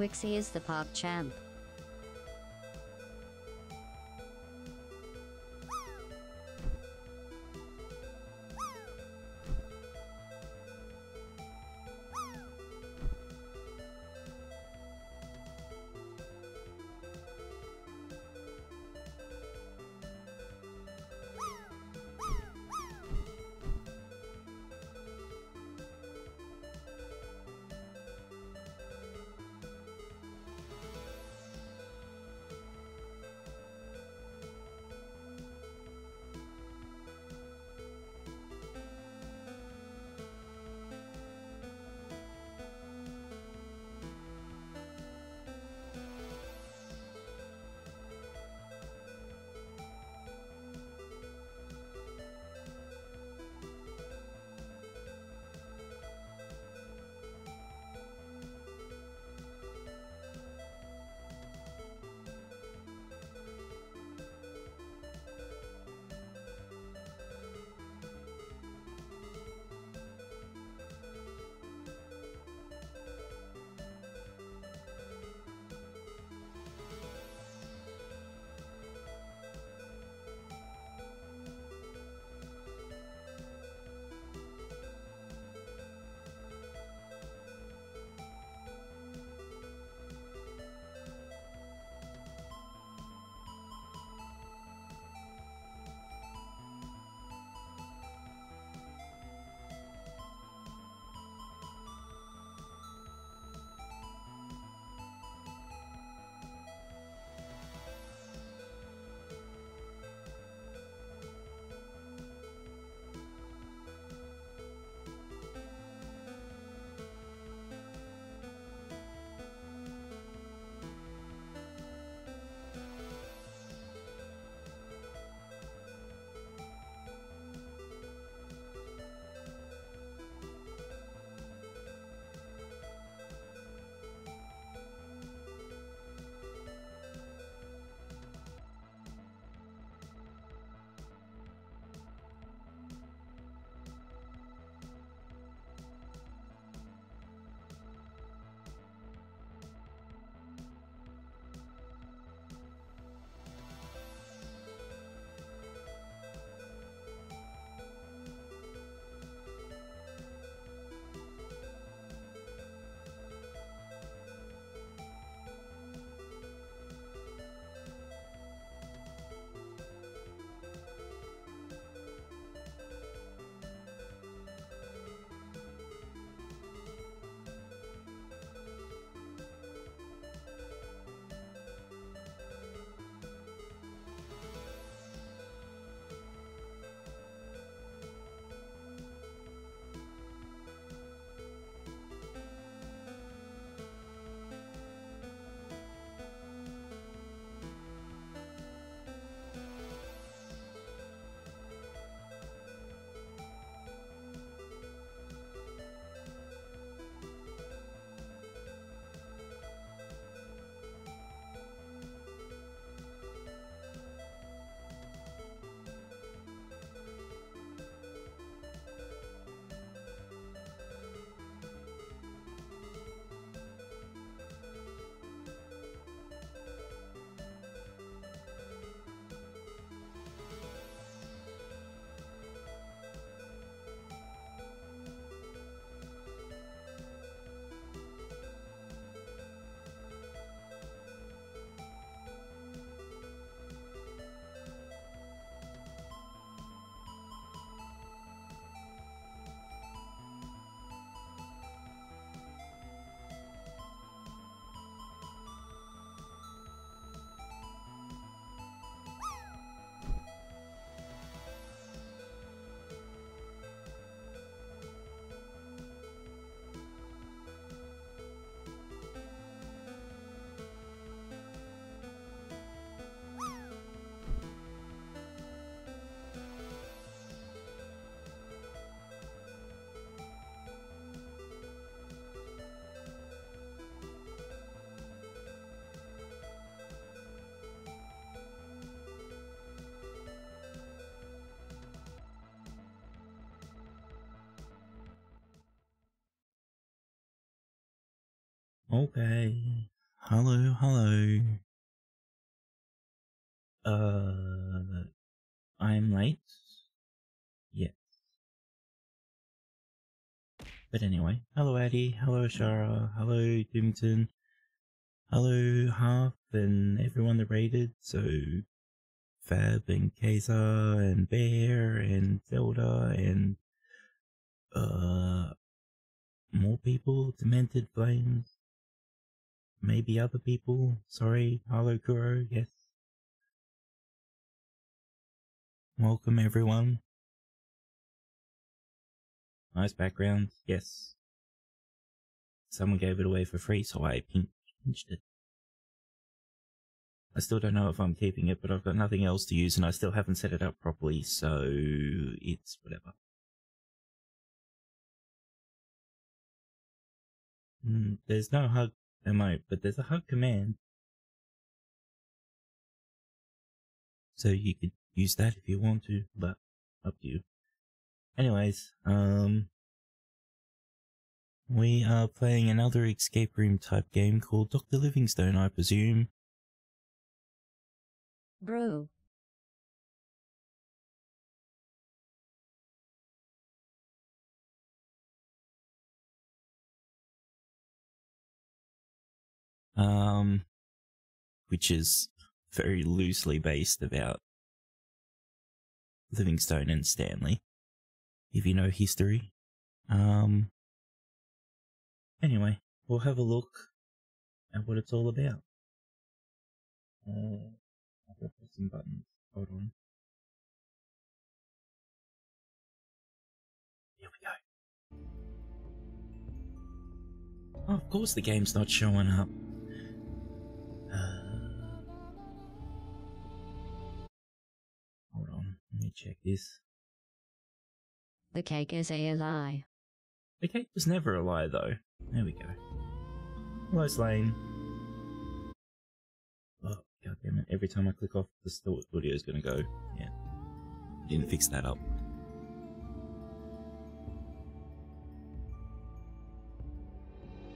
Wiccy is the pop champ. Okay. Hello, hello. Uh, I'm late. Yes. But anyway, hello Addy, hello Shara, hello Dimington, hello Half and everyone that raided, so Fab and Keza and Bear and Zelda and uh more people, Demented Flames, maybe other people. Sorry, hello Kuro, yes. Welcome everyone. Nice background, yes. Someone gave it away for free, so I pinched it. I still don't know if I'm keeping it, but I've got nothing else to use and I still haven't set it up properly, so it's whatever. Mm, there's no hug emote, but there's a hug command. So you could use that if you want to, but up to you. Anyways, um, we are playing another escape room type game called Dr. Livingstone, I presume. Brew. Um, which is very loosely based about Livingstone and Stanley, if you know history. Um, anyway, we'll have a look at what it's all about. Uh, I've got some buttons. Hold on. Here we go. Oh, of course the game's not showing up. Me check this. The cake is a lie. The cake was never a lie, though. There we go. Hello, Slane. Oh, god damn it. Every time I click off, the st- audio is gonna go. Yeah. Didn't fix that up.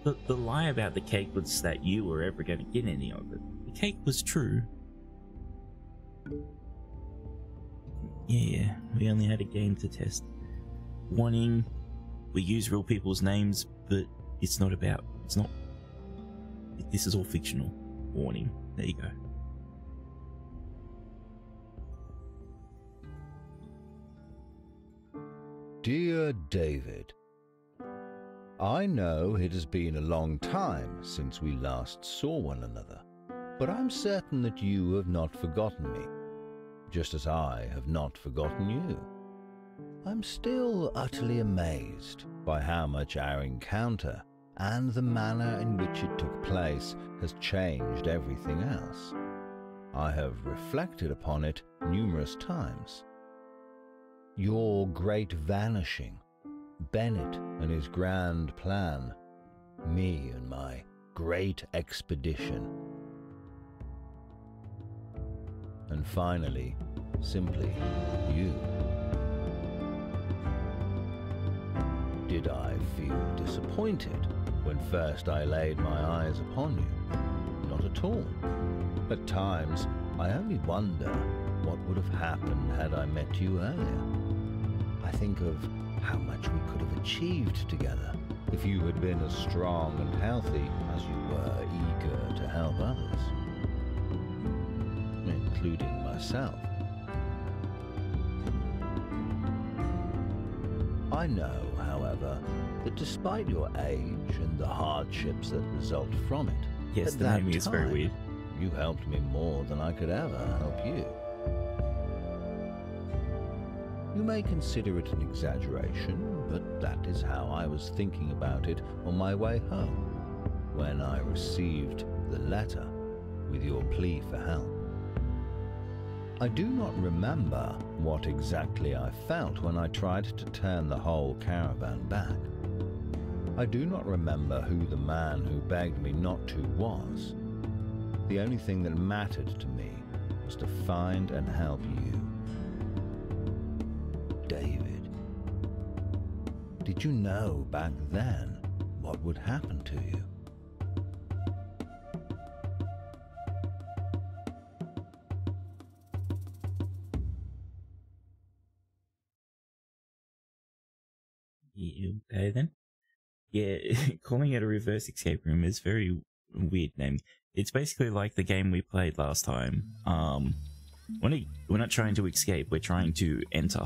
The, the lie about the cake was that you were ever gonna get any of it. The cake was true. Yeah, yeah. We only had a game to test. Warning, we use real people's names, but it's not about. It's not. This is all fictional. Warning. There you go. Dear David, I know it has been a long time since we last saw one another, but I'm certain that you have not forgotten me, just as I have not forgotten you. I'm still utterly amazed by how much our encounter and the manner in which it took place has changed everything else. I have reflected upon it numerous times. Your great vanishing, Bennett and his grand plan, me and my great expedition, and finally, simply you. Did I feel disappointed when first I laid my eyes upon you? Not at all. At times, I only wonder what would have happened had I met you earlier. I think of how much we could have achieved together if you had been as strong and healthy as you were eager to help others, including myself. I know, however, that despite your age and the hardships that result from it, Yes, at the that name is very time, weird. You helped me more than I could ever help you. You may consider it an exaggeration, but that is how I was thinking about it on my way home when I received the letter with your plea for help. I do not remember what exactly I felt when I tried to turn the whole caravan back. I do not remember who the man who begged me not to was. The only thing that mattered to me was to find and help you. David, did you know back then what would happen to you? Okay then. Yeah, calling it a reverse escape room is very weird name. It's basically like the game we played last time. Um, we're not, we're not trying to escape, we're trying to enter.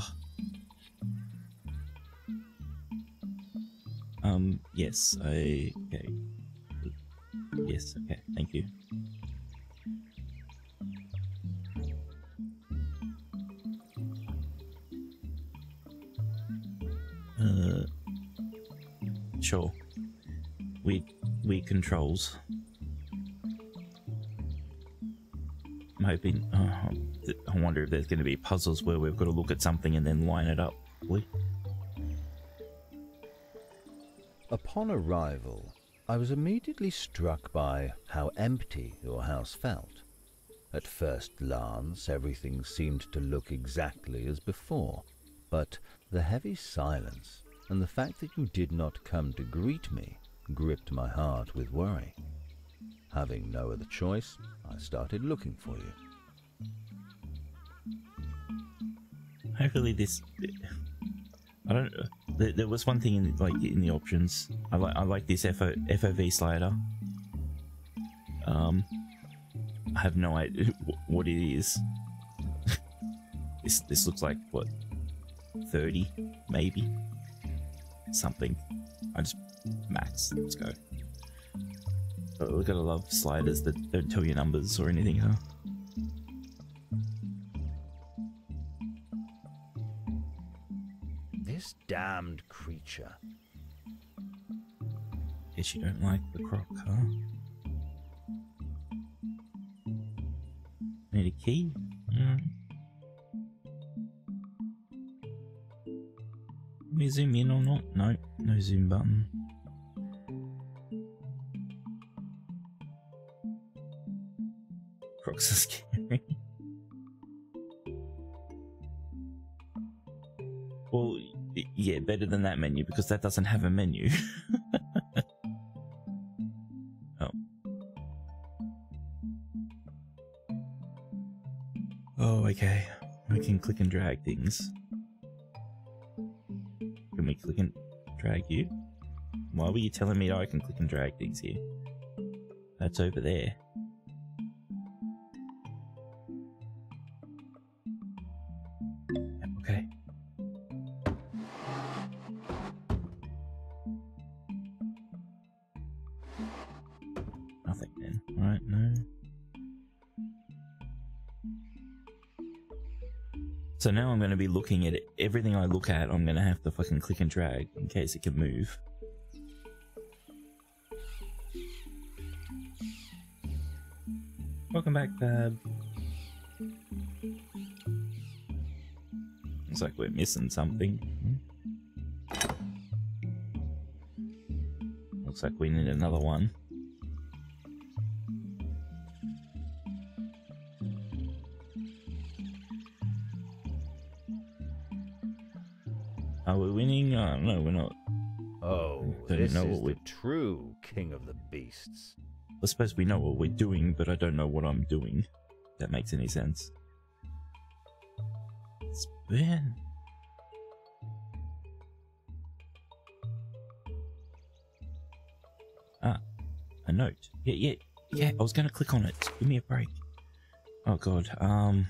Um, yes, I, okay. Yes, okay, thank you. Uh, sure. We, we controls. I'm hoping. Uh, I wonder if there's going to be puzzles where we've got to look at something and then line it up. Upon arrival, I was immediately struck by how empty your house felt. At first glance, everything seemed to look exactly as before, but the heavy silence and the fact that you did not come to greet me gripped my heart with worry. Having no other choice, I started looking for you. Hopefully this. I don't. There, there was one thing in like in the options. I like I like this FO, FOV slider. Um, I have no idea what it is. this this looks like what thirty maybe something. I just max. Let's go. Oh, we gotta love sliders that don't tell you numbers or anything, huh? This damned creature. Guess you don't like the croc, huh? Need a key? Mm. Let me zoom in or not? Zoom button. Crocs are scary. well, yeah, better than that menu because that doesn't have a menu. oh. Oh, okay. We can click and drag things. Can we click and drag you? Why were you telling me I can click and drag things here? That's over there. Okay. Nothing then. Right, no. So now I'm going to be looking at it. Everything I look at, I'm going to have to fucking click and drag in case it can move. Welcome back, Fab. Looks like we're missing something. Looks like we need another one. Beasts. I suppose we know what we're doing, but I don't know what I'm doing. That makes any sense. Spin. Ah, a note. Yeah, yeah, yeah. I was gonna click on it. Give me a break. Oh god. Um.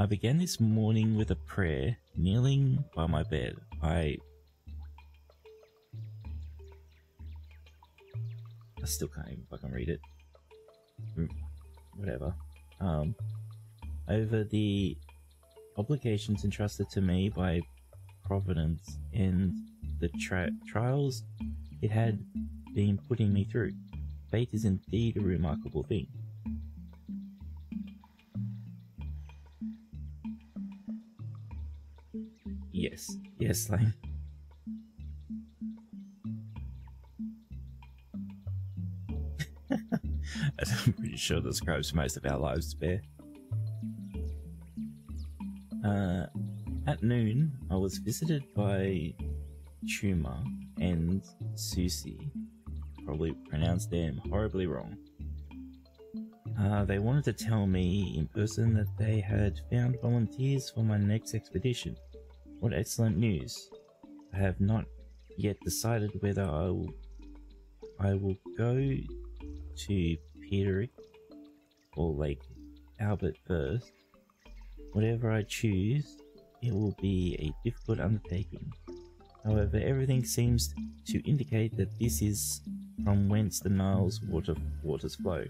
I began this morning with a prayer, kneeling by my bed. I I still can't even fucking read it. Mm, Whatever. Um, over the obligations entrusted to me by Providence and the tri- trials it had been putting me through. Fate is indeed a remarkable thing. Yes, yes, Lane. I'm pretty sure describes most of our lives, Bear. Uh, at noon, I was visited by Chuma and Susi. Probably pronounced them horribly wrong. Uh, they wanted to tell me in person that they had found volunteers for my next expedition. What excellent news. I have not yet decided whether I will I will go to Peterick or Lake Albert first. Whatever I choose, it will be a difficult undertaking. However, everything seems to indicate that this is from whence the Nile's water waters flow.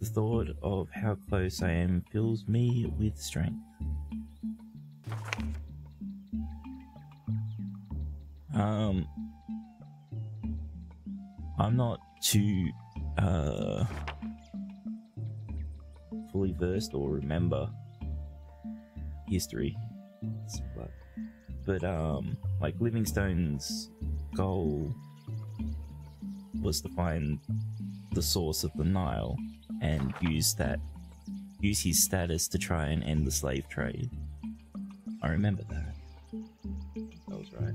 The thought of how close I am fills me with strength. Um, I'm not too uh, fully versed or remember history, but, but um, like Livingstone's goal was to find the source of the Nile and use that use his status to try and end the slave trade. I remember that. That was right.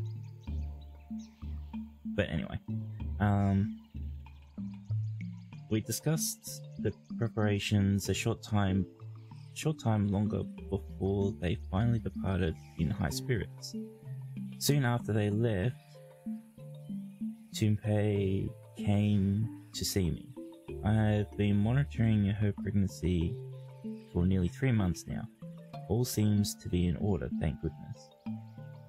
But anyway, um, we discussed the preparations a short time, short time longer before they finally departed in high spirits. Soon after they left, Tumpei came to see me. I've been monitoring her pregnancy for nearly three months now. All seems to be in order, thank goodness.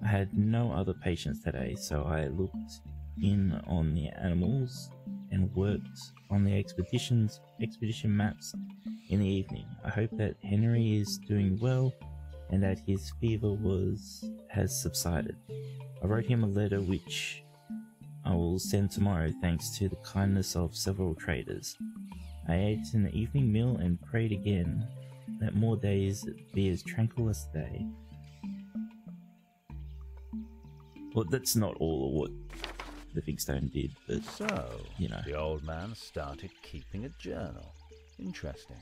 I had no other patients today, so I looked in on the animals and worked on the expeditions expedition maps in the evening. I hope that Henry is doing well and that his fever was has subsided. I wrote him a letter which I will send tomorrow thanks to the kindness of several traders. I ate an evening meal and prayed again that more days be as tranquil as today. Well, that's not all of what Livingstone did, but So, You know. the old man started keeping a journal. Interesting.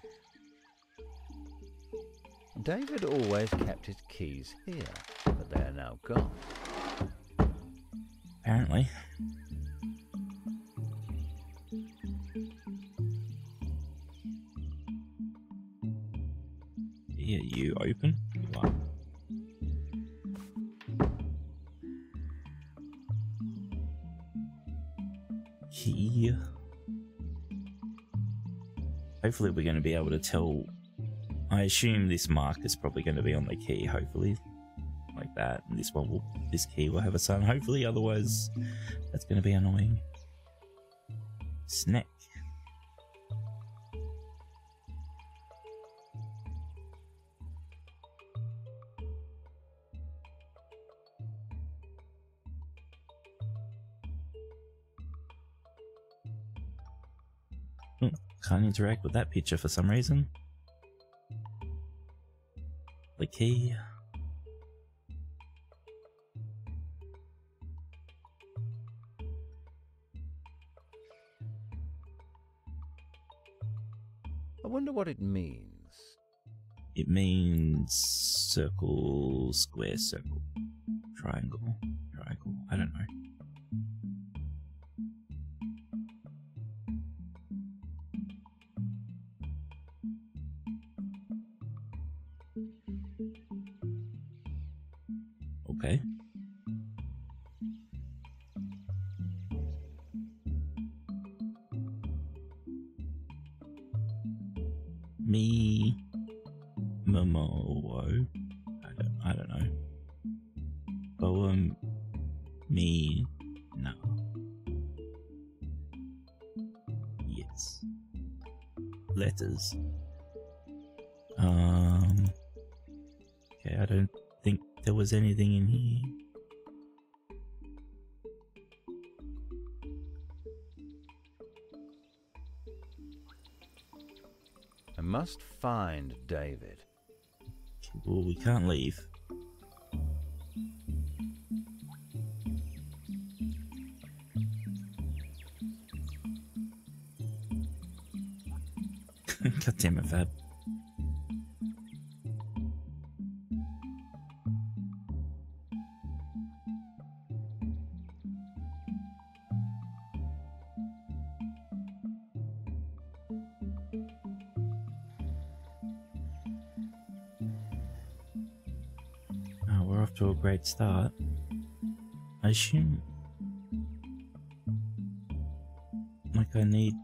David always kept his keys here, but they are now gone. apparently. Yeah, you open? Hopefully we're going to be able to tell. I assume this mark is probably going to be on the key, hopefully. Like that. And this one will, this key will have a sun, hopefully, otherwise that's going to be annoying. Snack. Interact with that picture for some reason. The key. I wonder what it means. It means circle, square, circle, triangle, triangle. I don't know. Assume. Like, I need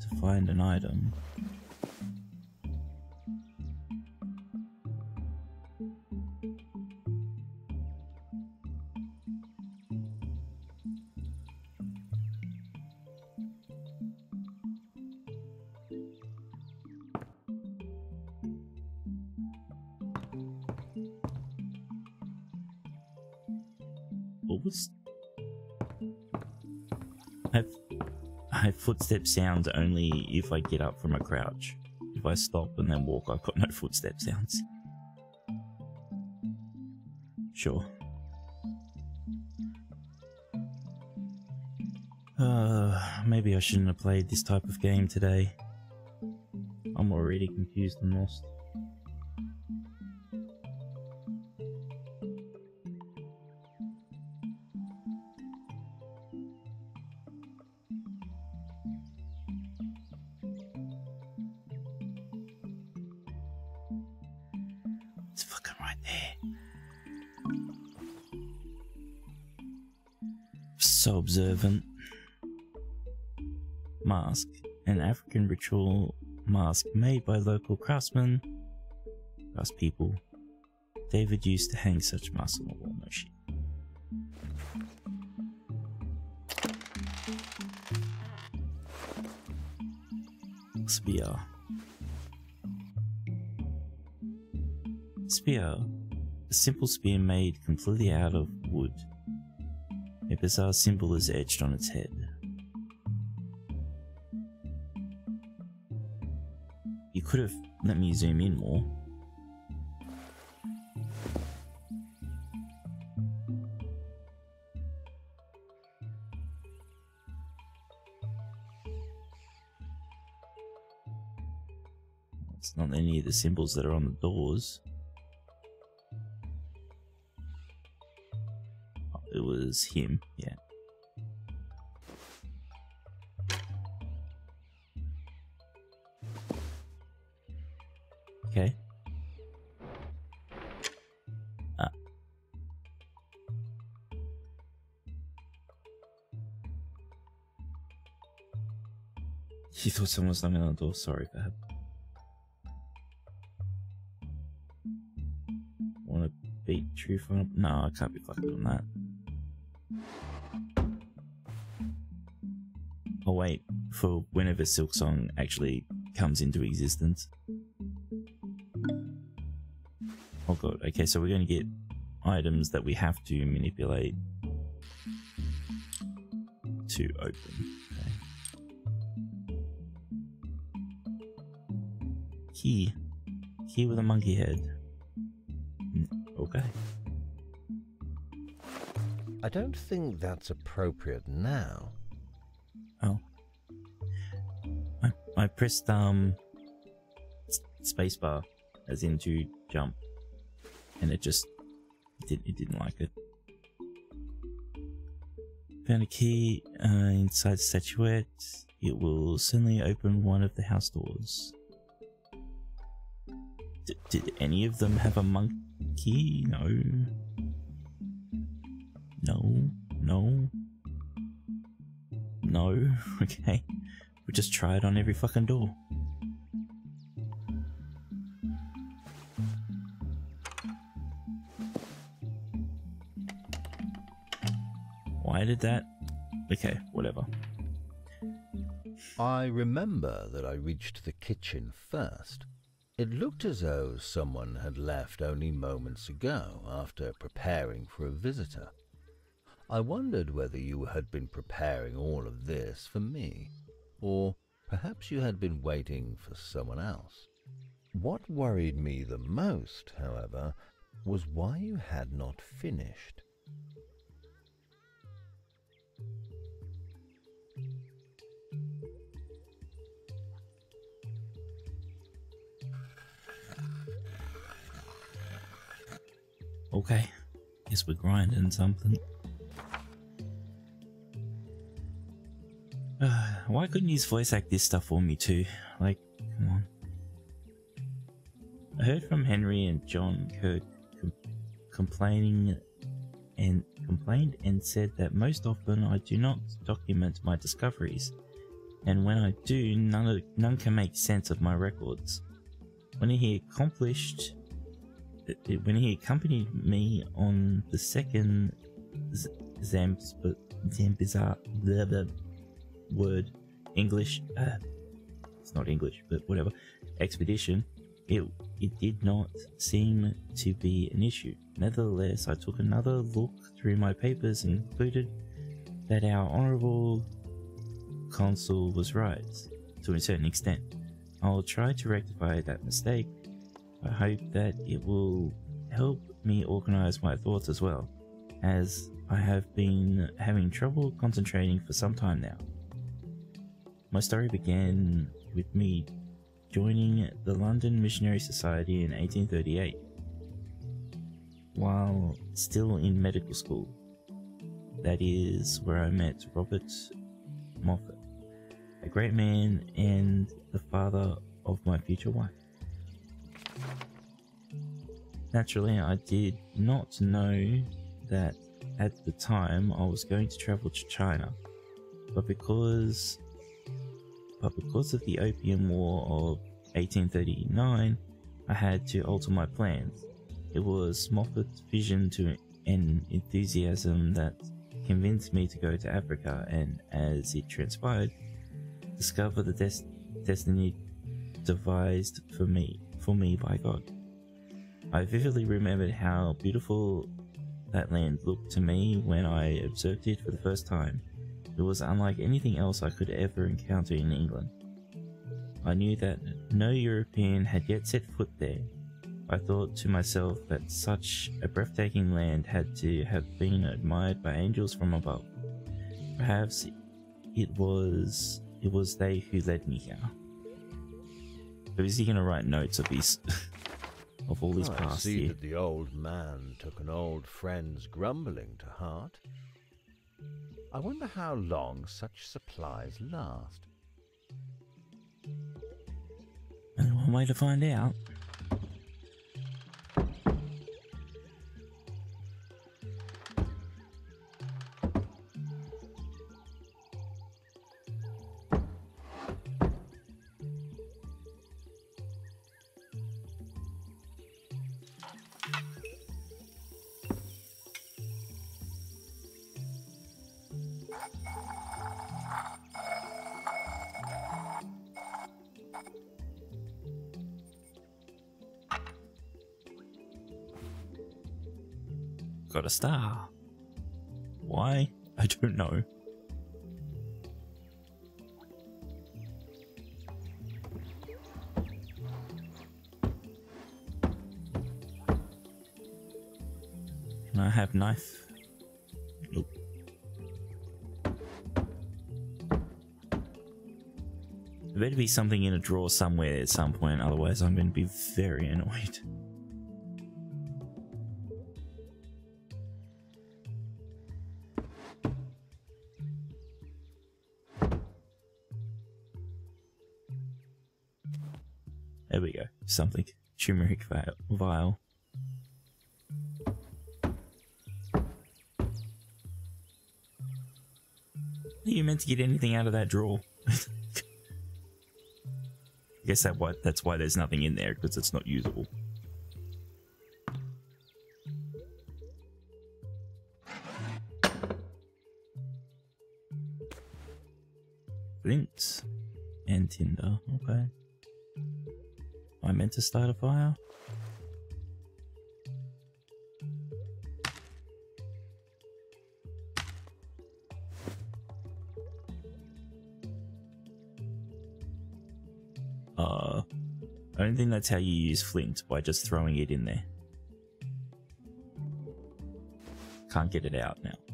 to find an item. Footstep sounds only if I get up from a crouch. If I stop and then walk, I've got no footstep sounds. Sure. Uh, maybe I shouldn't have played this type of game today. I'm already confused and lost. Mask made by local craftsmen, craftspeople. David used to hang such masks on the wall. Shit. Spear. Spear. A simple spear made completely out of wood. A bizarre symbol is etched on its head. Could have let me zoom in more. It's not any of the symbols that are on the doors. It was him, yeah. Was knocking on the door. Sorry, Fab. Want to beat truth on? No, I can't be fucking on that. I'll wait for whenever Silksong actually comes into existence. Oh god, okay, so we're going to get items that we have to manipulate to open. Key. Key with a monkey head. Okay. I don't think that's appropriate now. Oh. I, I pressed um spacebar as in to jump, and it just it, did, it didn't like it. Found a key uh, inside the statuette. It will certainly open one of the house doors. Did any of them have a monkey? No. No. No. No. Okay. We'll just try it on every fucking door. Why did that? Okay, whatever. I remember that I reached the kitchen first. It looked as though someone had left only moments ago after preparing for a visitor. I wondered whether you had been preparing all of this for me, or perhaps you had been waiting for someone else. What worried me the most, however, was why you had not finished. Okay. Guess we're grinding something. Uh, why couldn't you voice act this stuff for me too? Like, come on. I heard from Henry and John Kirk, complaining and complained and said that most often I do not document my discoveries, and when I do, none, of, none can make sense of my records. When he accomplished, when he accompanied me on the second Zambs, Zambizar, the, the word English, uh, it's not English, but whatever, expedition, it, it did not seem to be an issue. Nevertheless, I took another look through my papers and concluded that our honourable consul was right, to a certain extent. I'll try to rectify that mistake. I hope that it will help me organize my thoughts as well, as I have been having trouble concentrating for some time now. My story began with me joining the London Missionary Society in 1838 while still in medical school. That is where I met Robert Moffat, a great man and the father of my future wife. Naturally, I did not know that at the time I was going to travel to China, but because but because of the Opium War of 1839, I had to alter my plans. It was Moffat's vision to and enthusiasm that convinced me to go to Africa, and as it transpired, discover the des- destiny devised for me for me by God. I vividly remembered how beautiful that land looked to me when I observed it for the first time. It was unlike anything else I could ever encounter in England. I knew that no European had yet set foot there. I thought to myself that such a breathtaking land had to have been admired by angels from above. Perhaps it was it was they who led me here. So is he gonna write notes of his of all his I past see here? that the old man took an old friend's grumbling to heart. I wonder how long such supplies last. And one way to find out. Star. Why? I don't know. Can I have knife? Nope. There better be something in a drawer somewhere at some point, otherwise I'm going to be very annoyed. Something. Turmeric vi- vial. You meant to get anything out of that drawer? I guess that why, that's why there's nothing in there, because it's not usable. Flint and tinder, okay. I meant to start a fire? Uh, I don't think that's how you use flint by just throwing it in there. Can't get it out now.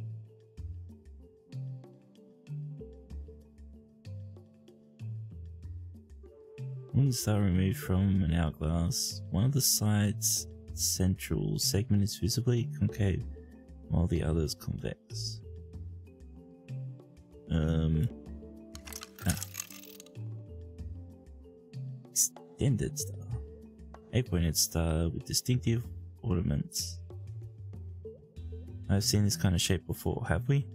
One star removed from an hourglass. One of the side's central segment is visibly concave, while the other is convex. Um. Ah. Extended star. Eight pointed star with distinctive ornaments. I've seen this kind of shape before, have we?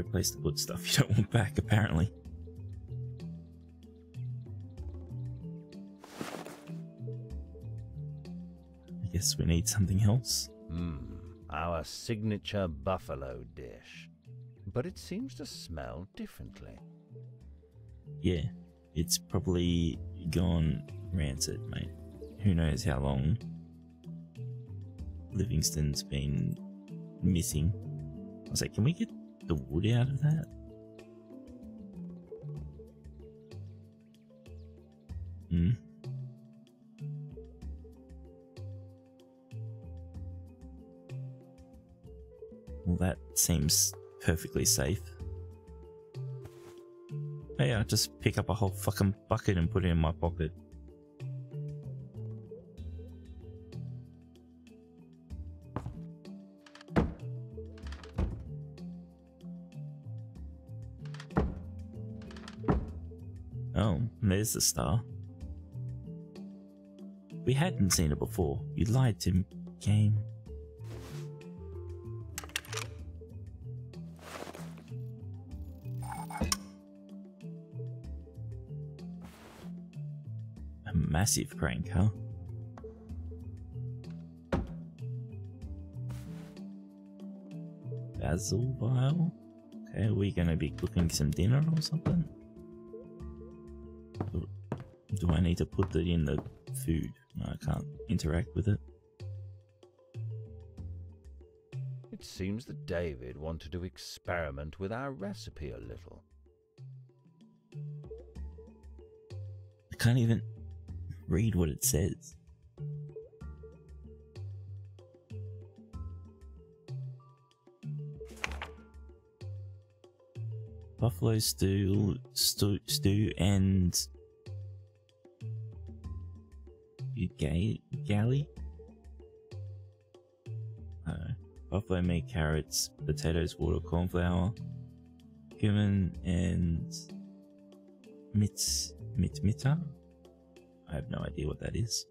Great place to put stuff you don't want back, apparently. I guess we need something else. Hmm, our signature buffalo dish. But it seems to smell differently. Yeah, it's probably gone rancid, mate. Who knows how long Livingstone's been missing. I was like, can we get the wood out of that? Hmm. Well, that seems perfectly safe. Hey, I just pick up a whole fucking bucket and put it in my pocket. There's the star. We hadn't seen it before. You lied to me, game. A massive crank, huh? Basil vial? Okay, are we gonna be cooking some dinner or something? Do- I need to put that in the food? No, I can't interact with it. It seems that David wanted to experiment with our recipe a little. I can't even read what it says. Buffalo stew, stew, stew and gay, galley. Buffalo meat, carrots, potatoes, water, corn flour, cumin, and mitz, mitmita. I have no idea what that is.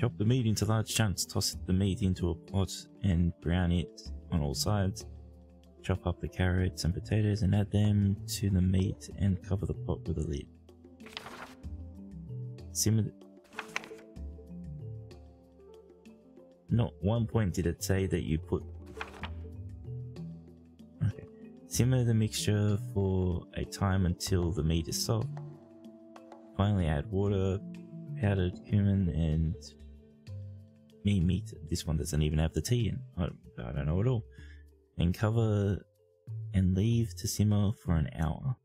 Chop the meat into large chunks, toss the meat into a pot and brown it on all sides. Chop up the carrots and potatoes and add them to the meat and cover the pot with a lid. Simmer. The... Not one point did it say that you put. Okay. Simmer the mixture for a time until the meat is soft. Finally, add water, powdered cumin, and me meat. This one doesn't even have the tea in. I, I don't know at all. And cover and leave to simmer for an hour.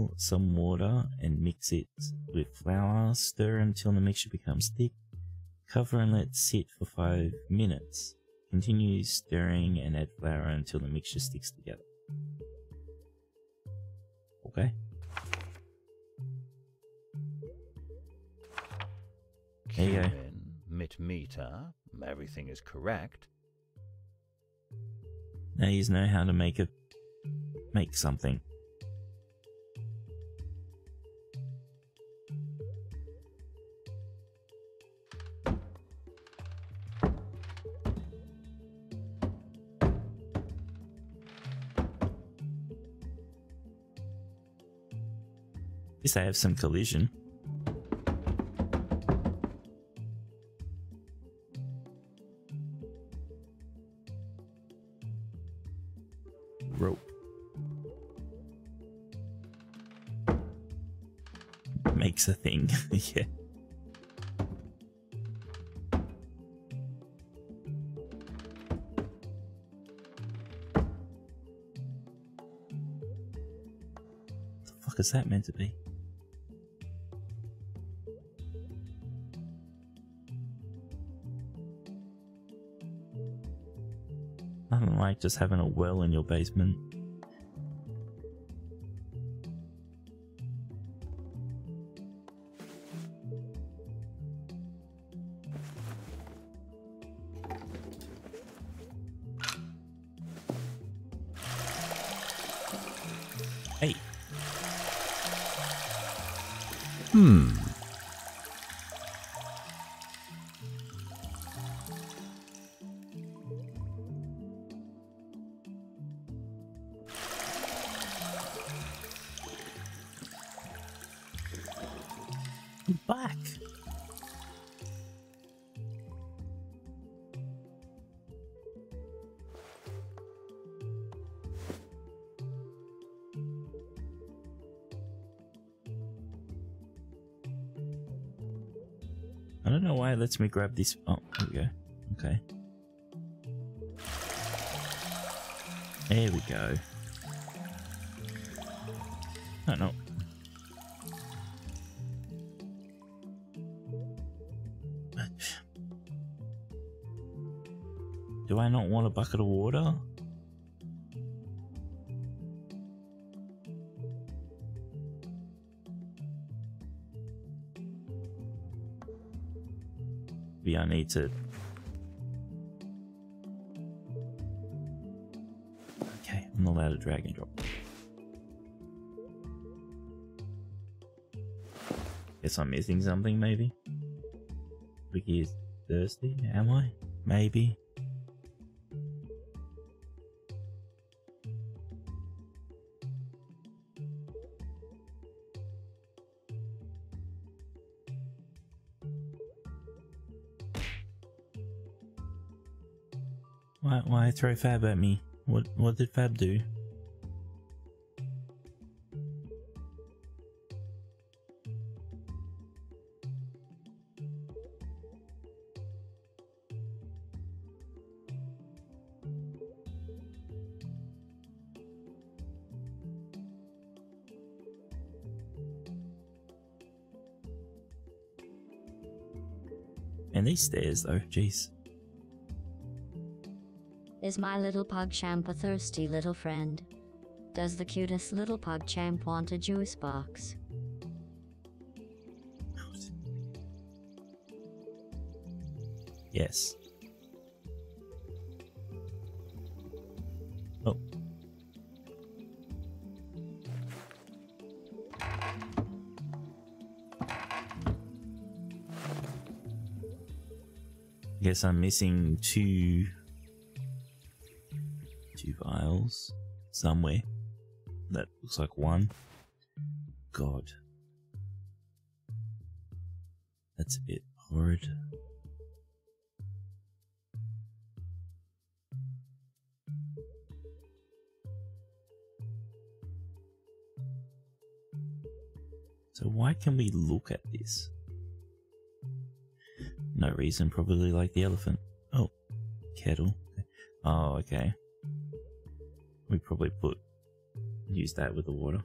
Boil some water and mix it with flour. Stir until the mixture becomes thick. Cover and let sit for 5 minutes. Continue stirring and add flour until the mixture sticks together. Okay. There you go. Cumin, mitmita, everything is correct. Now you know how to make a make something. Least I have some collision. Rope. Makes a thing. yeah. the fuck is that meant to be? Like just having a well in your basement. Me grab this. Oh, here we go. Okay. There we go. Oh, no. Do I not want a bucket of water? Okay, I'm not allowed to drag and drop. Guess I'm missing something, maybe? Ricky is thirsty, am I? Maybe. Throw Fab at me? What, what did Fab do? And these stairs though, jeez. Is my little pug champ a thirsty little friend? Does the cutest little pug champ want a juice box? Yes. Oh. Guess I'm missing two two vials somewhere. That looks like one. God. That's a bit horrid. So why can we look at this? No reason, probably like the elephant. Oh, kettle. Oh, okay. We probably put use that with the water.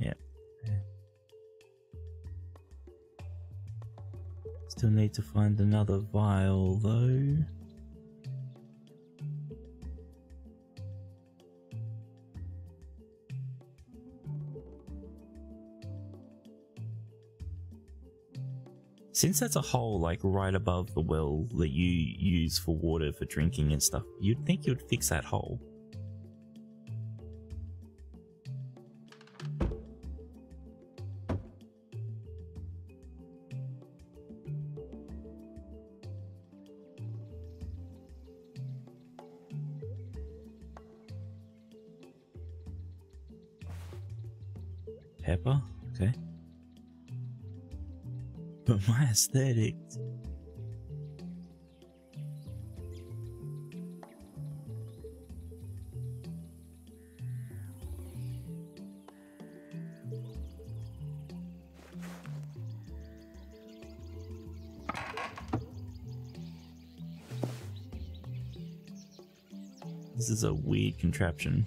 Yeah. Still need to find another vial though. Since that's a hole like right above the well that you use for water for drinking and stuff, you'd think you'd fix that hole. This is a weird contraption.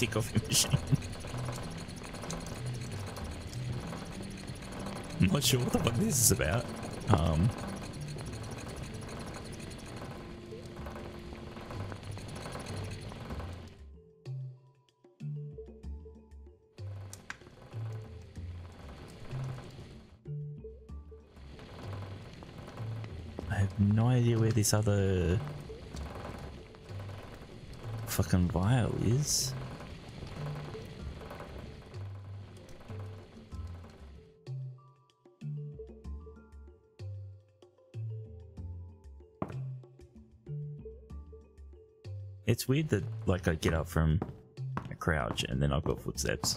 Fancy coffee machine. I'm not sure what the fuck this is about. Um, I have no idea where this other fucking vial is. Weird that like I get up from a crouch and then I've got footsteps.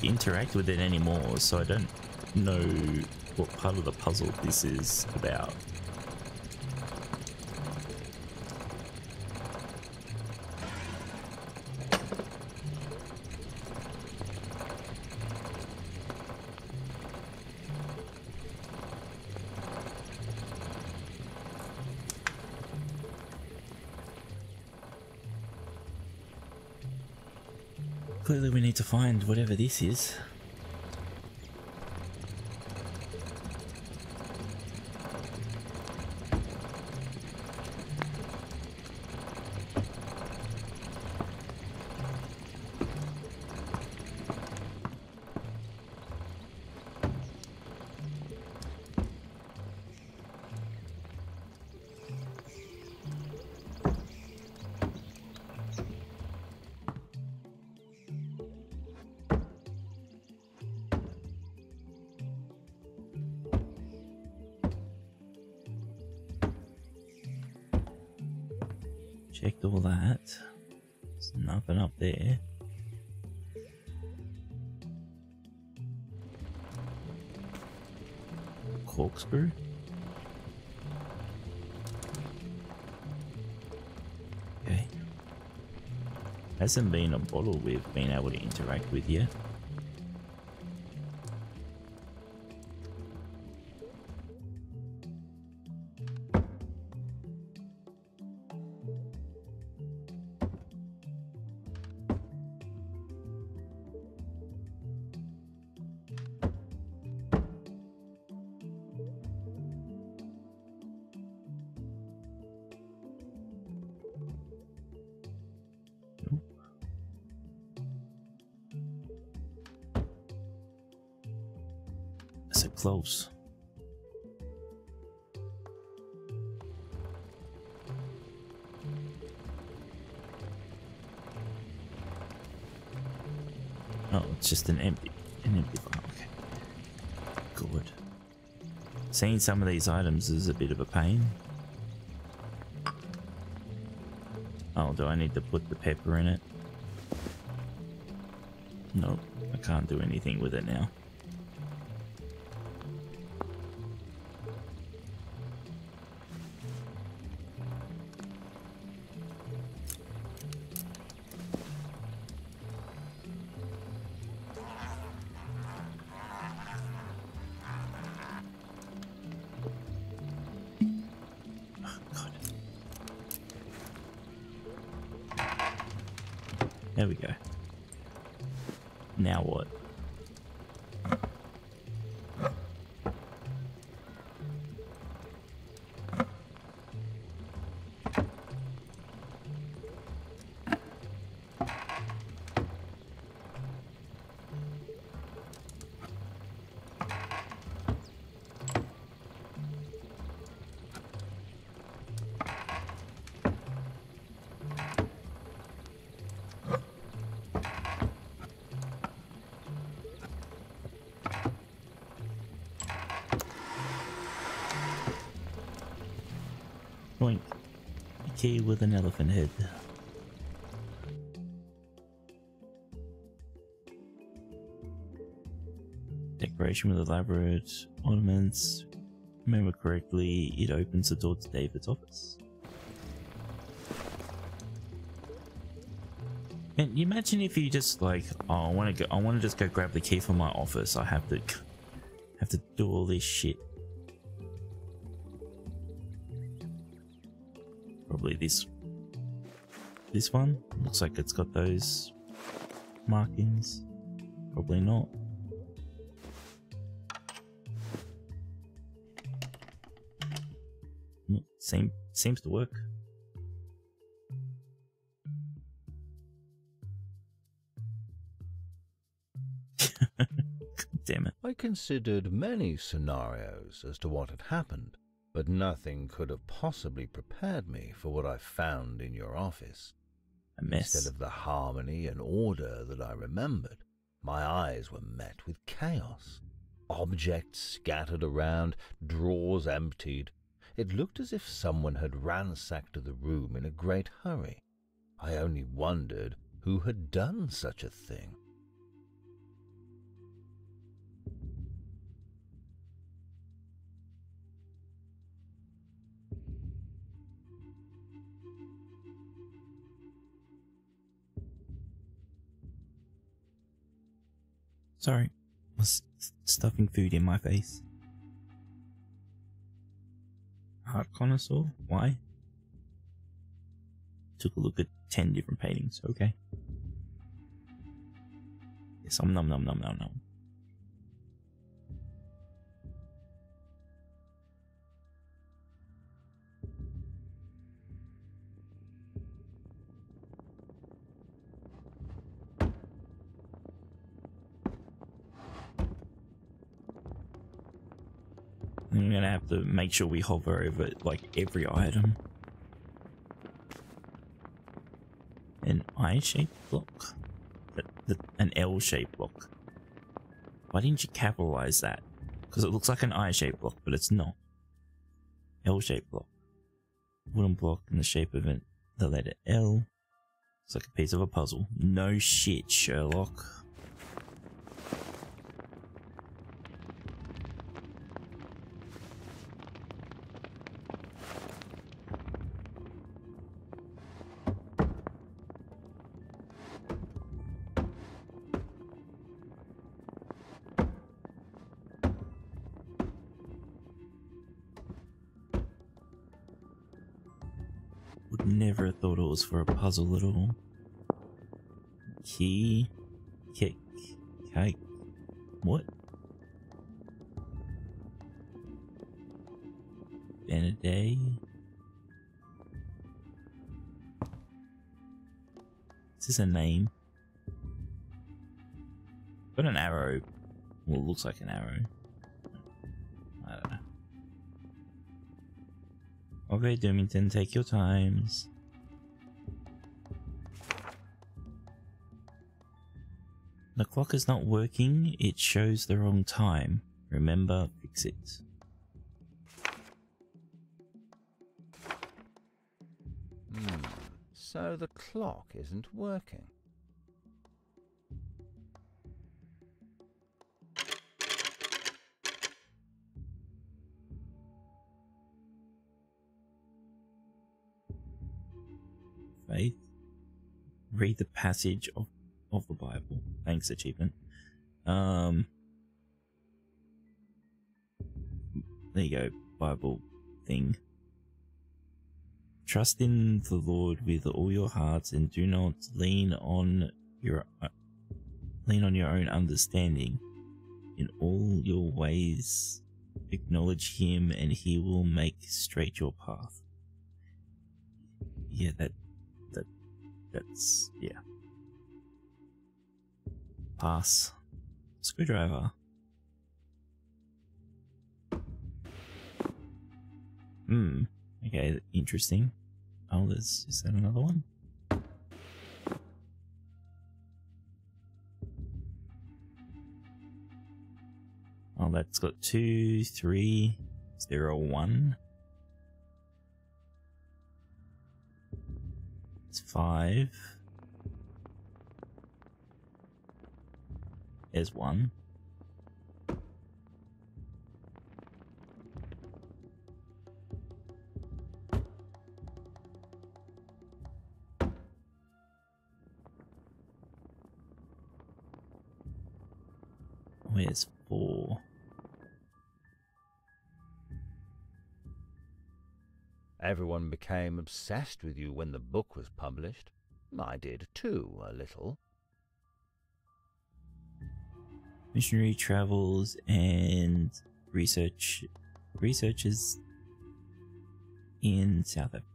Like interact with it anymore, so I don't know what part of the puzzle this is about. Find Hasn't been a bottle we've been able to interact with yet. Oh, it's just an empty, an empty file. Okay. Good. Seeing some of these items is a bit of a pain. Oh, do I need to put the pepper in it? Nope, I can't do anything with it now. Key with an elephant head. Decoration with elaborate ornaments. Remember correctly, it opens the door to David's office. And you imagine if you just like, oh, I want to go, I want to just go grab the key from my office. I have to, have to do all this shit. This, this one looks like it's got those markings. Probably not. Mm, Same seems to work. Damn it. I considered many scenarios as to what had happened, but nothing could have possibly prepared me for what I found in your office. A mess. Instead of the harmony and order that I remembered, my eyes were met with chaos. Objects scattered around, drawers emptied. It looked as if someone had ransacked the room in a great hurry. I only wondered who had done such a thing. Sorry, was stuffing food in my face. Art connoisseur? Why? Took a look at 10 different paintings. Okay. Yes, um, num num num num num. To make sure we hover over like every item. An I-shaped block? An L-shaped block. Why didn't you capitalize that? Because it looks like an I-shaped block, but it's not. L-shaped block. Wooden block in the shape of an, the letter L. It's like a piece of a puzzle. No shit, Sherlock. Was a at. Key, kick, cake. What? Beneday. Is this a name? Got an arrow. Well, it looks like an arrow. I don't know. Okay, Doomington, take your times. Clock is not working, it shows the wrong time. Remember, fix it. Hmm. So the clock isn't working. Faith. Read the passage of, of the Bible. Thanks, achievement. Um. There you go, Bible thing. Trust in the Lord with all your hearts and do not lean on your uh, lean on your own understanding. In all your ways acknowledge him and he will make straight your path. Yeah, that that that's yeah. Pass. Screwdriver. Hmm. Okay, interesting. Oh, there's is that another one? Oh, that's got two, three, zero, one. It's five. There's one. Where's four? Everyone became obsessed with you when the book was published. I did too, a little. Missionary travels and research researches in South Africa.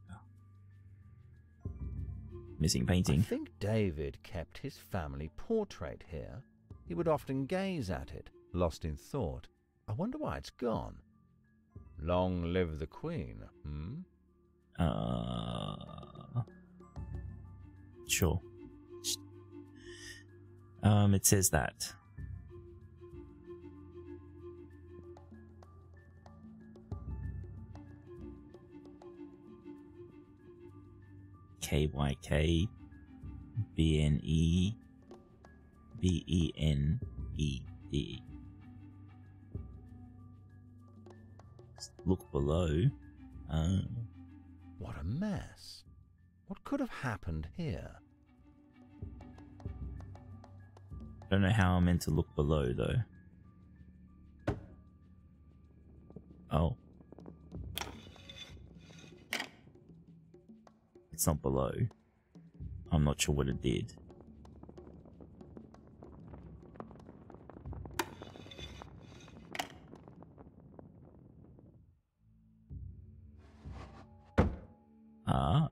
Missing painting. I think David kept his family portrait here. He would often gaze at it, lost in thought. I wonder why it's gone. Long live the Queen, hmm? Uh, sure. Um, it says that. K Y K B N E B E N E D. Look below. Uh, What a mess. What could have happened here? I Don't know how I'm meant to look below though. Oh. It's not below. I'm not sure what it did. Ah.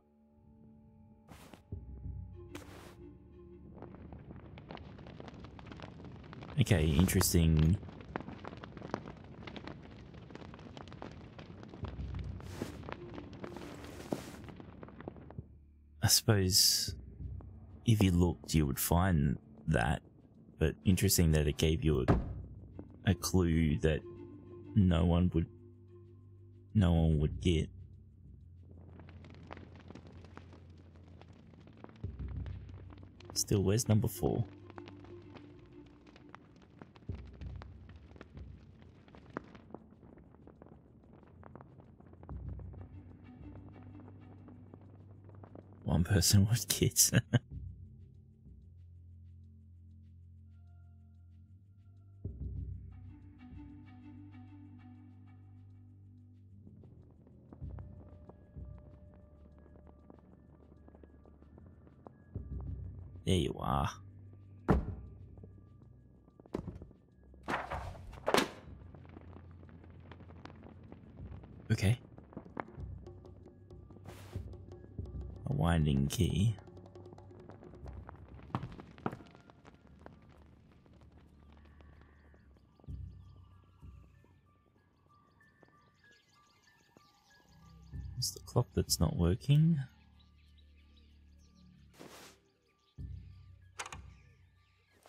Okay, interesting. Suppose if you looked, you would find that, but interesting that it gave you a, a clue that no one would, no one would get. Still, where's number four? Person with kids. Winding key. It's the clock that's not working.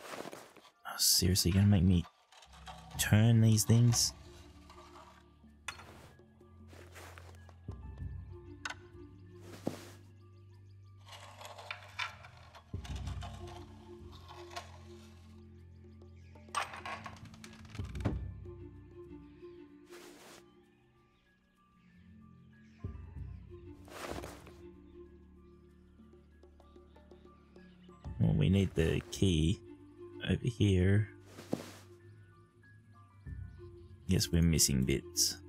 Oh, seriously, gonna make me turn these things? Missing bits.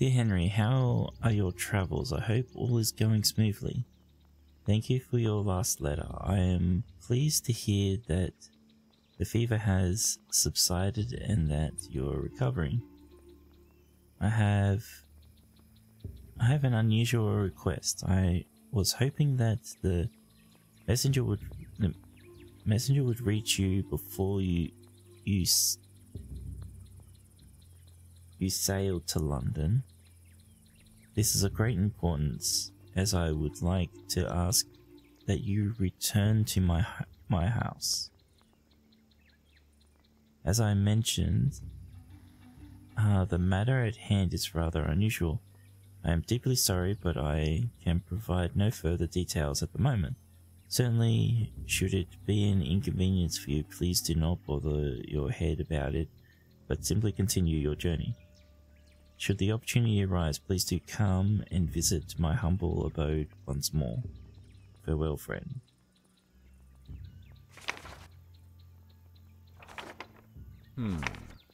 Dear Henry, how are your travels? I hope all is going smoothly. Thank you for your last letter. I am pleased to hear that the fever has subsided and that you're recovering. I have I have an unusual request. I was hoping that the messenger would the messenger would reach you before you you you sailed to London. This is of great importance, as I would like to ask that you return to my my house. As I mentioned, uh, the matter at hand is rather unusual. I am deeply sorry, but I can provide no further details at the moment. Certainly, should it be an inconvenience for you, please do not bother your head about it, but simply continue your journey. Should the opportunity arise, please do come and visit my humble abode once more. Farewell, friend. Hmm.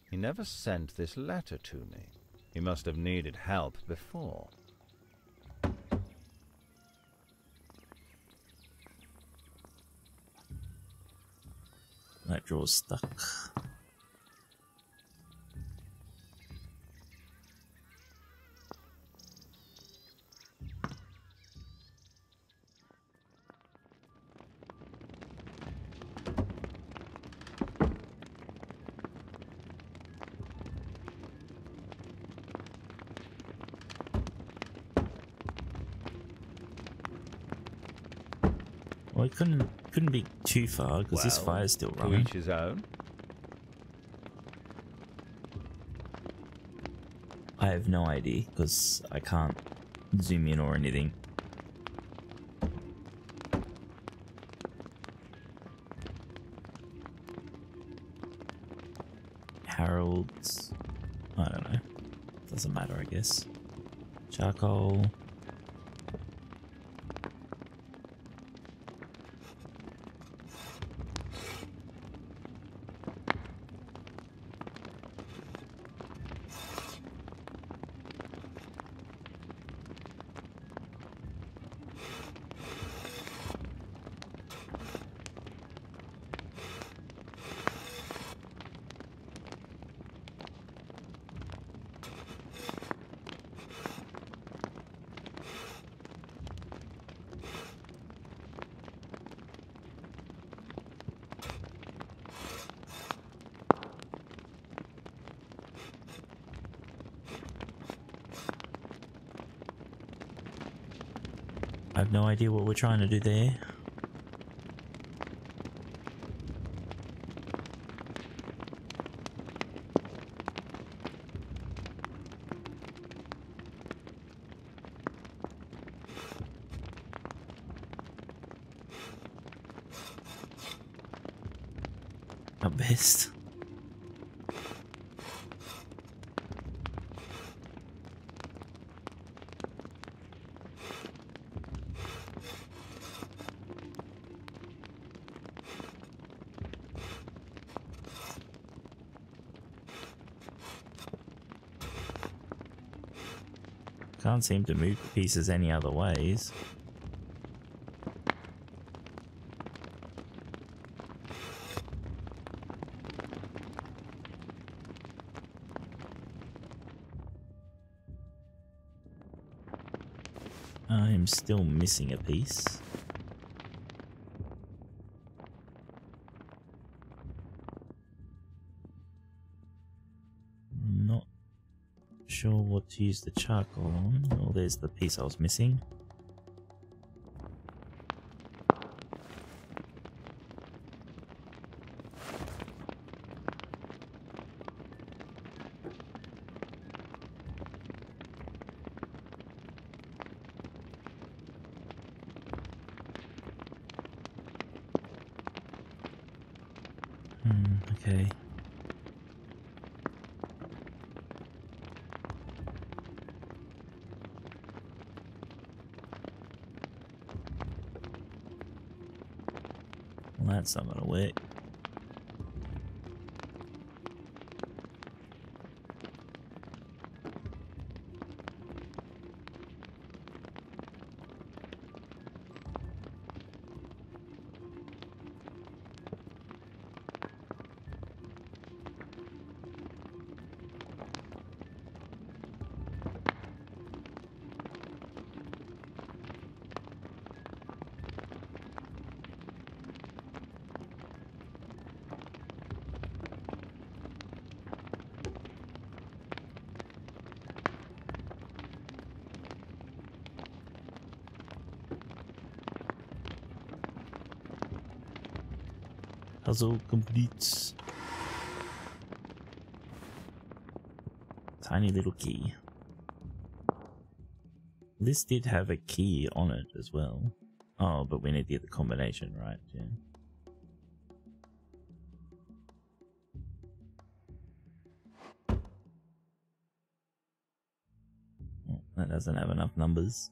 He never sent this letter to me. He must have needed help before. That draw's stuck. Couldn't couldn't be too far because this Well, fire's still running. To each his own. I have no idea because I can't zoom in or anything. Harold's. I don't know. Doesn't matter, I guess. Charcoal. Idea what we're trying to do there. At best. Can't seem to move pieces any other ways. I'm still missing a piece. To use the charcoal on. Oh, there's the piece I was missing. Hmm, okay. Not gonna Puzzle complete. Tiny little key. This did have a key on it as well. Oh, but we need to get the combination right, yeah. Oh, that doesn't have enough numbers.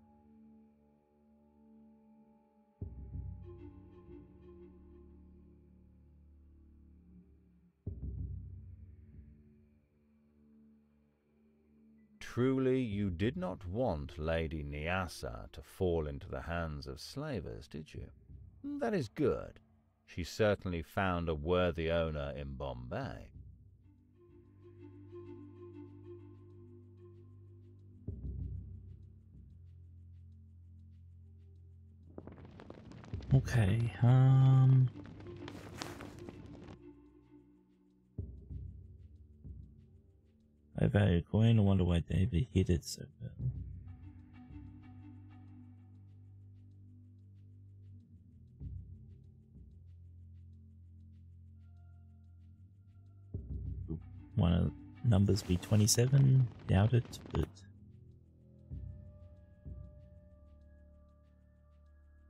Did not want Lady Nyassa to fall into the hands of slavers, did you? That is good. She certainly found a worthy owner in Bombay. Okay, um... value coin, I wonder why David hit it so well. One of the numbers be 27? Doubt it, but...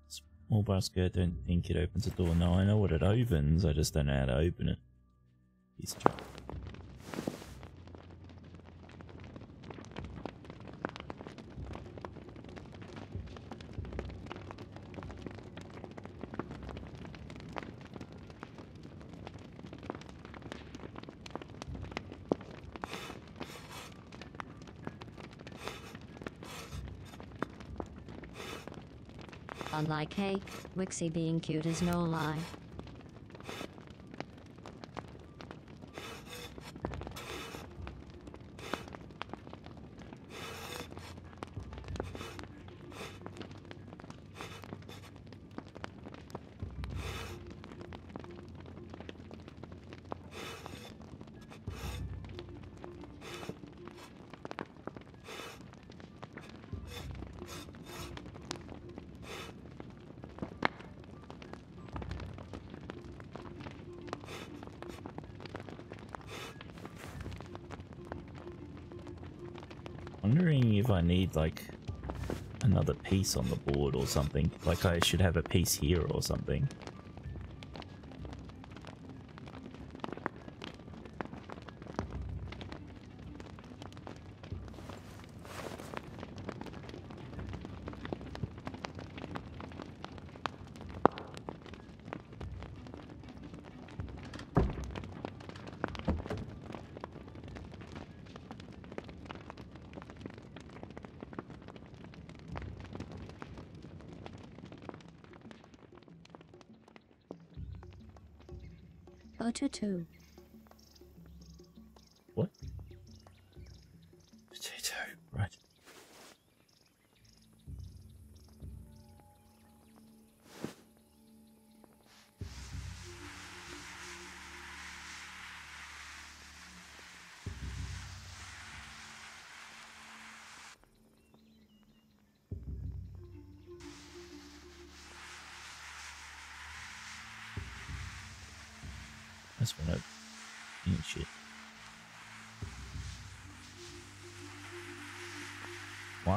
Small basket, don't think it opens a door. No, I know what it opens, I just don't know how to open it. Piece of junk. Unlike Hay, Wiccy being cute is no lie. Wondering if I like another piece on the board or something. Like I should have a piece here or something. Photo 2.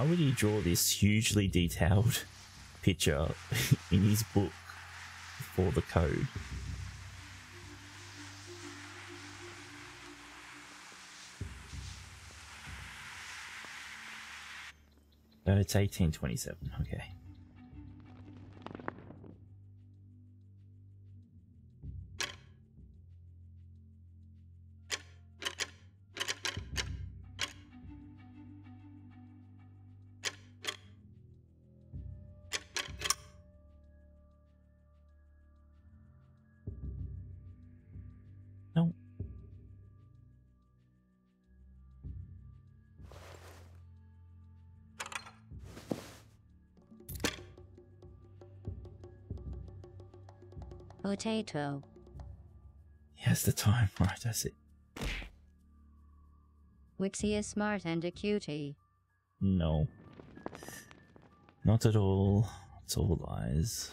Would he draw this hugely detailed picture in his book for the code? Uh, it's 1827, okay. Potato. Yes, the time. Right, that's it. Wiccy is smart and a cutie. No. Not at all. It's all lies.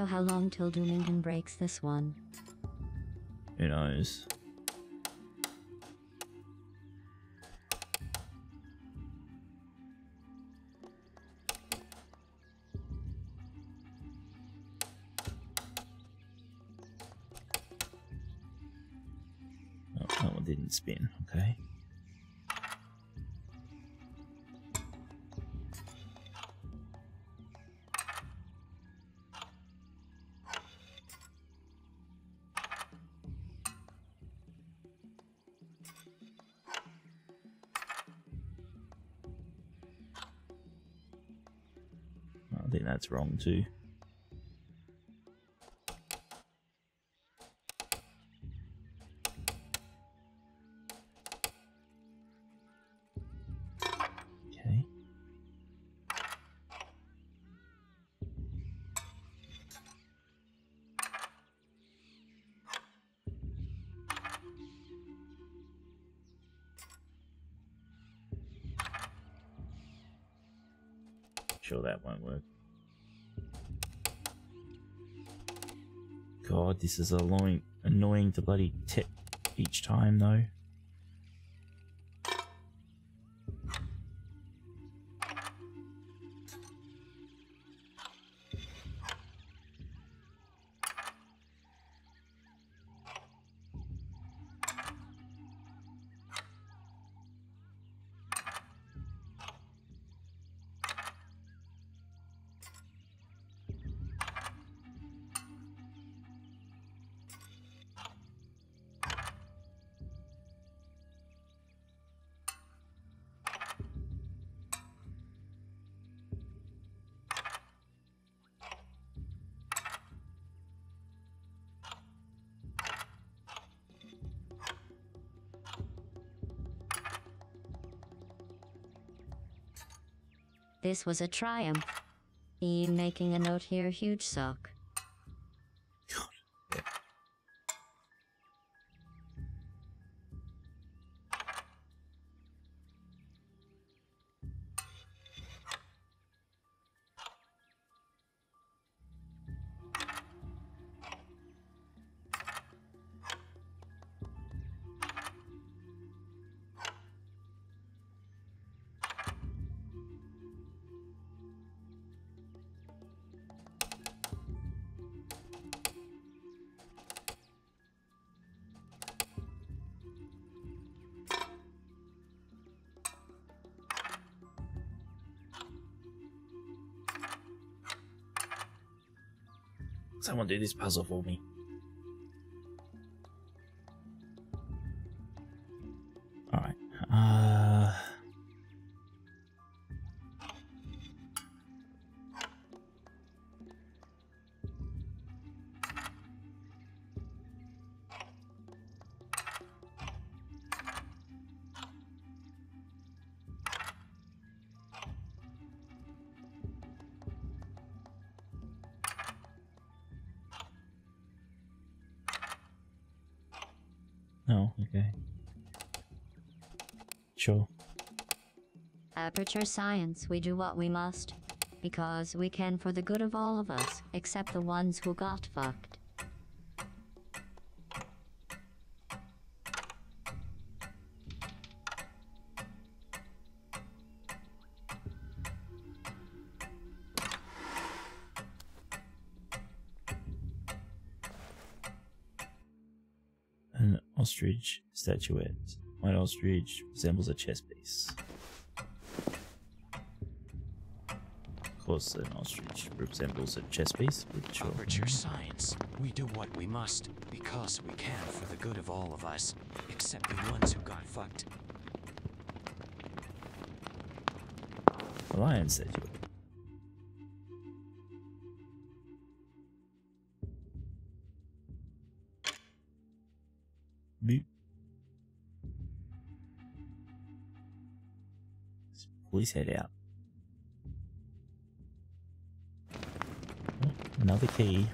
So how long till Doomington breaks this one? Who knows? Wrong too. Okay. Sure that won't work. This is annoying, annoying to bloody tip each time though. This was a triumph. E making a note here, huge suck. Someone do this puzzle for me. Aperture science, we do what we must. Because we can for the good of all of us, except the ones who got fucked. An ostrich statuette. White ostrich resembles a chess piece. Course, an ostrich resembles a chess piece, but sure. Aperture mm-hmm. science. We do what we must because we can for the good of all of us, except the ones who got fucked. A lion statuette. Boop. Let's head out. Another key.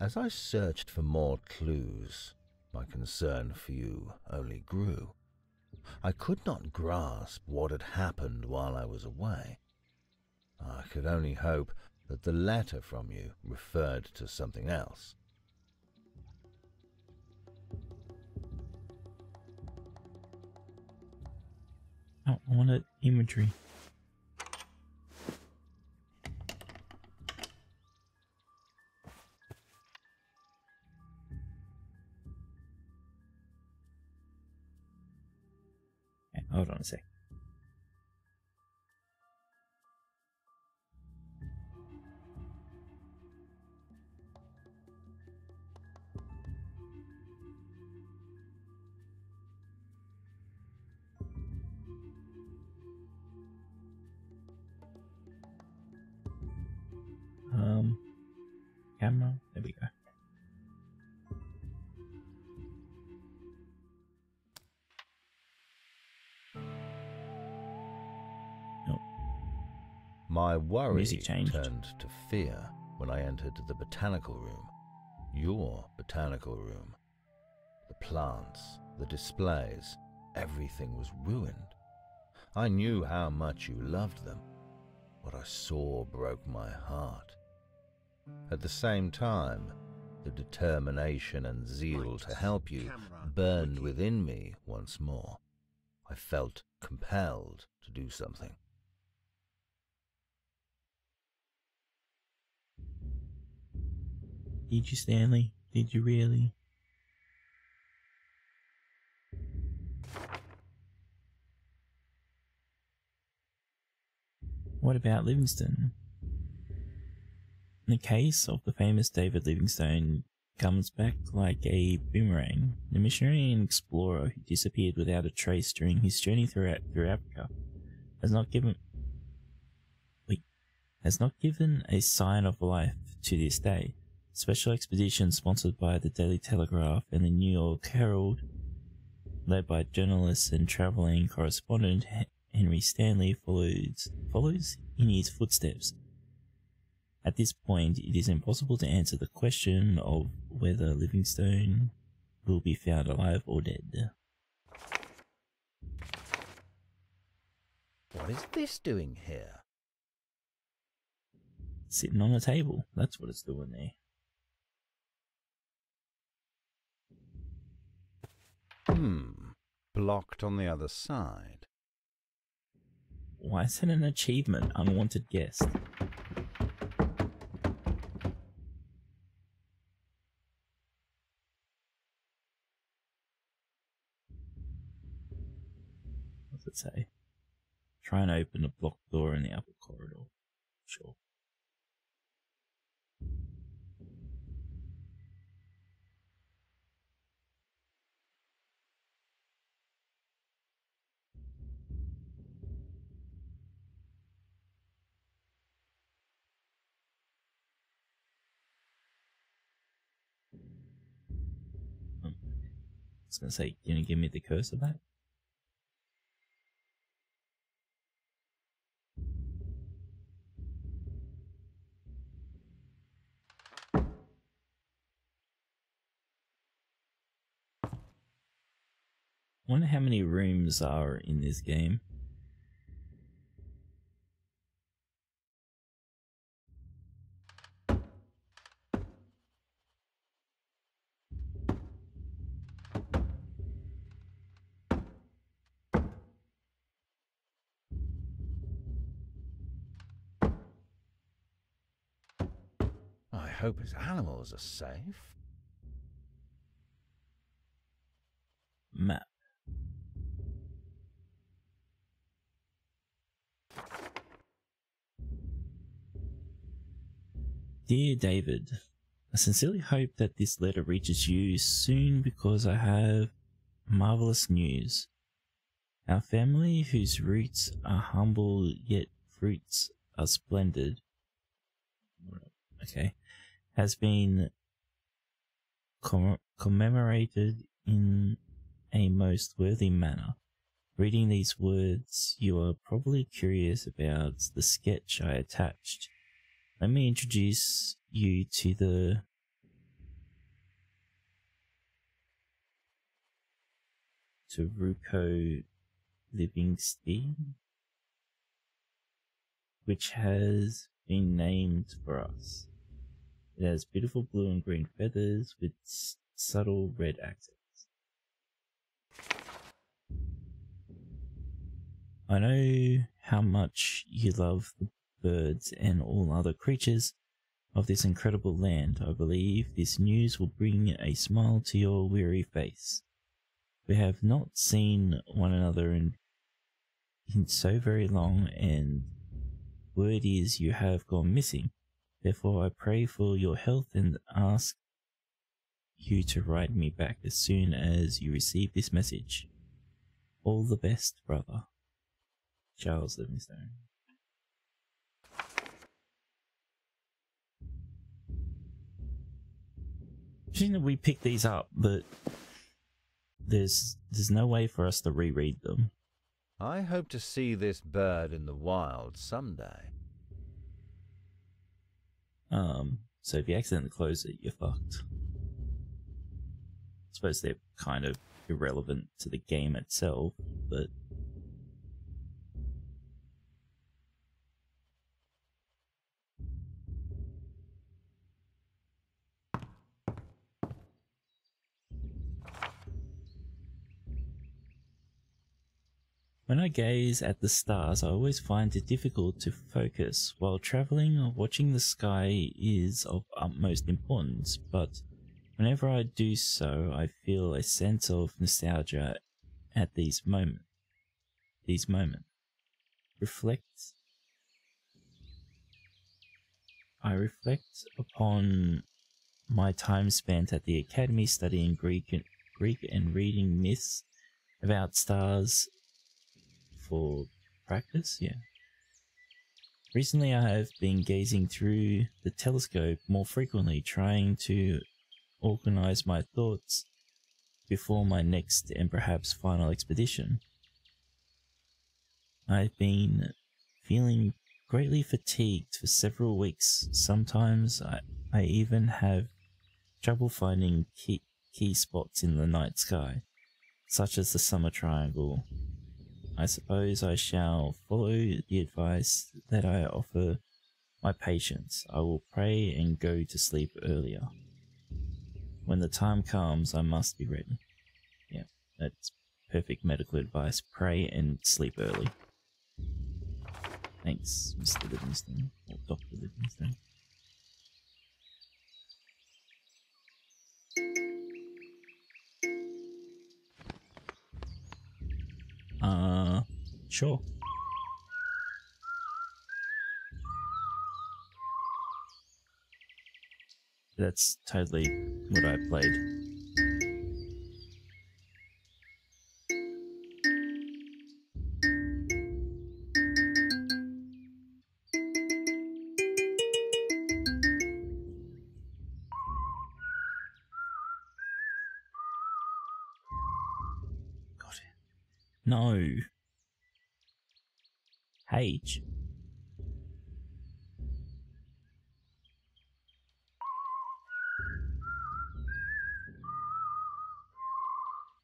As I searched for more clues, my concern for you only grew. I could not grasp what had happened while I was away. I could only hope that the letter from you referred to something else. Oh, I wanted imagery. Okay, hold worry Music changed. turned to fear when I entered the botanical room. Your botanical room. The plants, the displays, everything was ruined. I knew how much you loved them. What I saw broke my heart. At the same time, the determination and zeal to help you burned within me once more. I felt compelled to do something. Did you, Stanley? Did you really? What about Livingstone? The case of the famous David Livingstone comes back like a boomerang. The missionary and explorer who disappeared without a trace during his journey through, through Africa has not given wait, has not given a sign of life to this day. Special expedition sponsored by the Daily Telegraph and the New York Herald, led by journalist and traveling correspondent Henry Stanley, follows follows in his footsteps. At this point, it is impossible to answer the question of whether Livingstone will be found alive or dead. What is this doing here? Sitting on a table, that's what it's doing there. Hmm. Blocked on the other side. Why is it an achievement? Unwanted guest. What's it say? Try and open a blocked door in the upper corridor. Sure. Was gonna say, you give me the cursor back? Wonder how many rooms are in this game. Hope his animals are safe. Map. Dear David, I sincerely hope that this letter reaches you soon because I have marvelous news. Our family, whose roots are humble yet fruits are splendid, okay, has been comm- commemorated in a most worthy manner. Reading these words, you are probably curious about the sketch I attached. Let me introduce you to the Tauraco Livingston. which has been named for us. It has beautiful blue and green feathers with subtle red accents. I know how much you love the birds and all other creatures of this incredible land. I believe this news will bring a smile to your weary face. We have not seen one another in, in so very long, and word is you have gone missing. Therefore, I pray for your health and ask you to write me back as soon as you receive this message. All the best, brother. Charles Livingstone. That we pick these up, but there's there's no way for us to reread them. I hope to see this bird in the wild someday. Um, so if you accidentally close it, you're fucked. I suppose they're kind of irrelevant to the game itself, but When I gaze at the stars, I always find it difficult to focus. While traveling or watching the sky is of utmost importance, but whenever I do so, I feel a sense of nostalgia at these moments. These moments. Reflect. I reflect upon my time spent at the academy studying Greek and, Greek and reading myths about stars for practice, yeah. Recently, I have been gazing through the telescope more frequently, trying to organize my thoughts before my next and perhaps final expedition. I've been feeling greatly fatigued for several weeks. Sometimes I, I even have trouble finding key, key spots in the night sky, such as the summer triangle I suppose I shall follow the advice that I offer my patients. I will pray and go to sleep earlier. When the time comes, I must be ready. Yeah, that's perfect medical advice. Pray and sleep early. Thanks, Mr. Livingstone, or Dr. Livingstone. Uh, sure. That's totally what I played. Hage.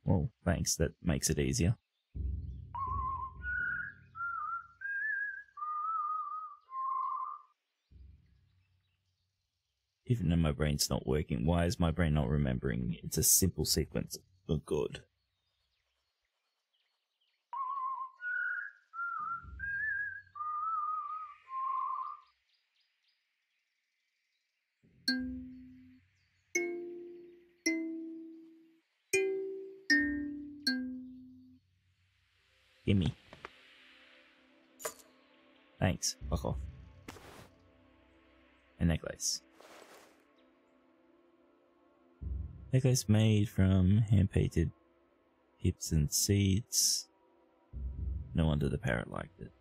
Well, thanks. That makes it easier. Even though my brain's not working, why is my brain not remembering? It's a simple sequence of good. Gimme. Thanks. Fuck off. A necklace. Necklace made from hand painted hips and seeds. No wonder the parrot liked it.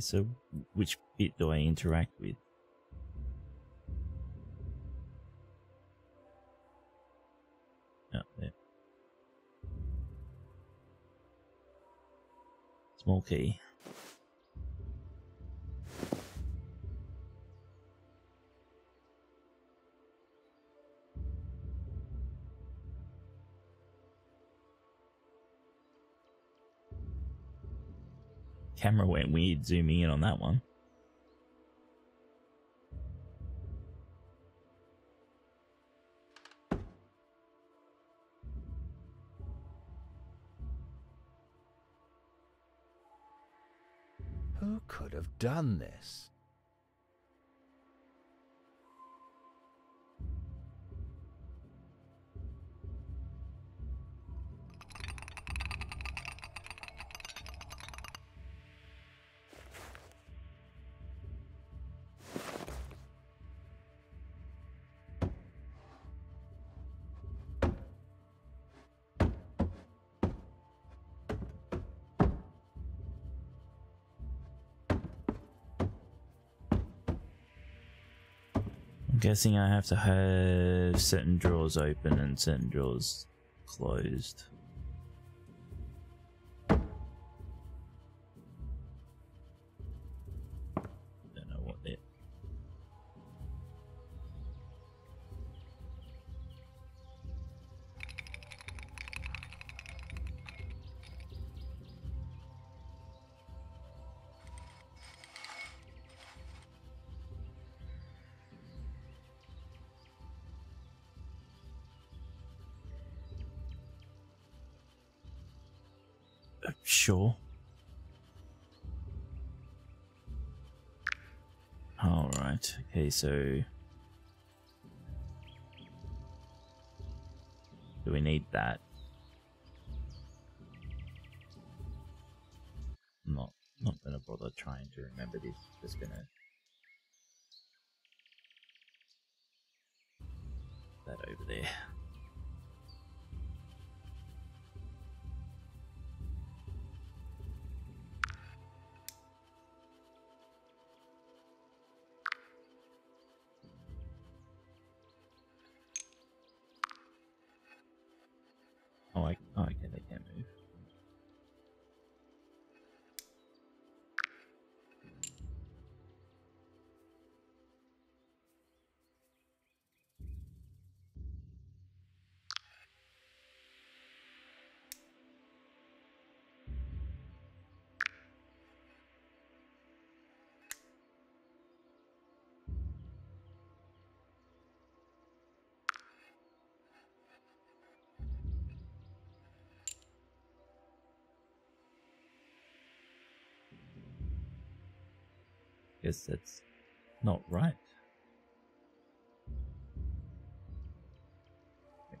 So which bit do I interact with? Oh, there. Small key. Camera went weird zooming in on that one. Who could have done this? Guessing I have to have certain drawers open and certain drawers closed. So... Do we need that? I'm not, not gonna bother trying to remember this, just gonna... That over there. Guess that's not right.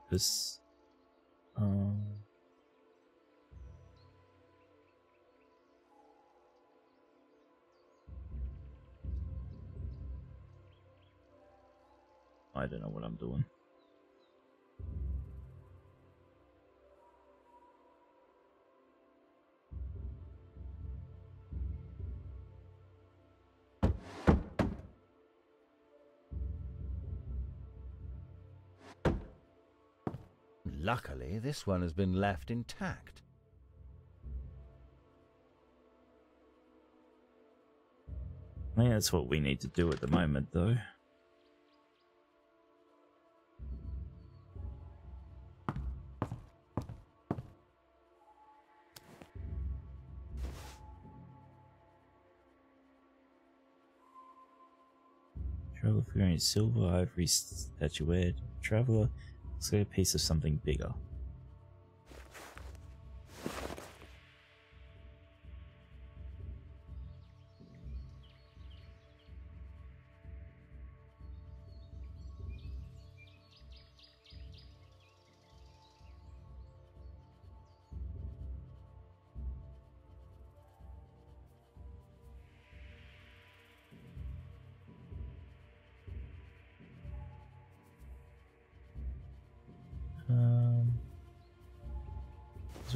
Because, um, I don't know what I'm doing. Luckily, this one has been left intact. I that's what we need to do at the moment, though. Traveler figurine silver, ivory statuette. Traveler looks like a piece of something bigger.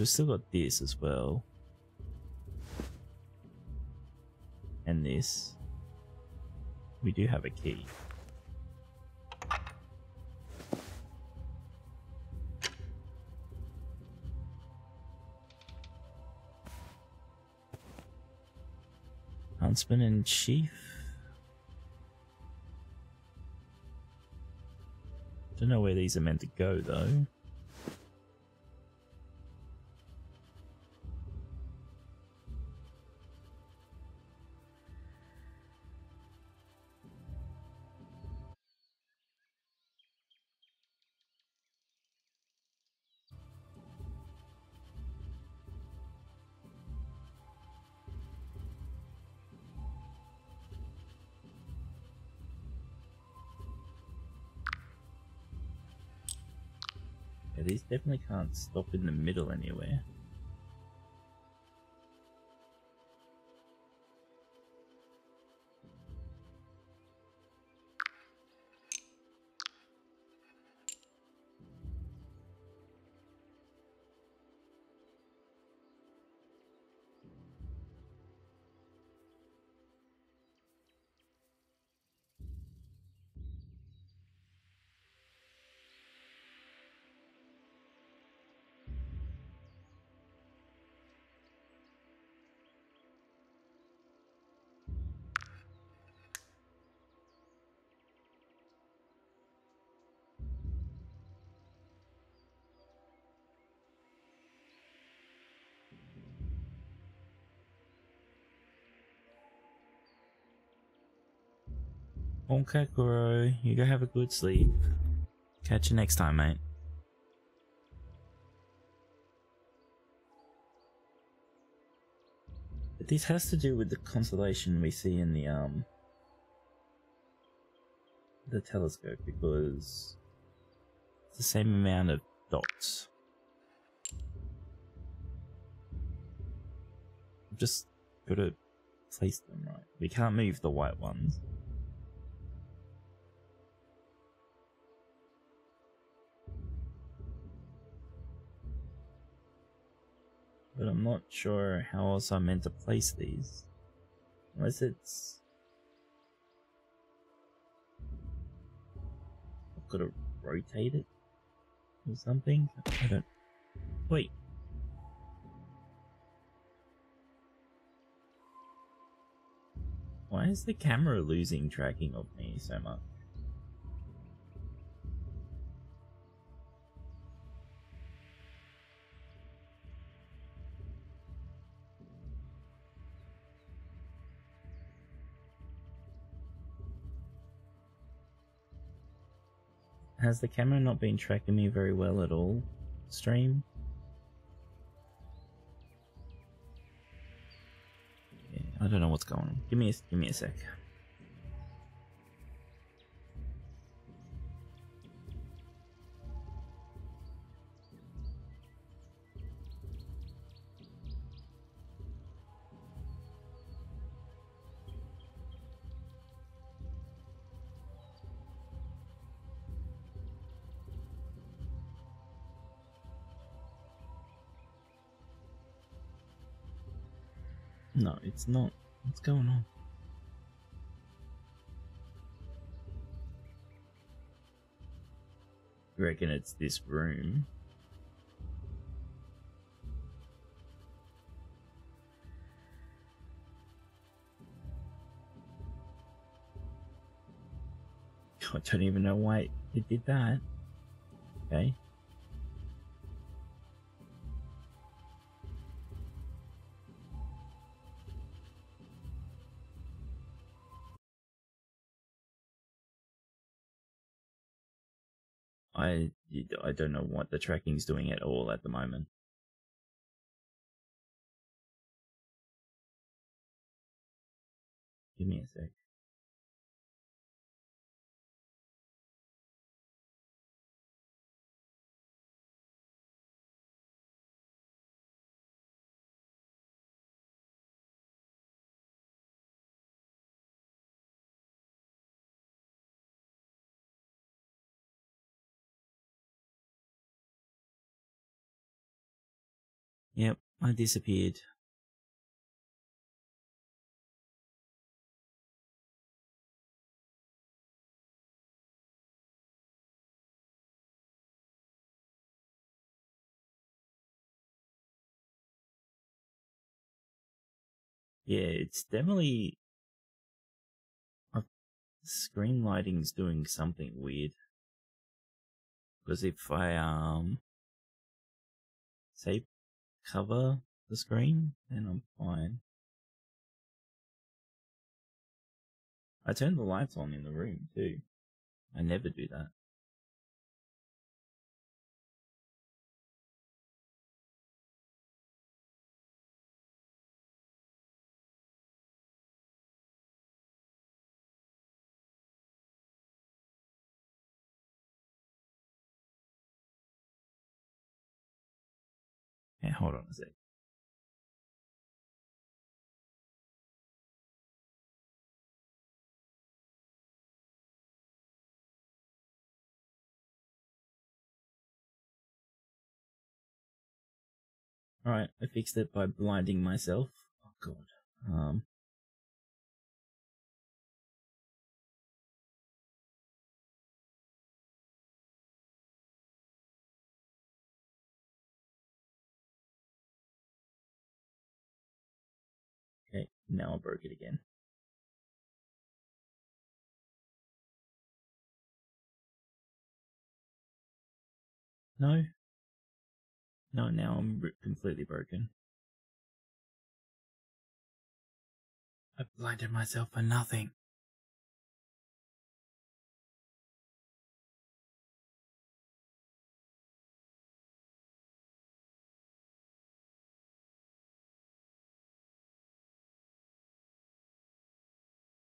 We still got this as well, and this. We do have a key. Huntsman in chief. Don't know where these are meant to go though. Stop in the middle anywhere. Okay, Kuro, you go have a good sleep. Catch you next time, mate. But this has to do with the constellation we see in the um the telescope because it's the same amount of dots. Just gotta place them right. We can't move the white ones. But I'm not sure how else I'm meant to place these. Unless it's... I've got to rotate it? Or something? I don't... Wait. Why is the camera losing tracking of me so much? Has the camera not been tracking me very well at all? Stream? Yeah, I don't know what's going on. Give me a, give me a sec. No, it's not. What's going on? You reckon it's this room? I don't even know why it did that. Okay. I I don't know what the tracking's doing at all at the moment. Give me a sec. Yep, I disappeared. Yeah, it's definitely... Uh, screen lighting's doing something weird. Because if I, um... Say cover the screen, then I'm fine. I turned the lights on in the room too. I never do that. Hold on a sec. Alright, I fixed it by blinding myself. Oh god. Um. Now I broke it again. No. No, now I'm completely broken. I blinded myself for nothing.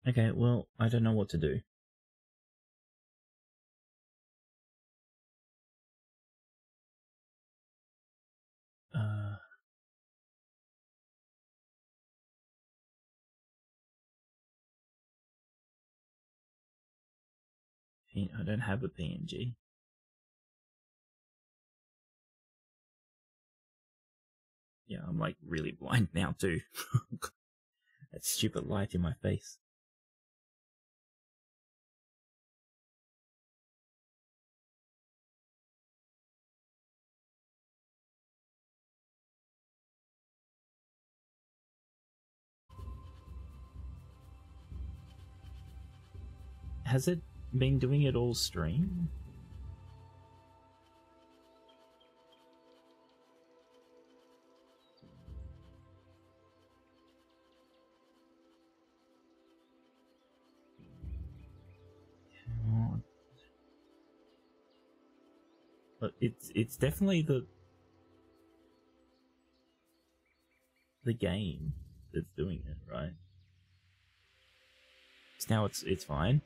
Okay, well, I don't know what to do. Uh. I don't have a PNG. Yeah, I'm like really blind now too. that stupid light in my face. Has it been doing it all stream? But it's it's definitely the the game that's doing it, right? So now it's it's fine.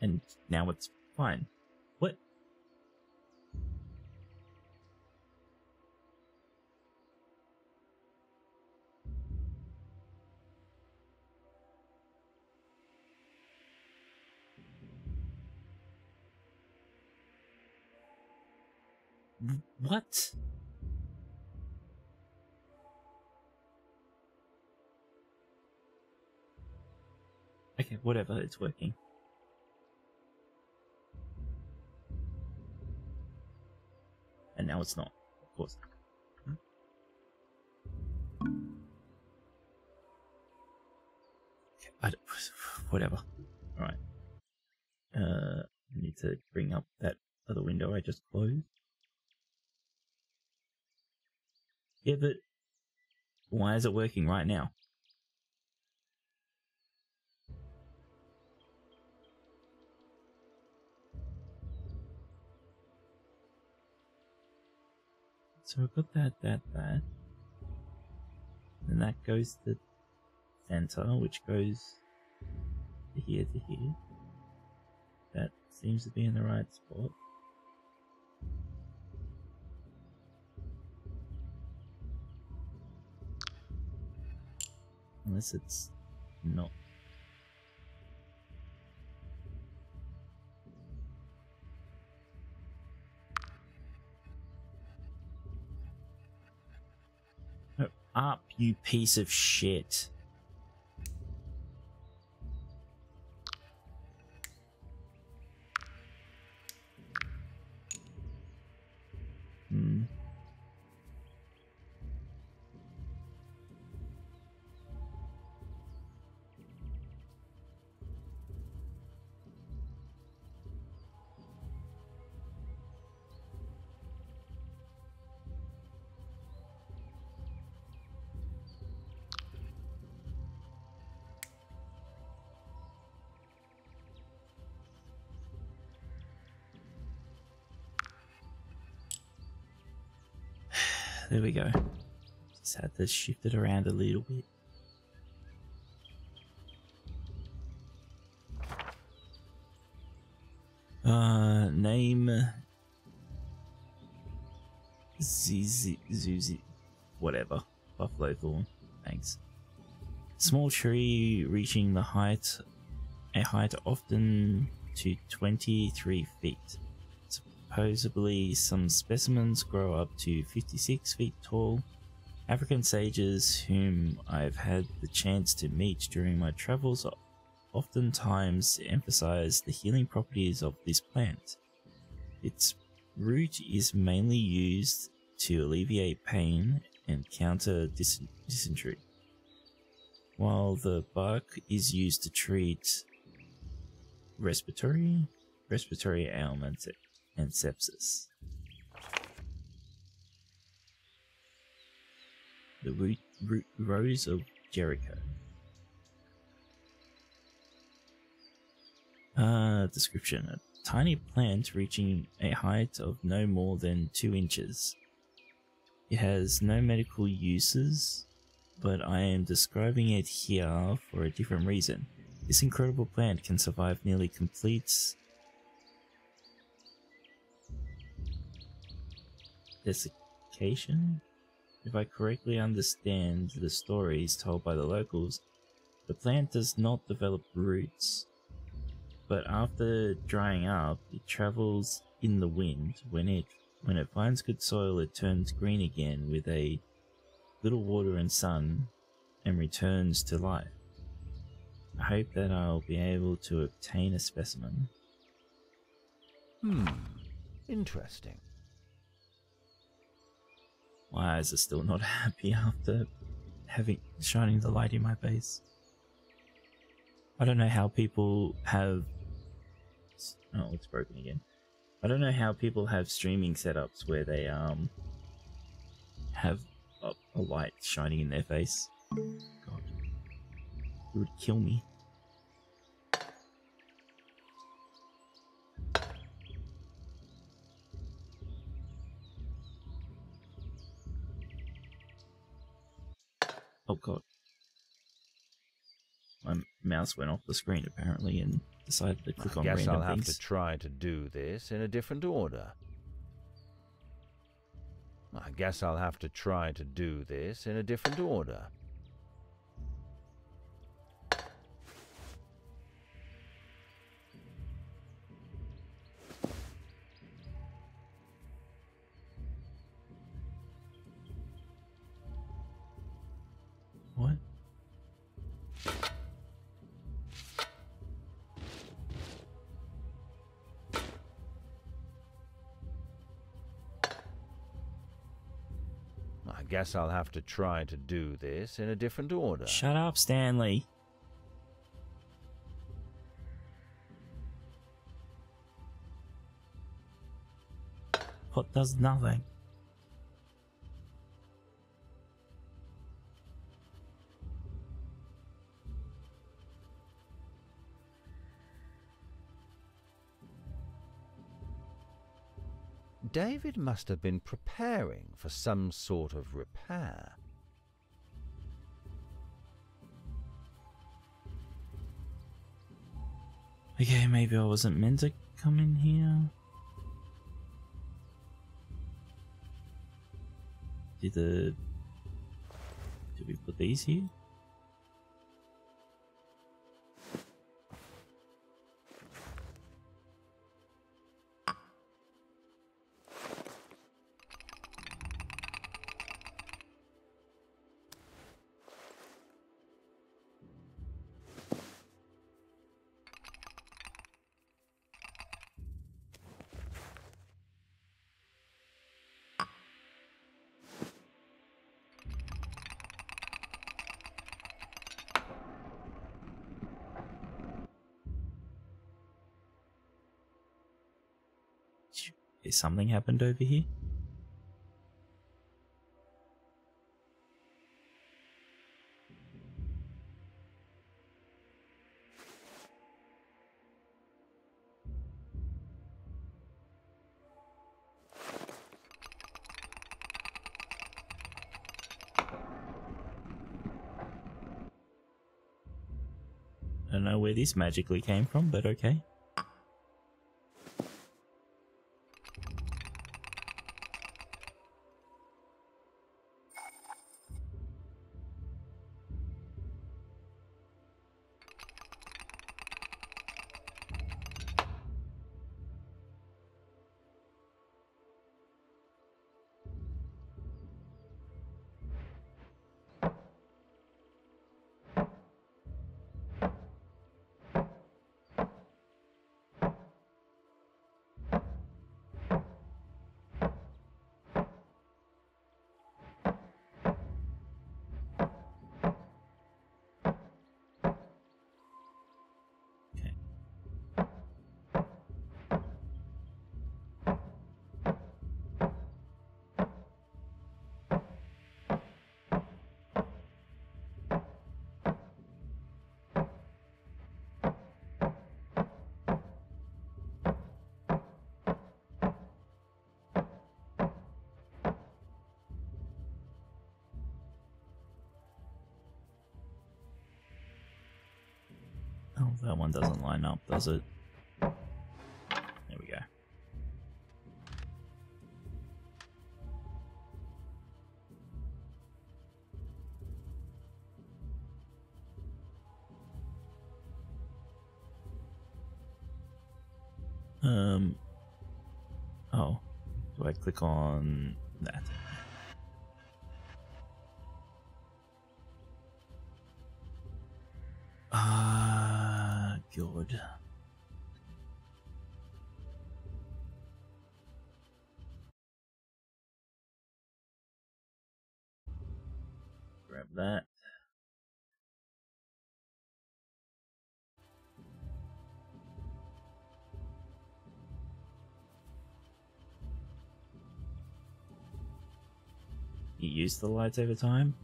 And now it's fine. What? What? Okay, whatever, it's working. And now it's not, of course. I don't, whatever. Alright. Uh, I need to bring up that other window I just closed. Yeah, but why is it working right now? So I've got that, that, that. And that goes to center, which goes to here to here. That seems to be in the right spot. Unless it's not. Up, you piece of shit. There we go. Just had to shift it around a little bit. Uh, name Zizi, Zuzi, whatever. Buffalo thorn. Thanks. Small tree reaching the height, a height often to 23 feet. Supposedly, some specimens grow up to 56 feet tall. African sages, whom I've had the chance to meet during my travels, oftentimes emphasize the healing properties of this plant. Its root is mainly used to alleviate pain and counter dys- dysentery, while the bark is used to treat respiratory respiratory ailments and sepsis. The root, root rose of Jericho. Uh, description. A tiny plant reaching a height of no more than 2 inches. It has no medical uses, but I am describing it here for a different reason. This incredible plant can survive nearly complete desiccation? If I correctly understand the stories told by the locals, the plant does not develop roots, but after drying up, it travels in the wind. When it when it finds good soil, it turns green again with a little water and sun and returns to life. I hope that I'll be able to obtain a specimen. Hmm. Interesting. My eyes are still not happy after having shining the light in my face. I don't know how people have. Oh, it's broken again. I don't know how people have streaming setups where they um have a, a light shining in their face. God, it would kill me. Oh god. My mouse went off the screen apparently and decided to click on. I on guess random I'll have things. to try to do this in a different order. I guess I'll have to try to do this in a different order. Guess I'll have to try to do this in a different order. Shut up, Stanley. What does nothing? David must have been preparing for some sort of repair. Okay, maybe I wasn't meant to come in here. Did the... Did we put these here? Something happened over here? I don't know where this magically came from, but okay. One doesn't line up, does it? There we go. Um. Oh, do I click on that? Grab that. You use the lights over time?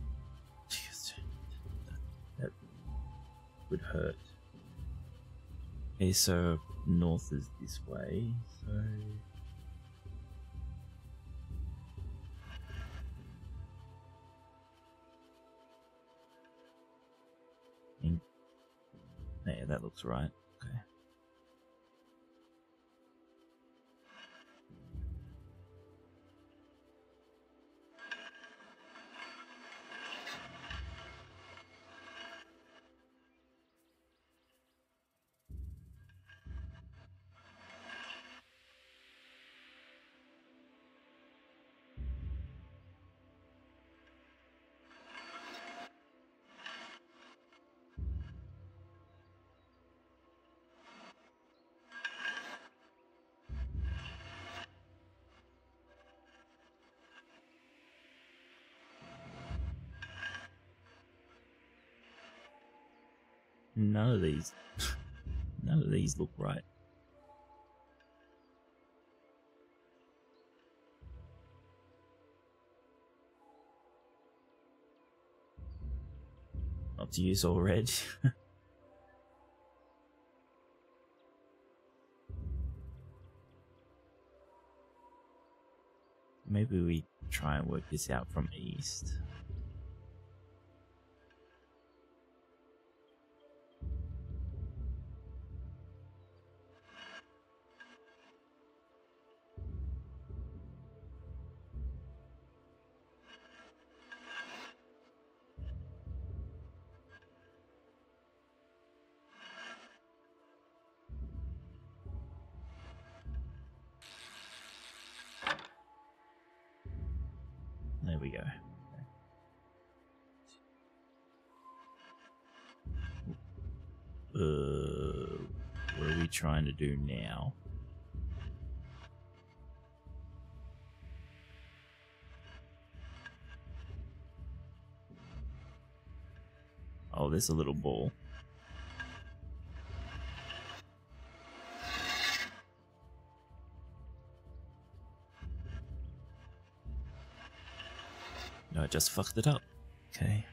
That would hurt. Okay, so uh, north is this way, so. Yeah, that looks right. Okay. None of these, none of these look right. Not to use all red. Maybe we try and work this out from east. Trying to do now? Oh, there's a little ball. No, I just fucked it up. Okay.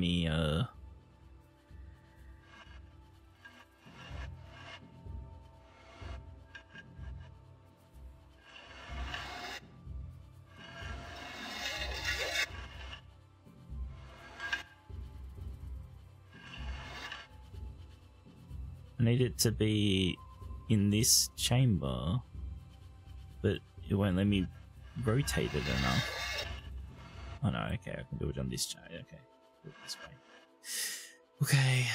Me, uh... I need it to be in this chamber, but it won't let me rotate it enough. Oh no, okay, I can do it on this side. Okay, this way. Okay.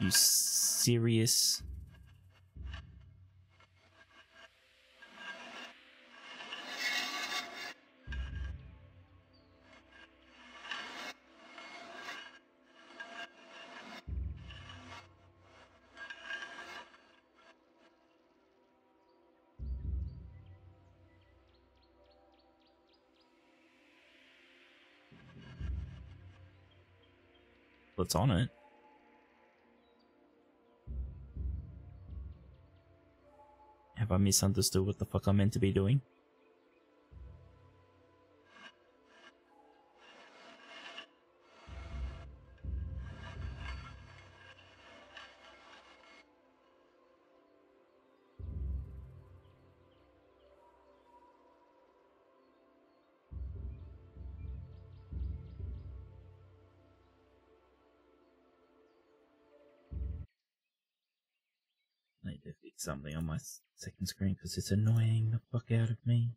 You serious? What's on it. Have I misunderstood what the fuck I'm meant to be doing? Something on my second screen because it's annoying the fuck out of me.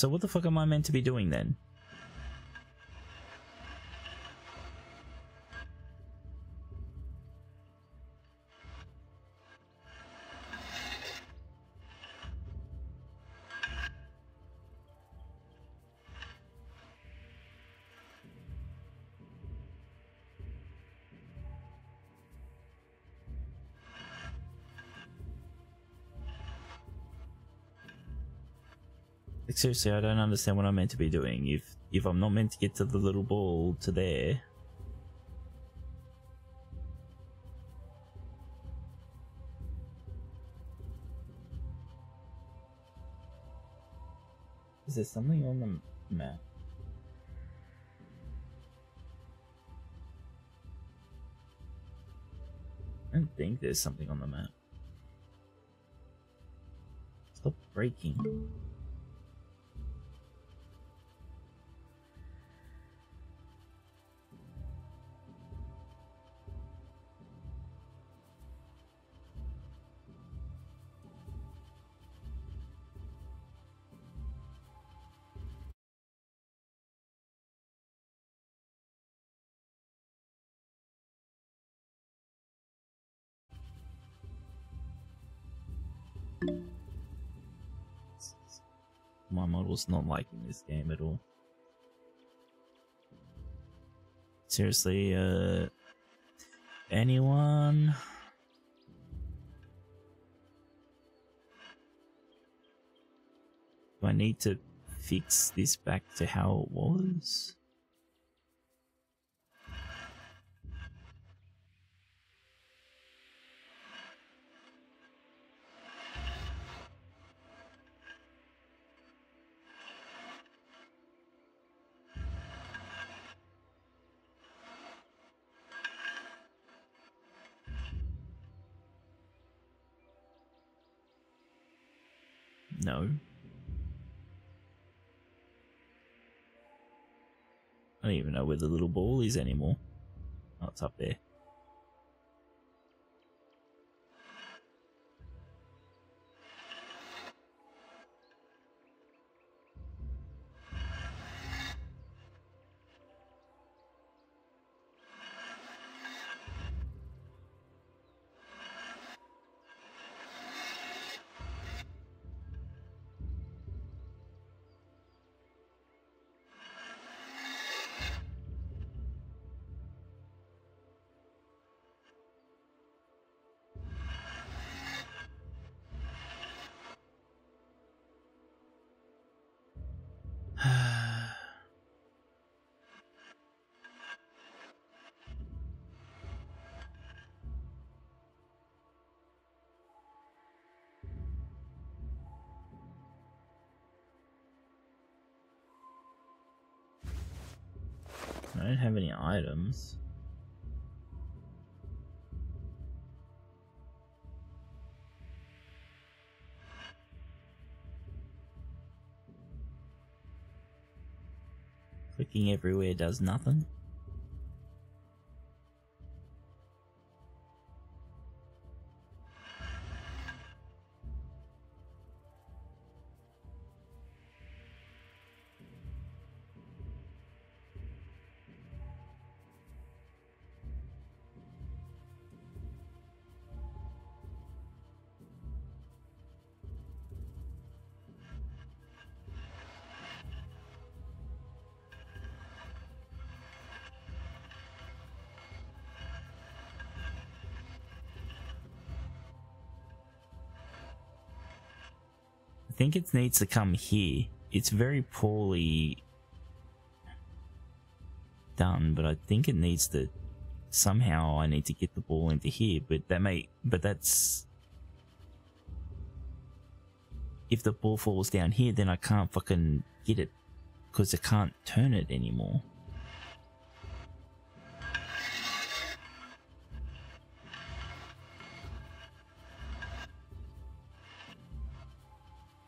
So what the fuck am I meant to be doing then? Seriously, I don't understand what I'm meant to be doing. If if I'm not meant to get to the little ball to there. Is there something on the map? I don't think there's something on the map. Stop breaking. Model's not liking this game at all. Seriously, uh... Anyone? Do I need to fix this back to how it was? No. I don't even know where the little ball is anymore. Oh, it's up there. Items. Clicking everywhere does nothing. Think it needs to come here. It's very poorly done, but I think it needs to somehow I need to get the ball into here, but that may but that's if the ball falls down here then I can't fucking get it because I can't turn it anymore.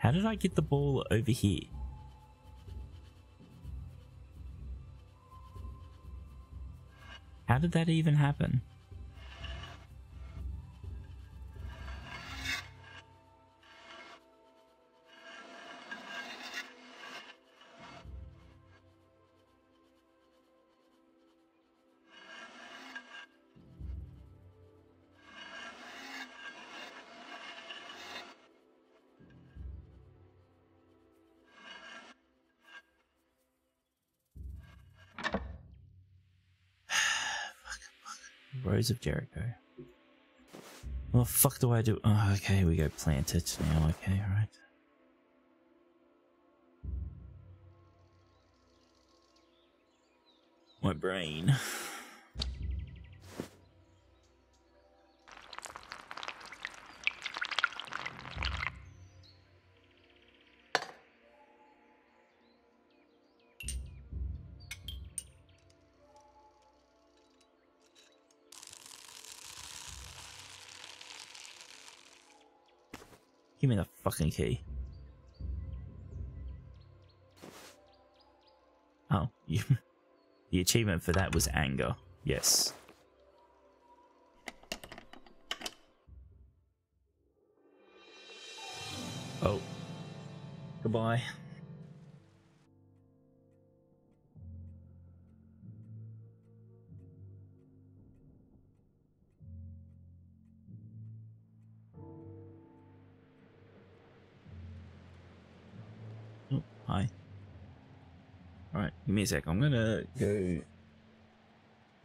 How did I get the ball over here? How did that even happen? Of Jericho. What the fuck do I do? Oh, okay, we go plant it now. Okay, alright. My brain. fucking key. Oh, you, the achievement for that was anger. Yes. Me a sec. I'm gonna go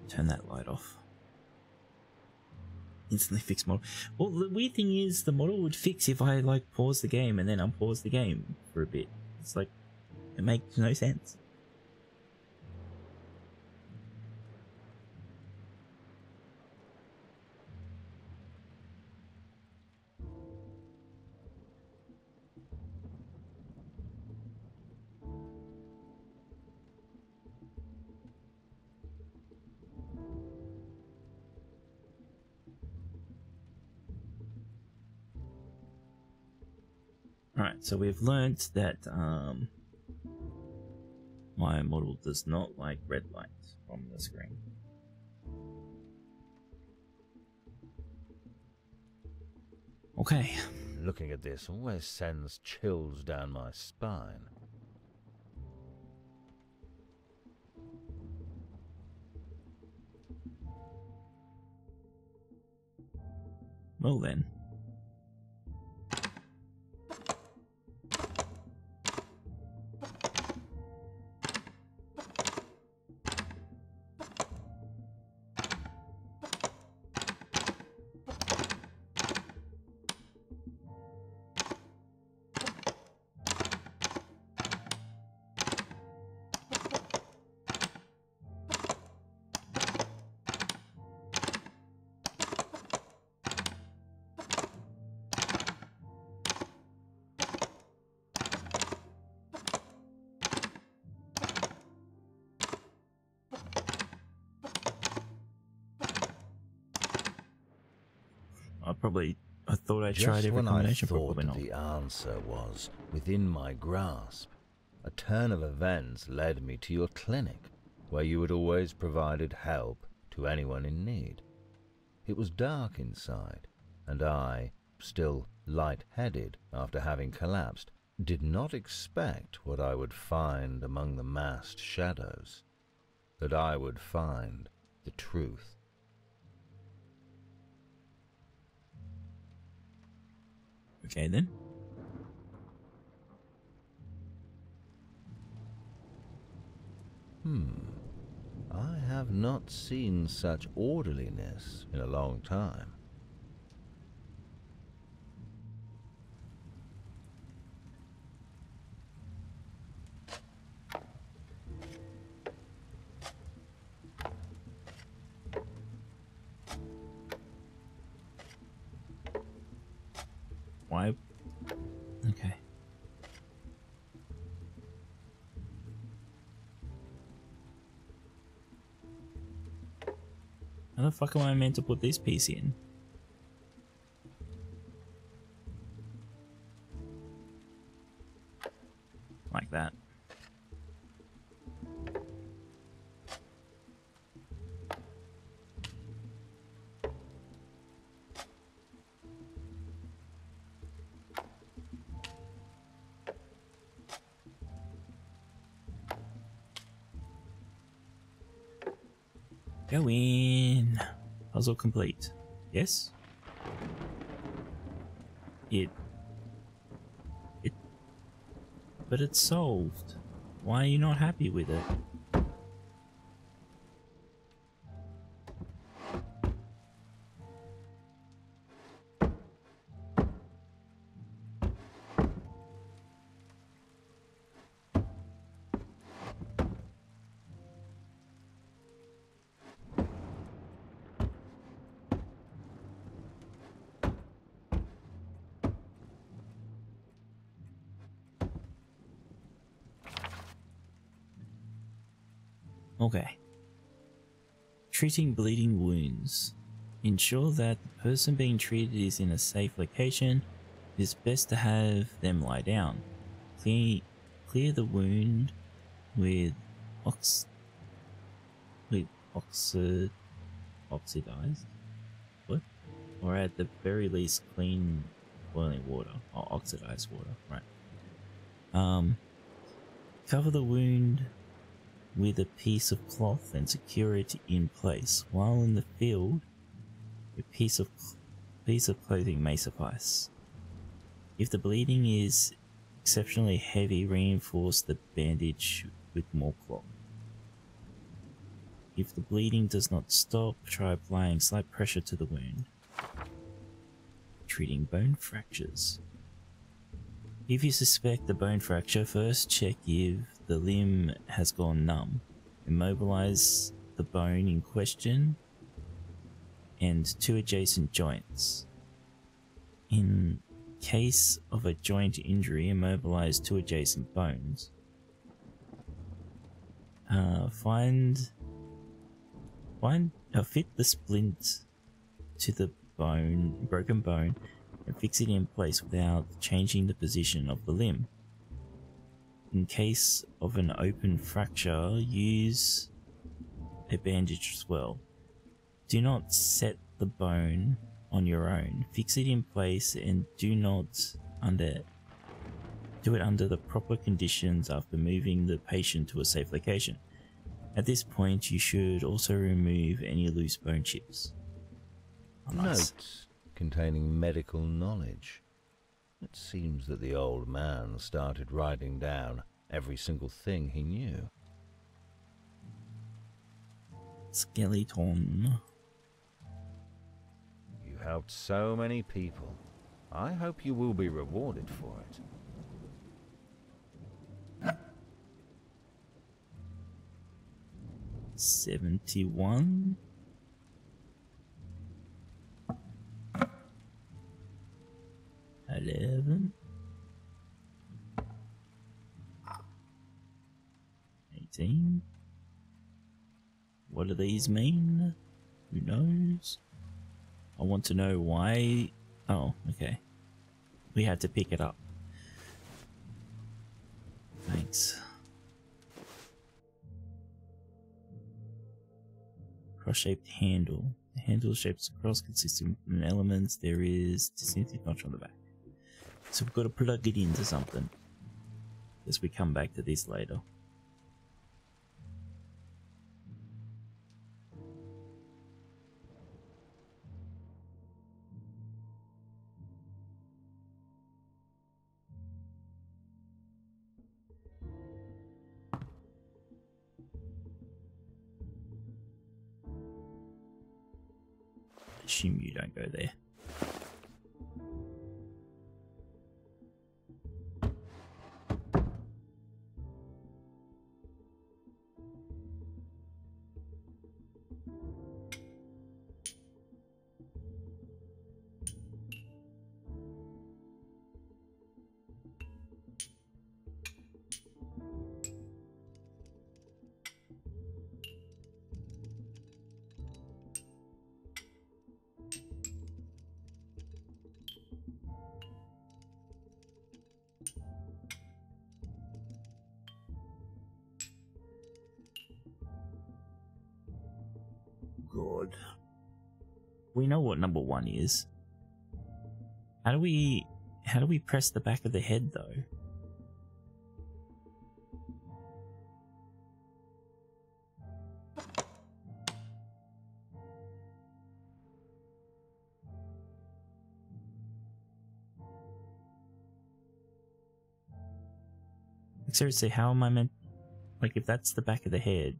turn that light off. Instantly fix model. Well, the weird thing is, the model would fix if I like pause the game and then unpause the game for a bit. It's like, it makes no sense. So we've learnt that um, my model does not like red lights from the screen. Okay, Looking at this always sends chills down my spine. well then. Tried every when I combination, thought probably not. the answer was within my grasp, a turn of events led me to your clinic, where you had always provided help to anyone in need. It was dark inside, and I, still light-headed after having collapsed, did not expect what I would find among the massed shadows. That I would find the truth. Okay then. Hmm. I have not seen such orderliness in a long time. Fuck am I meant to put this piece in? Like that. Go in. Puzzle complete. Yes? It. It. But it's solved. Why are you not happy with it? Treating bleeding wounds. Ensure that the person being treated is in a safe location. It is best to have them lie down. Clear, clear the wound with ox with oxid oxidized what or at the very least clean boiling water or oxidized water right um cover the wound with a piece of cloth and secure it in place. While in the field, a piece of piece of clothing may suffice. If the bleeding is exceptionally heavy, reinforce the bandage with more cloth. If the bleeding does not stop, try applying slight pressure to the wound. Treating bone fractures. If you suspect a bone fracture, first check if the limb has gone numb. Immobilize the bone in question and two adjacent joints. In case of a joint injury, immobilize two adjacent bones. Uh, find find uh, fit the splint to the bone, broken bone, and fix it in place without changing the position of the limb. In case of an open fracture, use a bandage as well. Do not set the bone on your own. Fix it in place and do not under do it under the proper conditions after moving the patient to a safe location. At this point, you should also remove any loose bone chips. Oh, nice. Notes containing medical knowledge. It seems that the old man started writing down every single thing he knew. Skeleton. You helped so many people. I hope you will be rewarded for it. Seventy-one. Eleven. Eighteen. What do these mean? Who knows? I want to know why. Oh, okay. We had to pick it up. Thanks. Cross-shaped handle. The handle shapes across consistent with elements. There is distinctive notch on the back. So we've got to plug it into something. As we come back to this later. We know what number one is. How do we how do we press the back of the head though? Like, seriously, how am I meant like if that's the back of the head?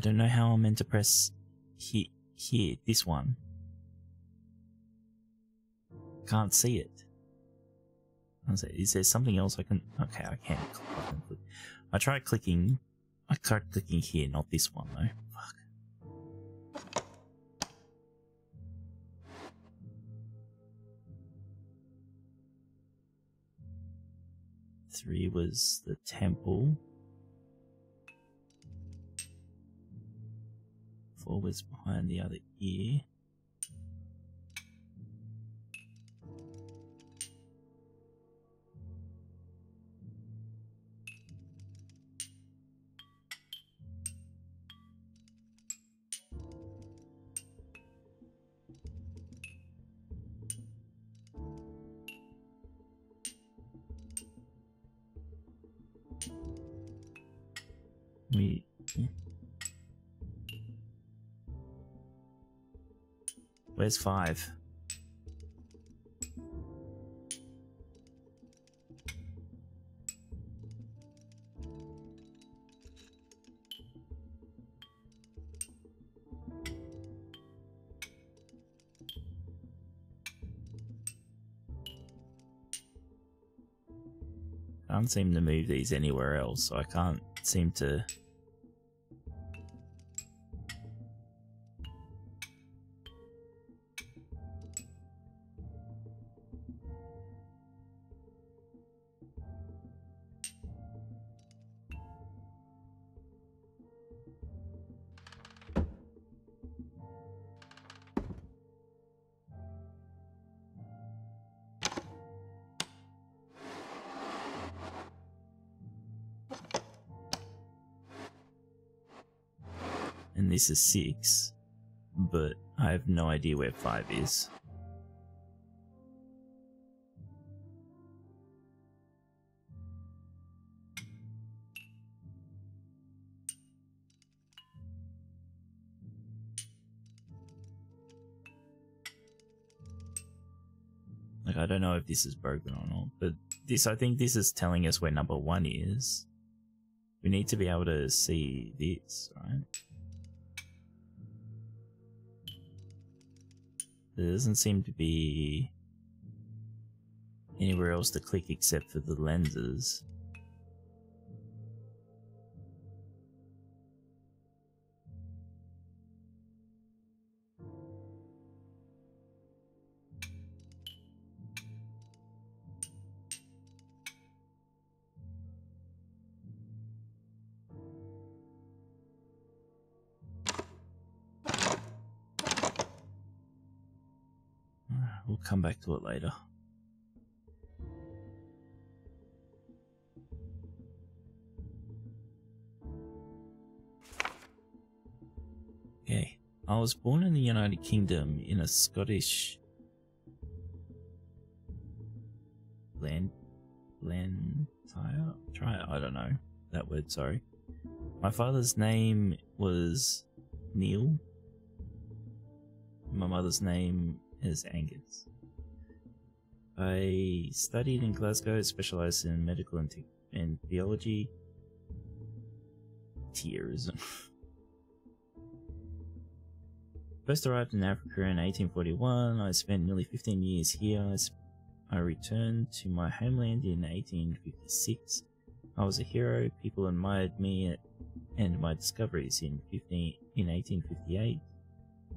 I don't know how I'm meant to press here, here, this one. Can't see it. Is there something else I can? Okay, I can't. I can. I tried clicking. I tried clicking here, not this one though. Fuck. Three was the temple. Was behind the other ear. Five? I can't seem to move these anywhere else, so I can't seem to this is six, but I have no idea where five is. Like, I don't know if this is broken or not, but this, I think this is telling us where number one is. We need to be able to see this, right? There doesn't seem to be anywhere else to click except for the lenses. Back to it later. Okay. I was born in the United Kingdom in a Scottish land Blantyre? Try I don't know that word, sorry. My father's name was Neil. My mother's name is Angus. I studied in Glasgow, specialized in medical and, te- and theology. Tears. First arrived in Africa in 1841. I spent nearly 15 years here. I, I returned to my homeland in 1856. I was a hero. People admired me and my discoveries in 15, in 1858.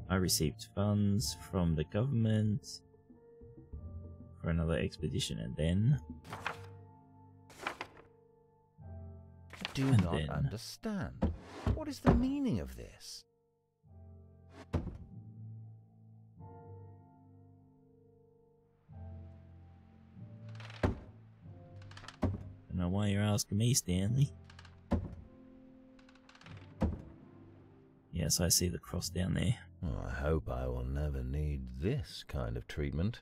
I received funds from the government for another expedition and then I do and not then. understand. What is the meaning of this? Don't know why you're asking me, Stanley. Yes, I see the cross down there. Well, I hope I will never need this kind of treatment.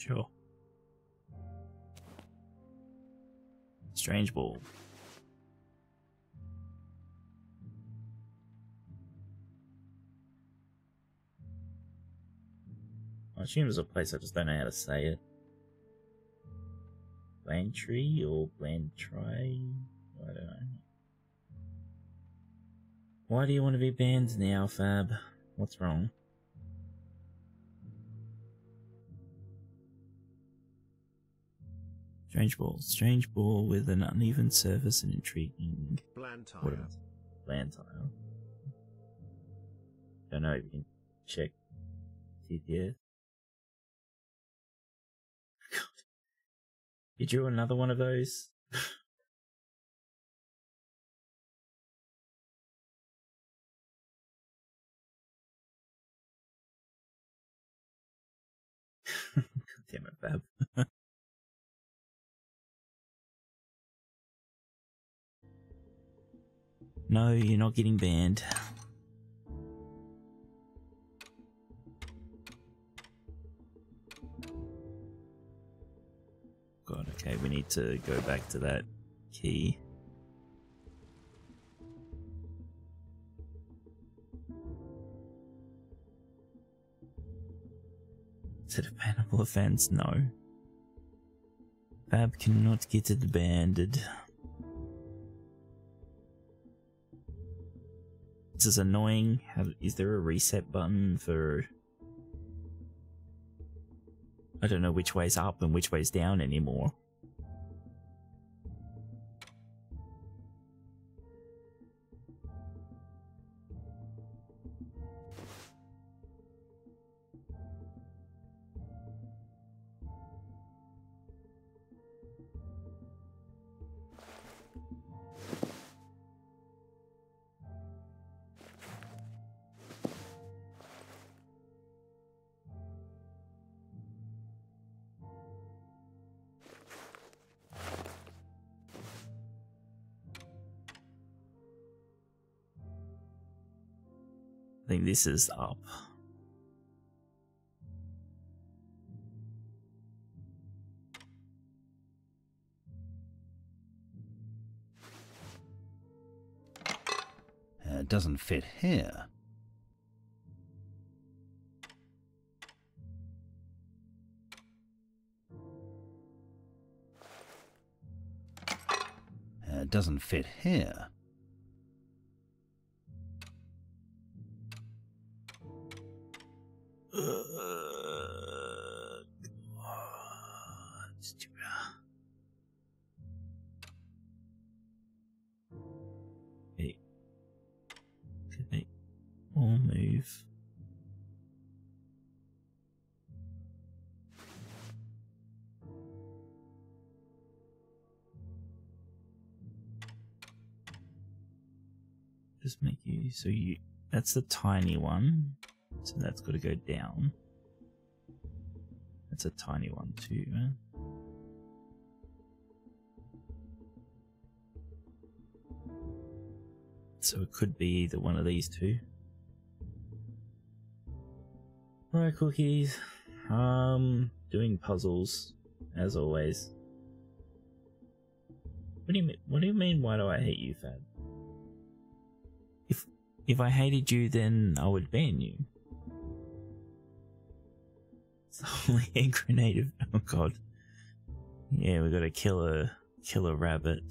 Sure. Strange ball. I assume there's a place, I just don't know how to say it. Blantree or Blantry? I don't know. Why do you want to be banned now, Fab? What's wrong? Strange ball. Strange ball with an uneven surface and intriguing. Blantyre. What else? Blantyre. Don't know if you can check TTS. God. You drew another one of those? Damn it, Fab. No, you're not getting banned. God, okay, we need to go back to that key. Is it a bannable offense? No. Fab cannot get it banned. This is annoying. Is there a reset button for... I don't know which way's up and which way's down anymore. This is up. Uh, it doesn't fit here. Uh, it doesn't fit here. So you that's the tiny one. So that's got to go down. That's a tiny one too. So it could be either one of these two. Alright, cookies. Um, doing puzzles, as always. What do you mean? What do you mean? Why do I hate you, Fab? If I hated you, then I would ban you. It's only a grenade of oh god. Yeah, we gotta kill a kill a rabbit.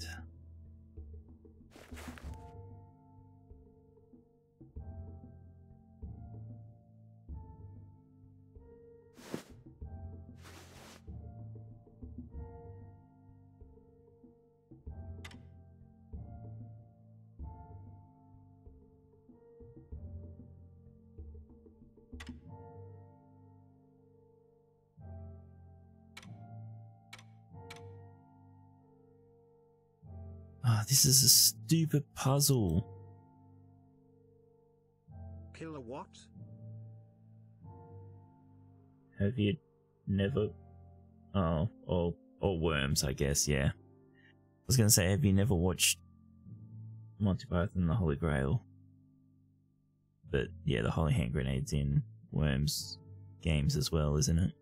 This is a stupid puzzle. Kill a what? Have you never? Oh, or or worms, I guess. Yeah. I was gonna say, have you never watched Monty Python and the Holy Grail? But yeah, the Holy Hand Grenade's in Worms games as well, isn't it?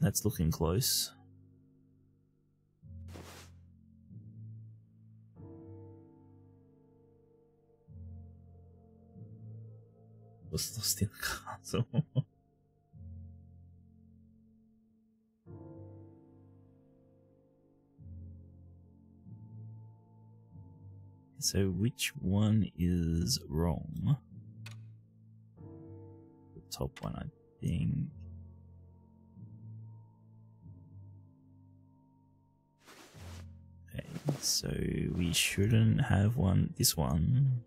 That's looking close. Was lost in the castle. so which one is wrong? The top one, I think. So we shouldn't have one. This one.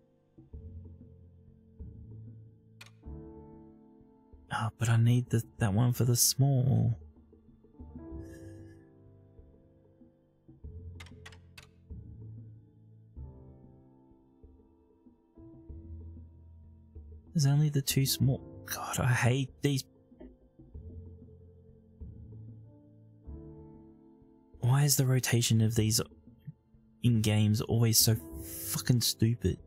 Ah, but I need the, that one for the small. There's only the two small. God, I hate these. Why is the rotation of these in games always so fucking stupid?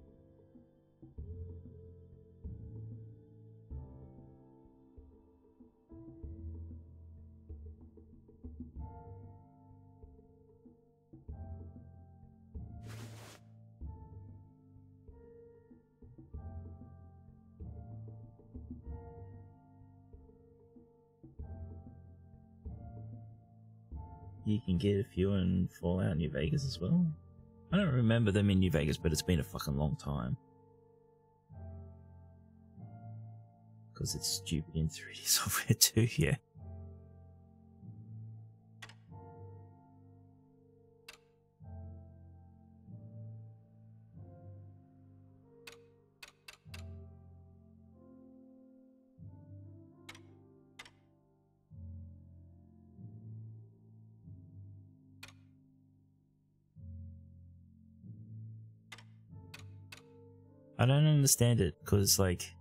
You can get a few in Fallout New Vegas as well. I don't remember them in New Vegas, but it's been a fucking long time. Because it's stupid in 3D software too, yeah. I don't understand it because like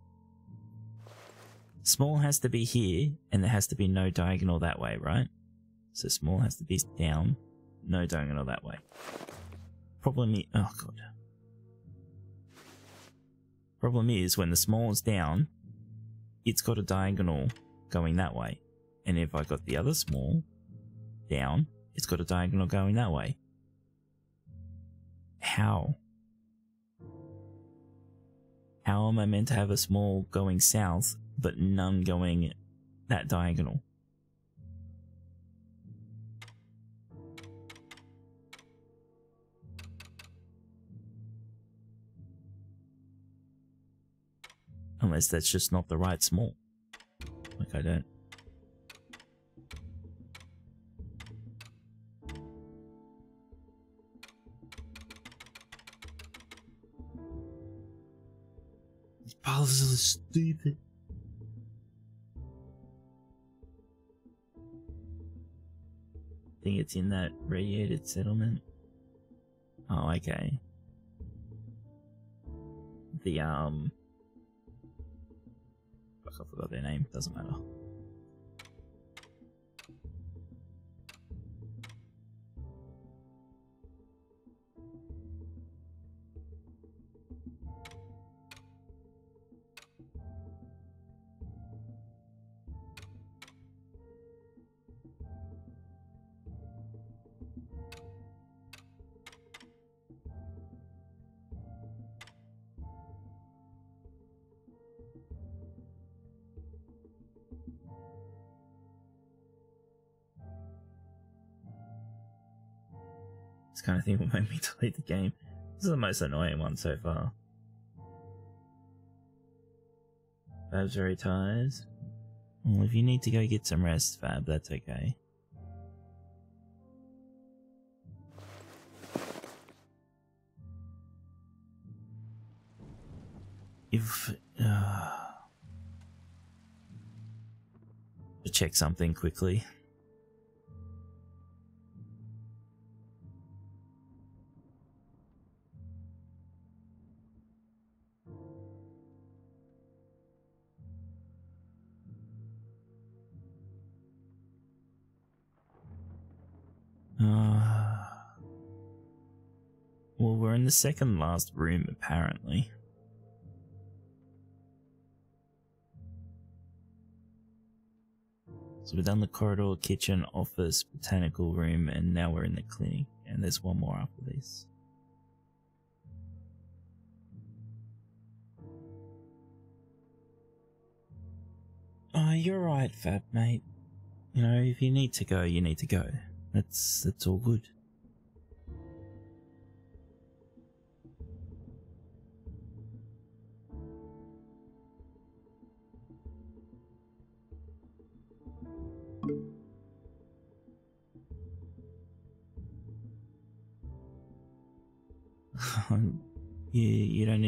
small has to be here and there has to be no diagonal that way, right? So small has to be down, no diagonal that way. Problem is, oh god. Problem is when the small is down it's got a diagonal going that way. And if I got the other small down, it's got a diagonal going that way. How? How am I meant to have a small going south, but none going that diagonal? Unless that's just not the right small. Like I don't. These puzzles are stupid. think it's in that radiated settlement. Oh, okay. The, um... I forgot their name. Doesn't matter. Kind of thing will make me delete the game. This is the most annoying one so far. Fab's very tired. Well, if you need to go get some rest, Fab, that's okay. If... Uh, check something quickly. Second last room, apparently. So we've done the corridor, kitchen, office, botanical room, and now we're in the clinic. And there's one more after this. Oh, you're right, Fab, mate. You know, if you need to go, you need to go. That's that's all good.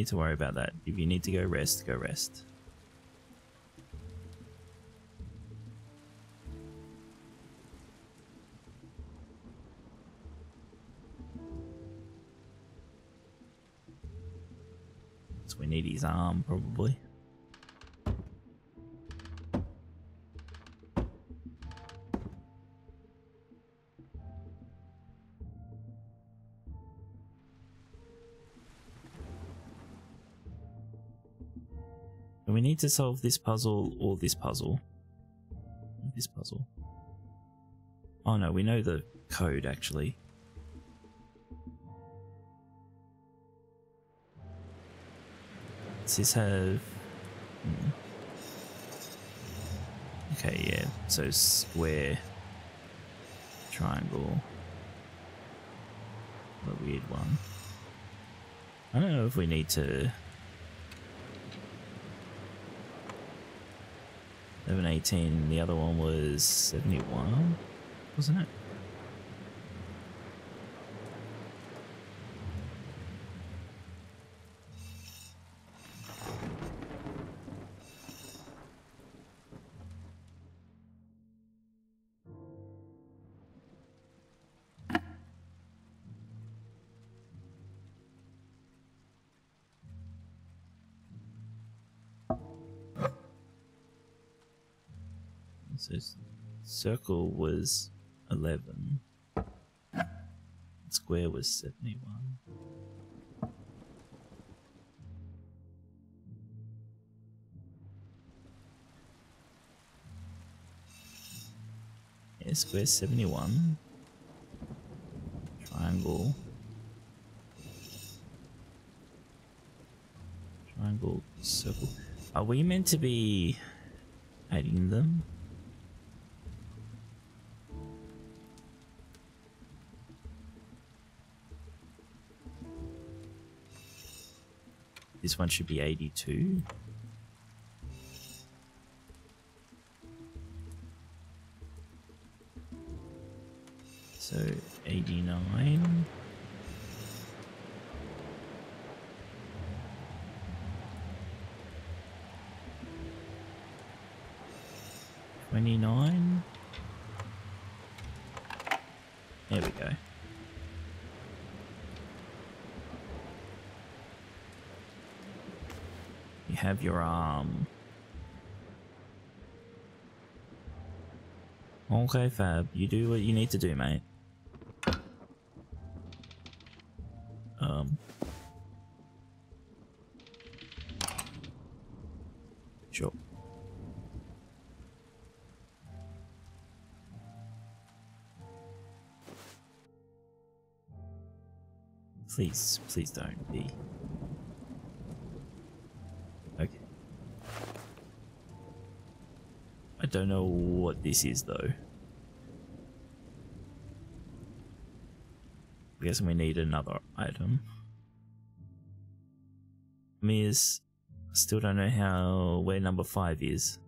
Need to worry about that. If you need to go rest, go rest. So we need his arm, probably. Need to solve this puzzle or this puzzle. This puzzle. Oh no, we know the code actually. Does this have... hmm. Okay, yeah, so square, triangle, a weird one. I don't know if we need to... 1118, the other one was 71, wasn't it? was 11. Square was 71. Yeah, square 71. Triangle. Triangle, circle. Uh, Are we meant to be adding them? This one should be 82. You have your arm. Okay, Fab. You do what you need to do, mate. Um. Sure. Please, please don't be. Don't know what this is though. I guess we need another item. Miz, still don't know how where number five is.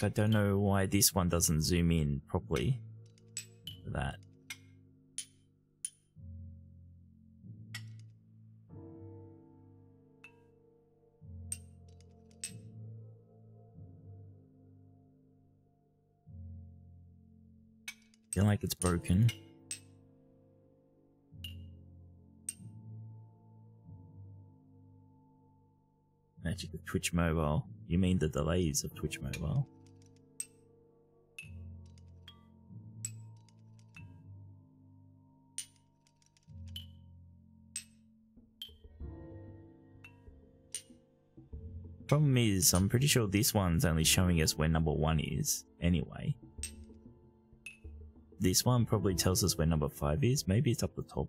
I don't know why this one doesn't zoom in properly that. Feel like it's broken. Magic of Twitch Mobile. You mean the delays of Twitch Mobile? Problem is, I'm pretty sure this one's only showing us where number one is, anyway. This one probably tells us where number five is. Maybe it's up the top.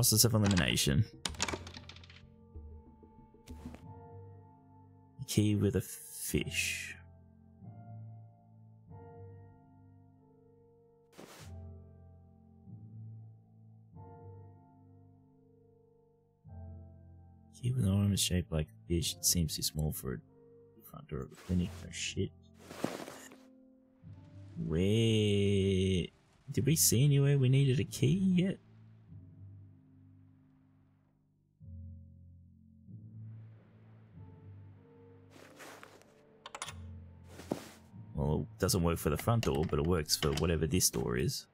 Process of elimination. Key with a fish. Key with an shaped like a fish. It seems too small for a front door of a clinic. No shit. Where did we see anywhere we needed a key yet? Doesn't work for the front door, but it works for whatever this door is.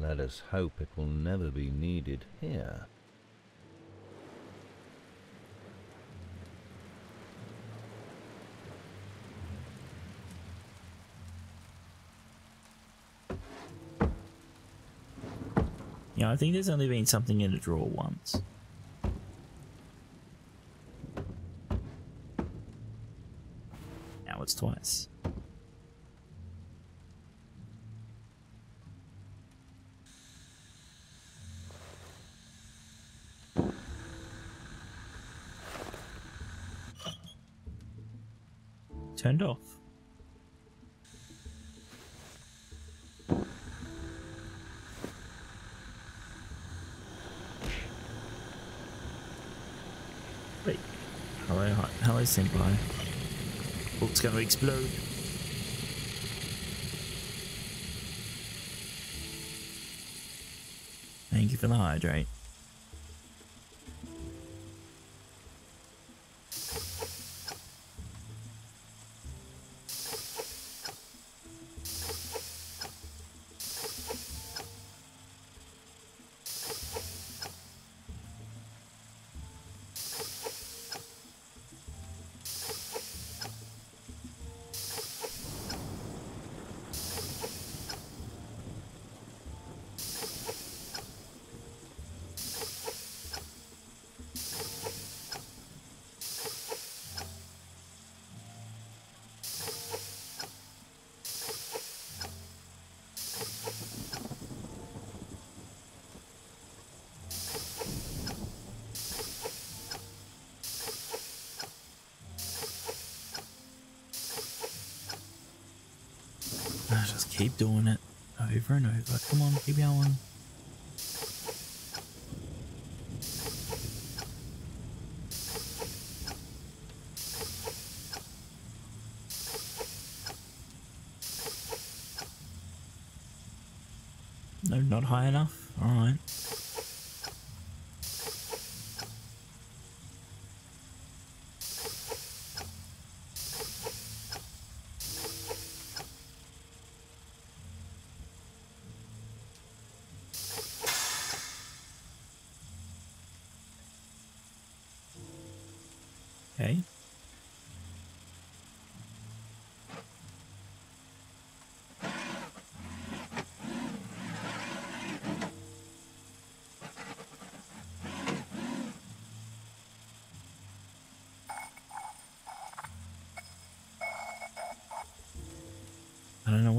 Let us hope it will never be needed here. I think there's only been something in a drawer once. Now it's twice. Turned off. Senpai, senpai. Book's gonna explode. Thank you for the hydrate. Doing it over and over. Come on, keep going. No, not high enough?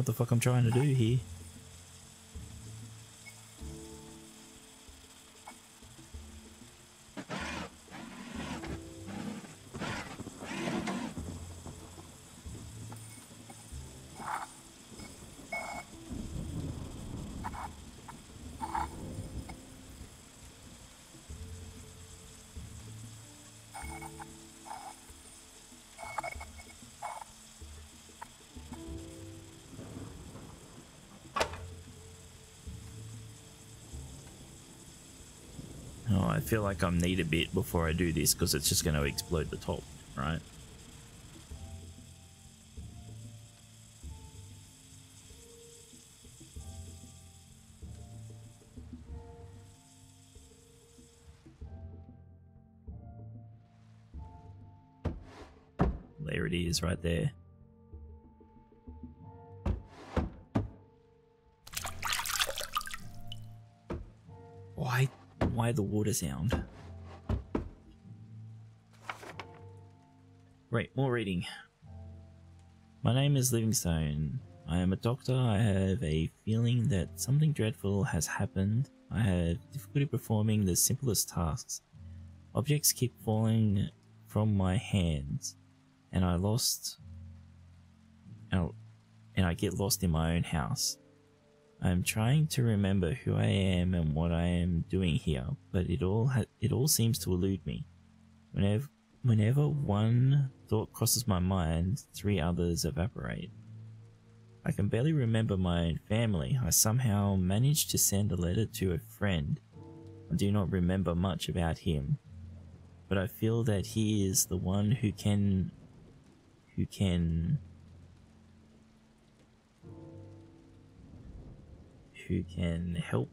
What the fuck I'm trying to do here. Feel like I need a bit before I do this because it's just going to explode the top, right? There it is, right there. Why the water sound? Right, more reading. My name is Livingstone. I am a doctor. I have a feeling that something dreadful has happened. I have difficulty performing the simplest tasks. Objects keep falling from my hands, and I lost. And I get lost in my own house. I am trying to remember who I am and what I am doing here, but it all it all seems to elude me. Whenever whenever one thought crosses my mind, three others evaporate. I can barely remember my family. I somehow managed to send a letter to a friend. I do not remember much about him, but I feel that he is the one who can who can who can help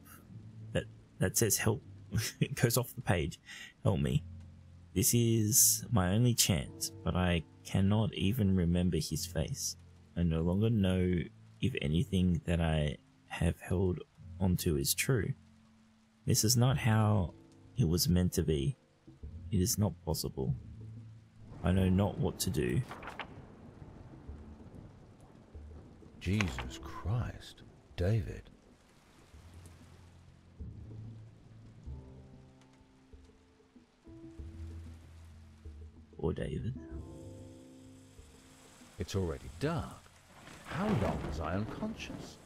that that says help it goes off the page. Help me. This is my only chance but i cannot even remember his face. I no longer know if anything that i have held onto is true. This is not how it was meant to be. It is not possible. I know not what to do. Jesus Christ, David. Or david It's already dark. How long was I unconscious?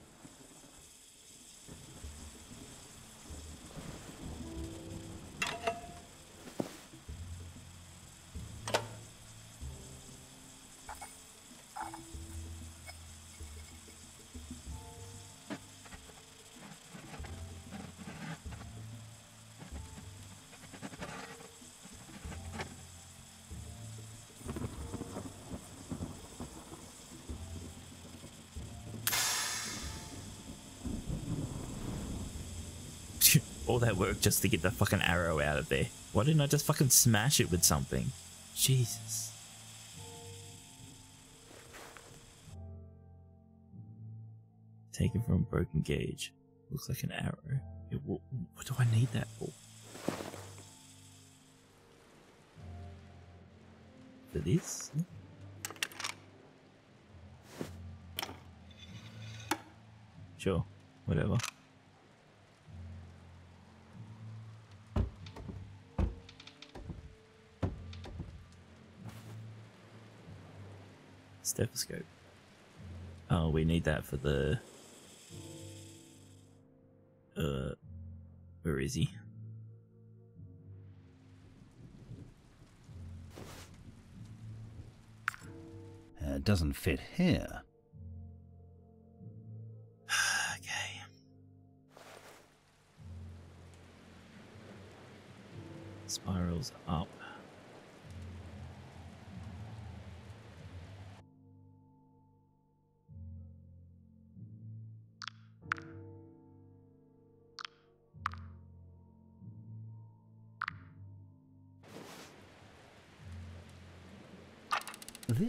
All that work just to get the fucking arrow out of there. Why didn't I just fucking smash it with something? Jesus. Taken from broken gauge. Looks like an arrow. Yeah, what, what do I need that for? For this? Sure, whatever. Stethoscope. Oh, we need that for the. Uh, where is he? Uh, It doesn't fit here. okay. Spirals up.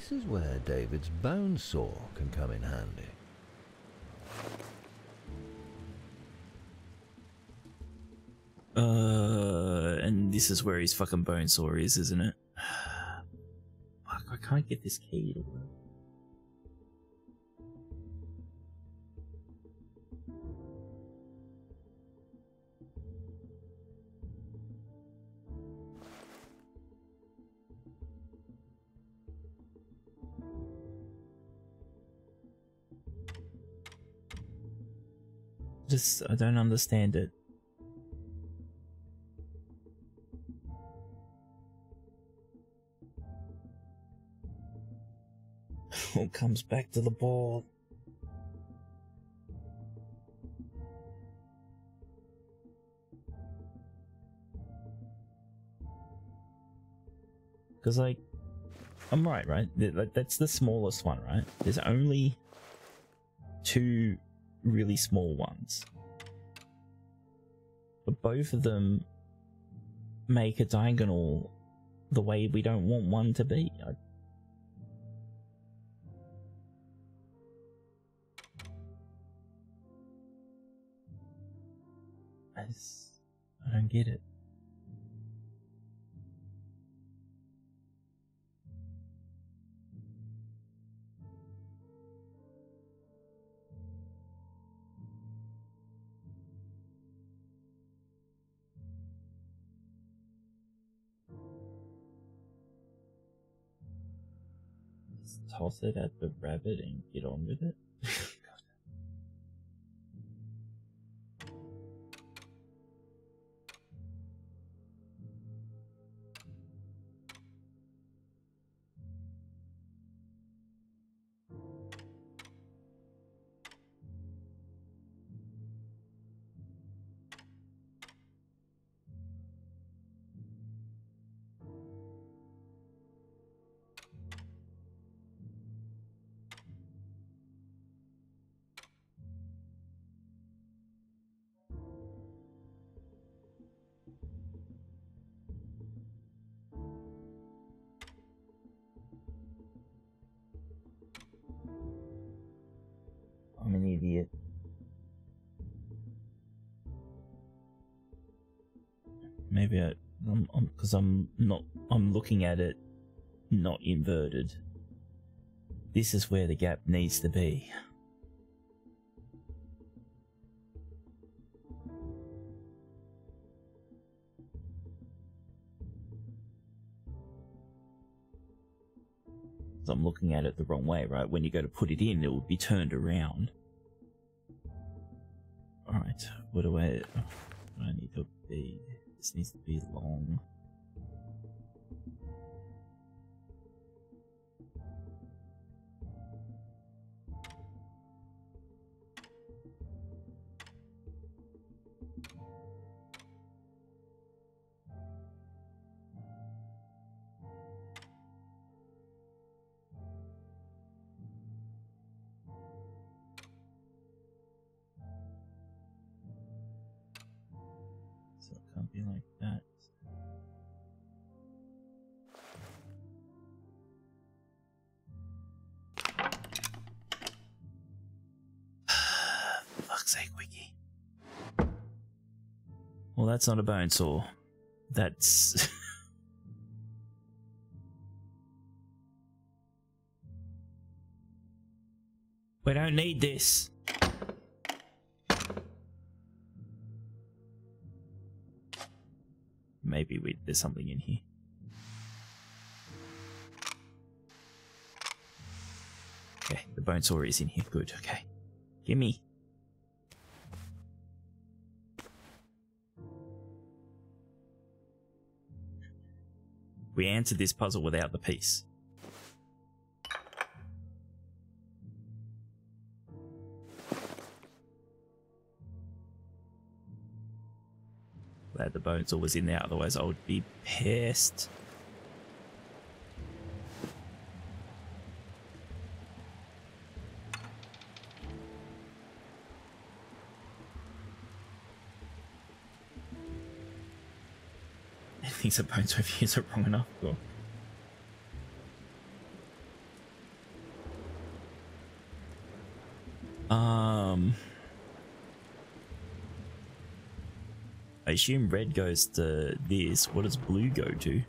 This is where David's bone saw can come in handy. Uh, and this is where his fucking bone saw is, isn't it? Fuck, I can't get this key to work. I don't understand it. All comes back to the ball. Because, like, I'm right, right? That's the smallest one, right? There's only two really small ones. But both of them make a diagonal the way we don't want one to be. I don't get it. It at the rabbit and get on with it. Maybe I, I'm, I'm, I'm not, I'm looking at it not inverted. This is where the gap needs to be. I'm looking at it the wrong way, right? When you go to put it in, it would be turned around. Alright, what do I... I need to be? This needs to be long. That's not a bone saw. That's. we don't need this. Maybe we, there's something in here. Okay, the bone saw is in here. Good, okay. Gimme. We answered this puzzle without the piece. Glad the bone saw was in there, otherwise I would be pissed. Anything's a bones if it wrong enough. Um, I assume red goes to this. What does blue go to?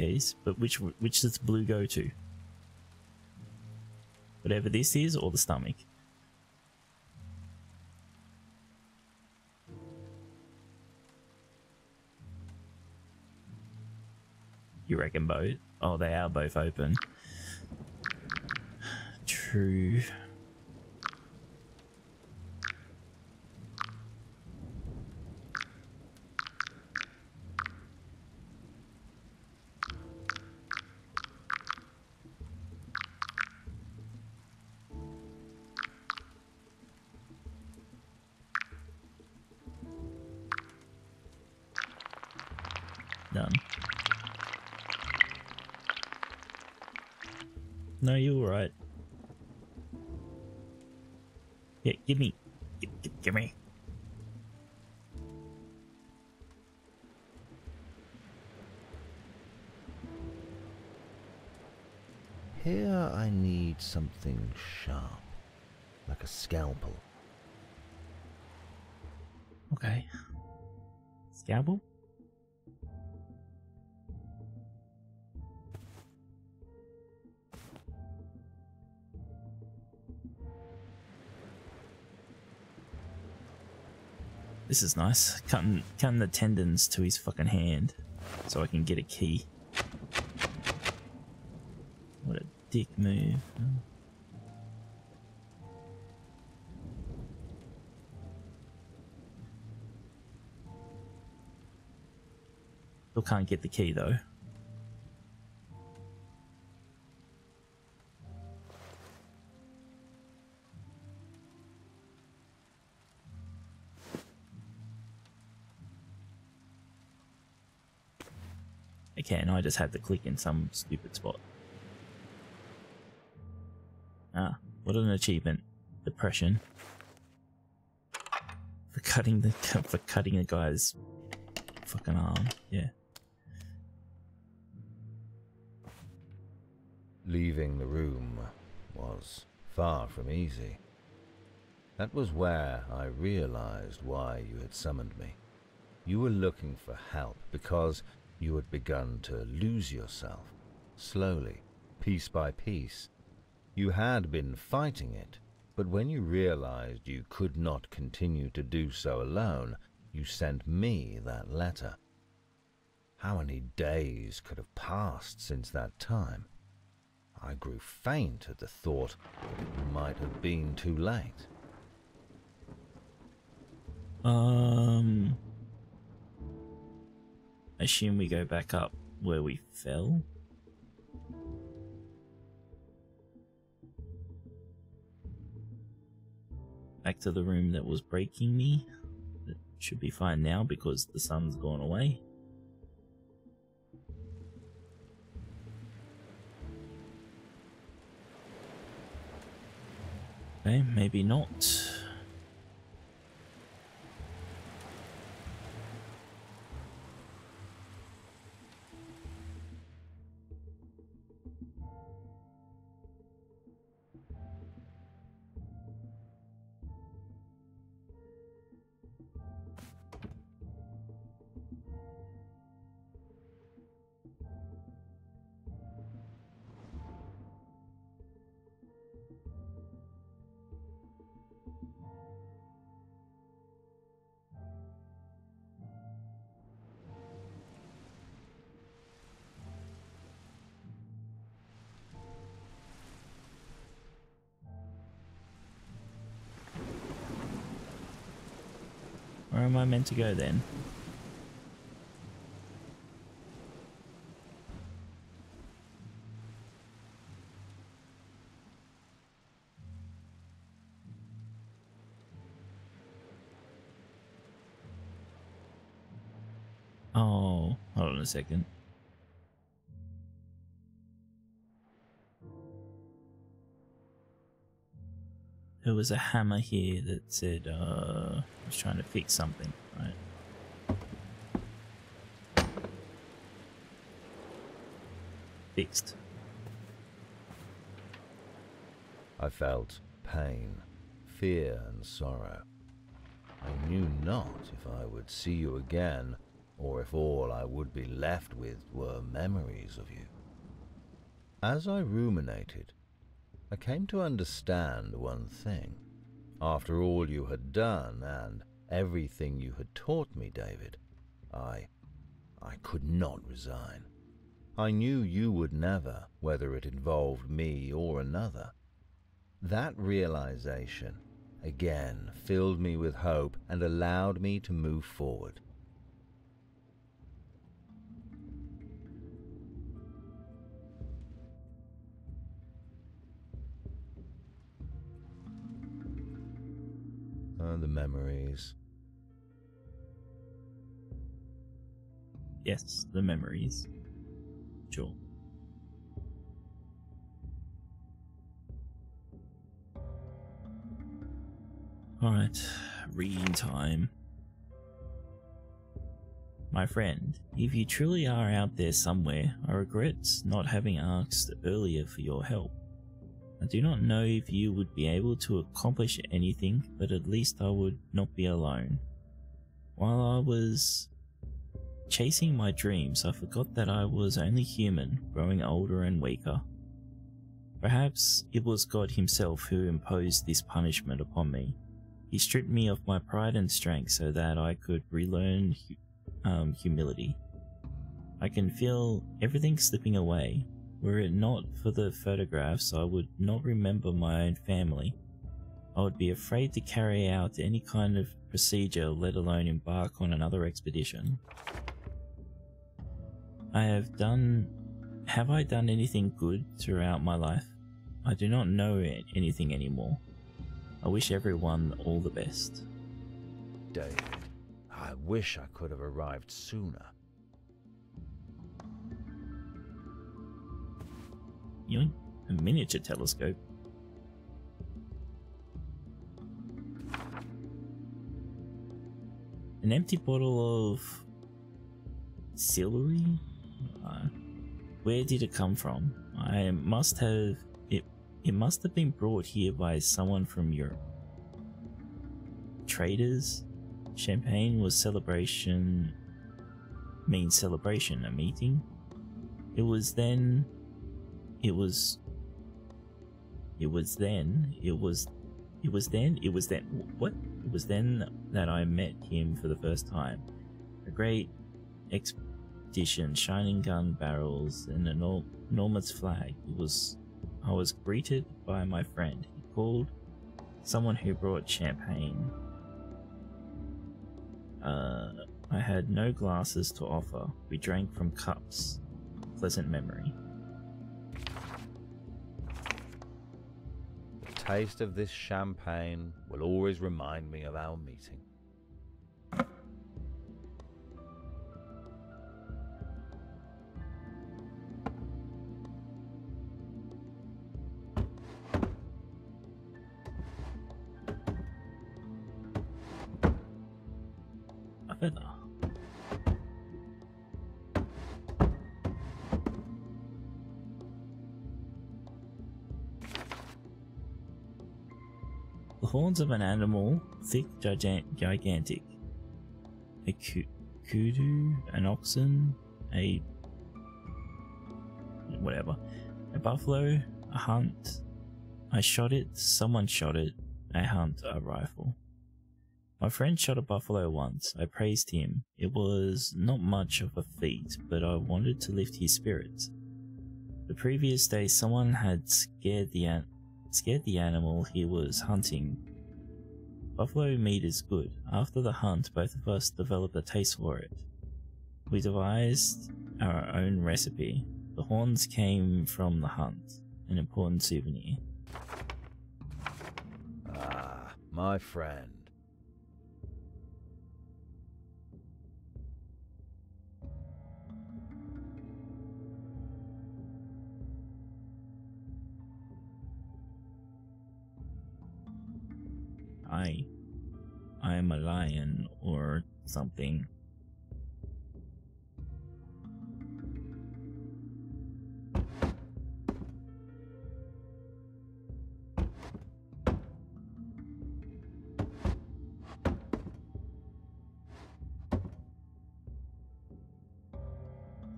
S- but which which does blue go to? Whatever this is, or the stomach? You reckon both? Oh, they are both open. True. Something sharp, like a scalpel. Okay. Scalpel? This is nice. Cutting, cutting the tendons to his fucking hand so I can get a key. What a dick move. Oh. Still can't get the key though. Okay, and I just had to click in some stupid spot. Ah, what an achievement. Depression. For cutting the for cutting the guy's fucking arm. Yeah. Leaving the room was far from easy. That was where I realized why you had summoned me. You were looking for help because you had begun to lose yourself, slowly, piece by piece. You had been fighting it, but when you realized you could not continue to do so alone, you sent me that letter. How many days could have passed since that time? I grew faint at the thought that it might have been too late. Um. I assume we go back up where we fell. Back to the room that was breaking me. It should be fine now because the sun's gone away. Okay, maybe not. To go then? Oh, hold on a second. There was a hammer here that said, uh, I was trying to fix something, Fixed. I felt pain, fear, and sorrow. I knew not if I would see you again, or if all I would be left with were memories of you. As I ruminated, I came to understand one thing. After all you had done and everything you had taught me, David, I. I could not resign. I knew you would never, whether it involved me or another. That realization again filled me with hope and allowed me to move forward. The memories. Yes, the memories. Sure. Alright, reading time. My friend, if you truly are out there somewhere, I regret not having asked earlier for your help. I do not know if you would be able to accomplish anything, but at least I would not be alone. While I was chasing my dreams, I forgot that I was only human, growing older and weaker. Perhaps it was God himself who imposed this punishment upon me. He stripped me of my pride and strength so that I could relearn um, humility. I can feel everything slipping away. Were it not for the photographs, I would not remember my own family. I would be afraid to carry out any kind of procedure, let alone embark on another expedition. I have done. Have I done anything good throughout my life? I do not know anything anymore. I wish everyone all the best. David, I wish I could have arrived sooner. yoink, a miniature telescope. An empty bottle of... Celery? Uh, where did it come from? I must have... It, it must have been brought here by someone from Europe. Traders? Champagne was celebration... Means celebration, a meeting? It was then it was. It was then. It was. It was then. It was then. What? It was then that I met him for the first time. A great expedition, shining gun barrels, and an enor- enormous flag. It was. I was greeted by my friend. He called someone who brought champagne. Uh, I had no glasses to offer. We drank from cups. Pleasant memory. Taste of this champagne will always remind me of our meeting. Horns of an animal, thick, gigan- gigantic. A ku- kudu, an oxen, a. whatever. A buffalo, a hunt. I shot it, someone shot it, a hunt, a rifle. My friend shot a buffalo once. I praised him. It was not much of a feat, but I wanted to lift his spirits. The previous day, someone had scared the scared the animal he was hunting. Buffalo meat is good. After the hunt, both of us developed a taste for it. We devised our own recipe. The horns came from the hunt, an important souvenir. Ah, my friend. I I am a lion or something.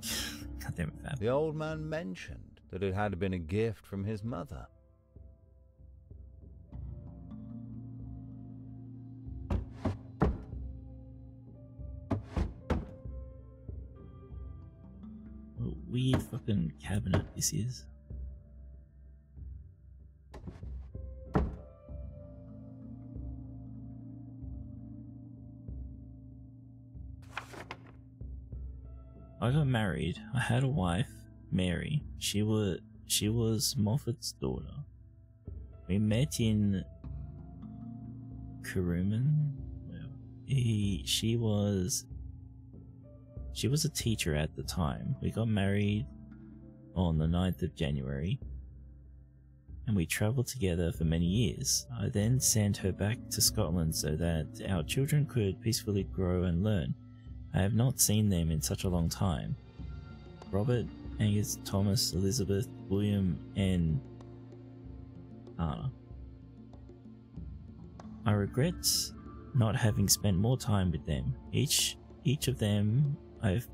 God damn it, Fab. The old man mentioned that it had been a gift from his mother. Fucking cabinet this is. I got married. I had a wife, Mary. She was she was Moffat's daughter. We met in Kuruman. He she was she was a teacher at the time. We got married on the 9th of January and we travelled together for many years. I then sent her back to Scotland so that our children could peacefully grow and learn. I have not seen them in such a long time. Robert, Agnes, Thomas, Elizabeth, William, and Anna. I regret not having spent more time with them. Each each of them I've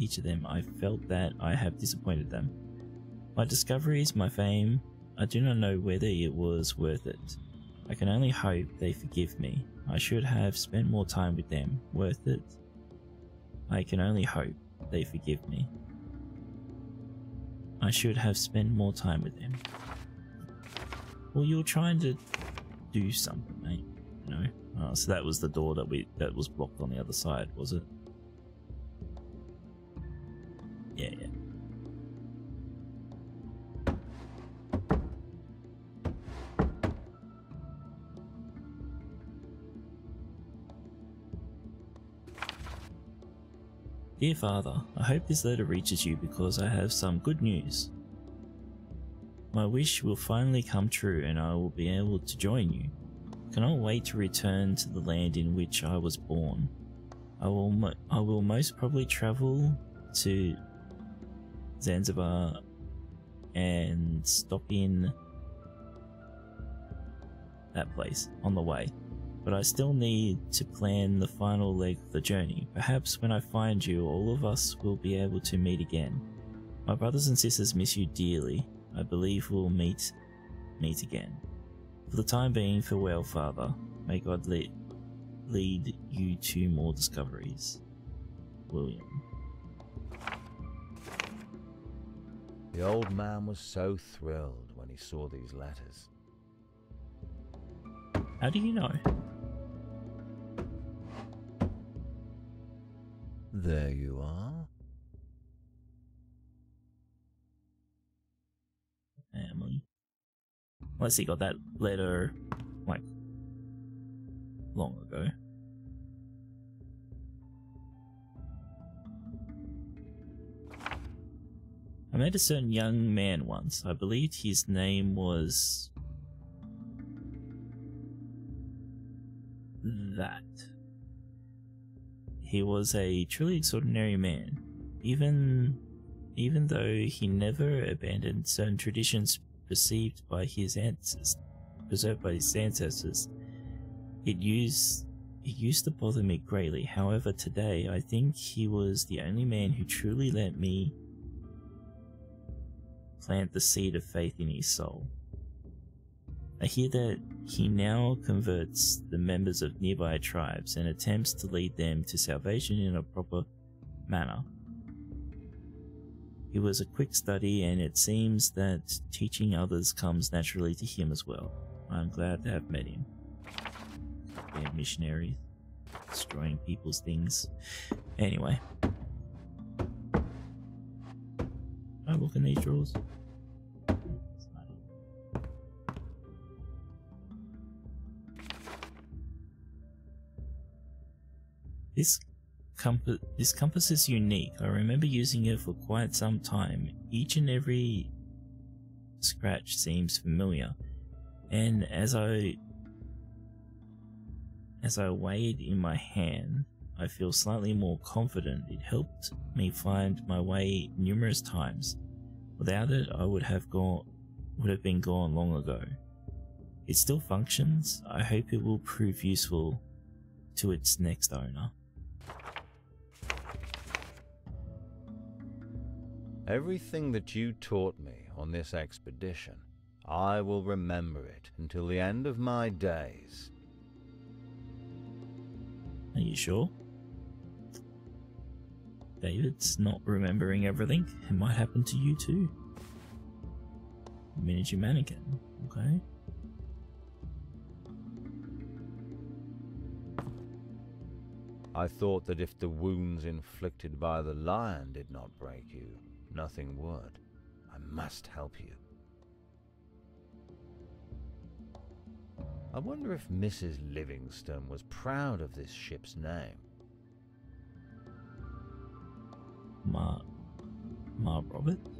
each of them I felt that I have disappointed them. My discoveries, my fame, I do not know whether it was worth it. I can only hope they forgive me. I should have spent more time with them. Worth it? I can only hope they forgive me. I should have spent more time with them. Well, you're trying to do something, mate. You know. Oh, so that was the door that we that was blocked on the other side, was it? Yeah, yeah. Dear Father, I hope this letter reaches you because I have some good news. My wish will finally come true and I will be able to join you. cannot wait to return to the land in which I was born. I will, I will most probably travel to Zanzibar and stop in that place on the way. But I still need to plan the final leg of the journey. Perhaps when I find you, all of us will be able to meet again. My brothers and sisters miss you dearly. I believe we'll meet meet again. For the time being, farewell, Father. May God lead, lead you to more discoveries. William. The old man was so thrilled when he saw these letters. How do you know? There you are. Family. Unless um, he got that letter, like, long ago. I met a certain young man once. I believed his name was. That. He was a truly extraordinary man. Even. Even though he never abandoned certain traditions perceived by his ancestors, preserved by his ancestors, it used it used to bother me greatly. However, today I think he was the only man who truly let me plant the seed of faith in his soul. I hear that he now converts the members of nearby tribes and attempts to lead them to salvation in a proper manner. He was a quick study, and it seems that teaching others comes naturally to him as well. I'm glad to have met him. They're missionaries, destroying people's things. Anyway. I look in these drawers. This compass, this compass is unique. I remember using it for quite some time. Each and every scratch seems familiar, and as I as I weighed in my hand, I feel slightly more confident. It helped me find my way numerous times. Without it, I would have gone would have been gone long ago. It still functions. I hope it will prove useful to its next owner. Everything that you taught me on this expedition, I will remember it until the end of my days. Are you sure? David's not remembering everything. It might happen to you too. Miniature mannequin, okay? I thought that if the wounds inflicted by the lion did not break you, nothing would. I must help you. I wonder if Mrs. Livingstone was proud of this ship's name. Ma. Ma Robert?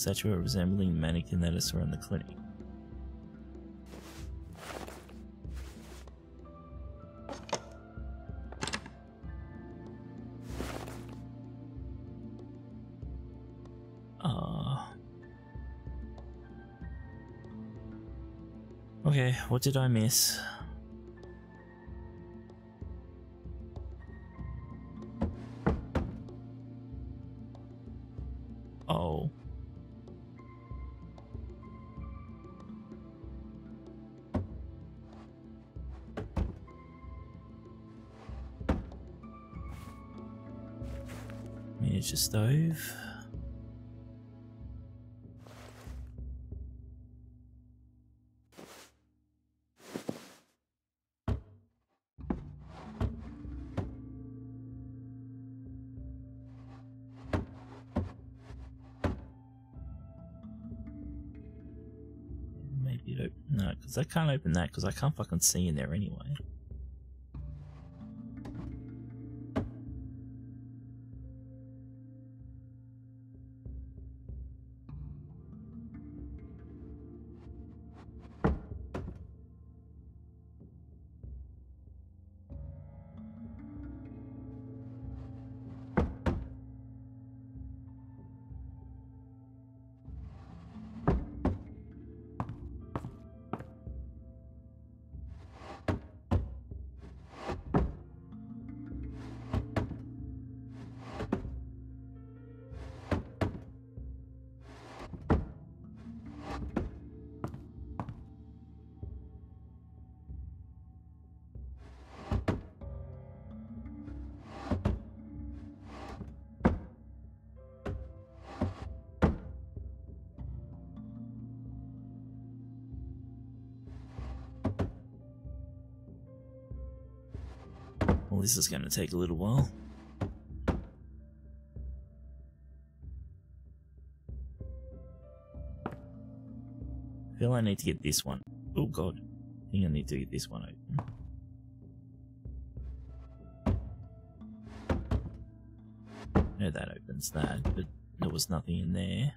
Statue resembling mannequin that I saw in the clinic. Ah. Okay, what did I miss? stove. Maybe it no, because I can't open that because I can't fucking see in there anyway. This is going to take a little while. I feel I need to get this one. Oh god. I think I need to get this one open. No, that opens that, but there was nothing in there.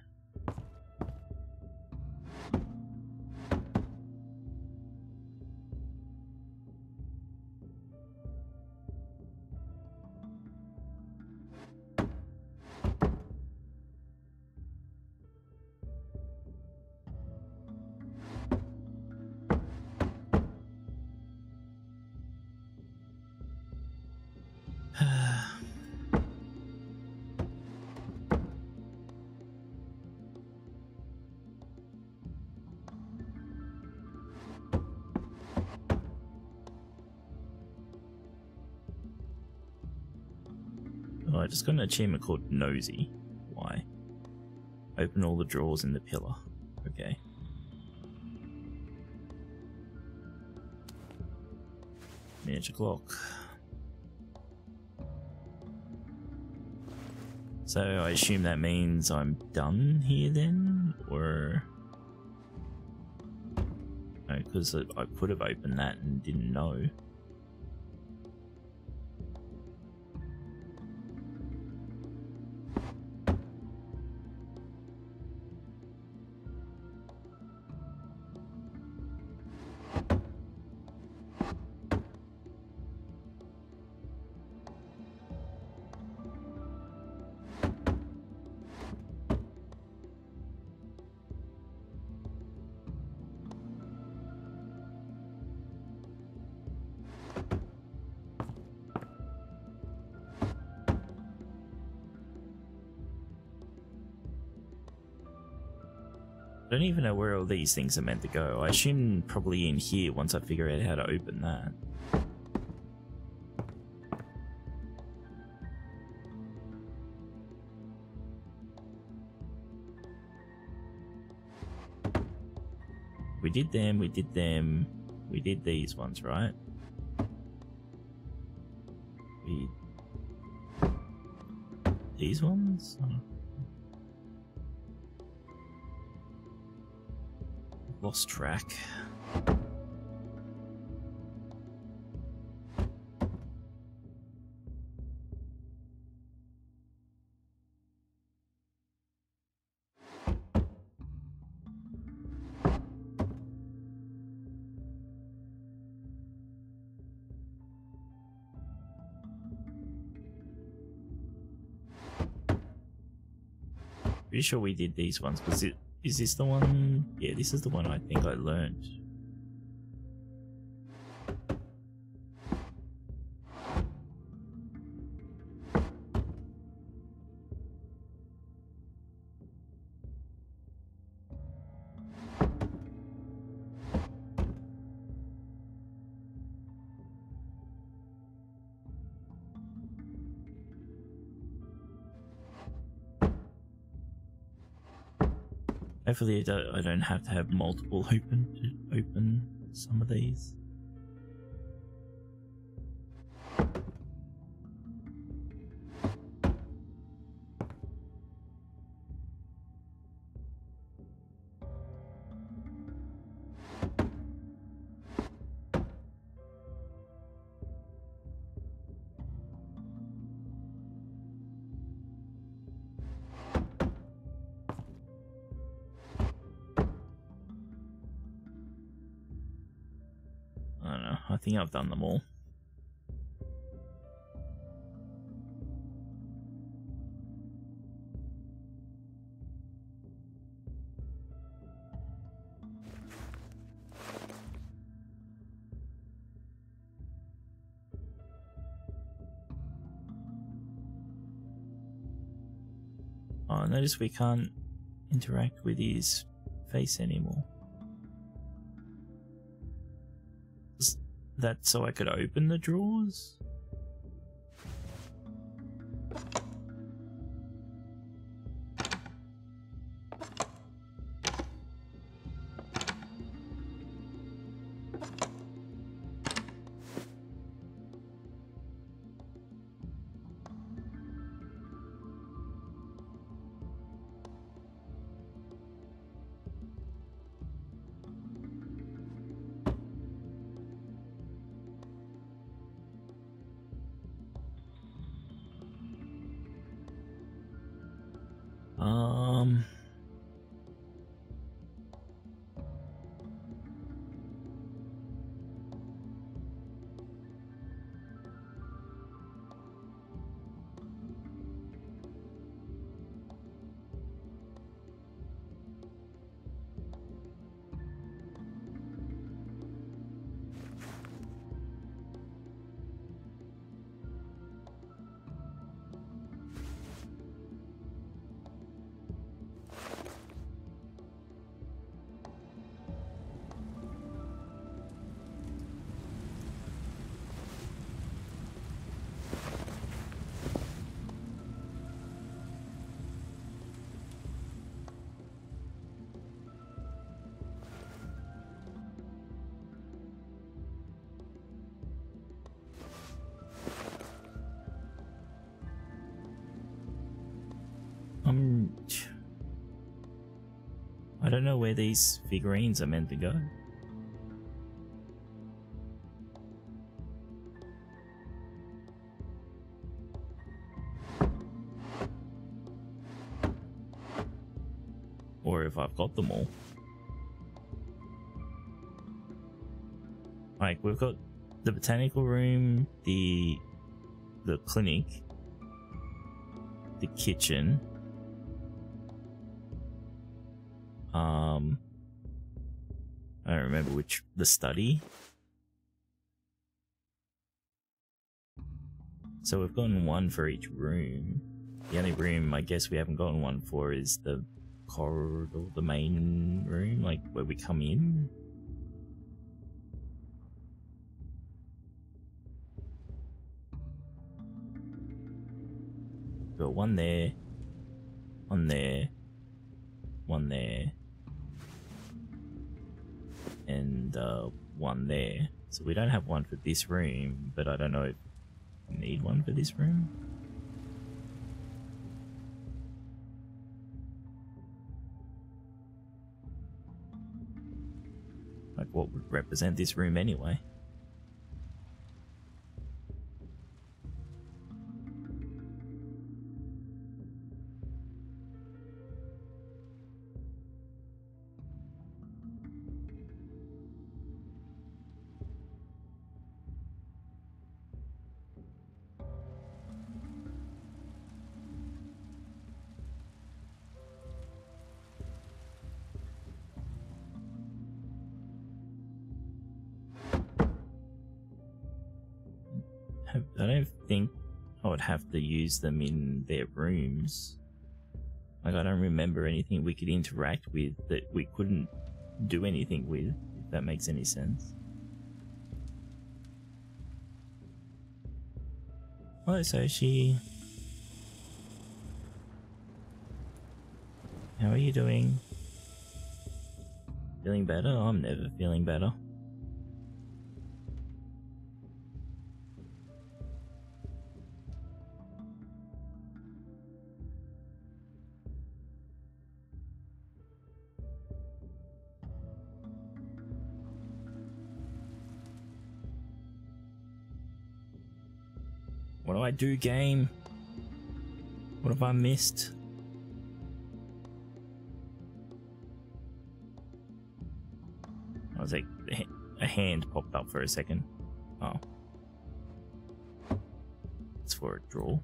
Just got an achievement called Nosy. Why? Open all the drawers in the pillar. Okay. Miniature clock. So I assume that means I'm done here then? Or... Because I could have opened that and didn't know. Don't know where all these things are meant to go. I assume probably in here once I figure out how to open that. We did them, we did them, we did these ones, right? We... These ones? Lost track. Pretty sure we did these ones. It? Is this the one? Yeah, this is the one I think I learned. Hopefully I don't, have to have multiple open to open some of these. Notice we can't interact with his face anymore. That so I could open the drawers? Don't know where these figurines are meant to go. Or if I've got them all. Like, we've got the botanical room, the the clinic, the kitchen. The study. So we've gotten one for each room. The only room I guess we haven't gotten one for is the corridor, the main room, like where we come in. Got one there, one there, one there, one there. So we don't have one for this room, but I don't know if we need one for this room. Like what would represent this room anyway? To use them in their rooms. Like I don't remember anything we could interact with that we couldn't do anything with, if that makes any sense. Hello, Soshi. How are you doing? Feeling better? I'm never feeling better. Do game? What have I missed? I was like a hand popped up for a second. Oh. It's for a draw.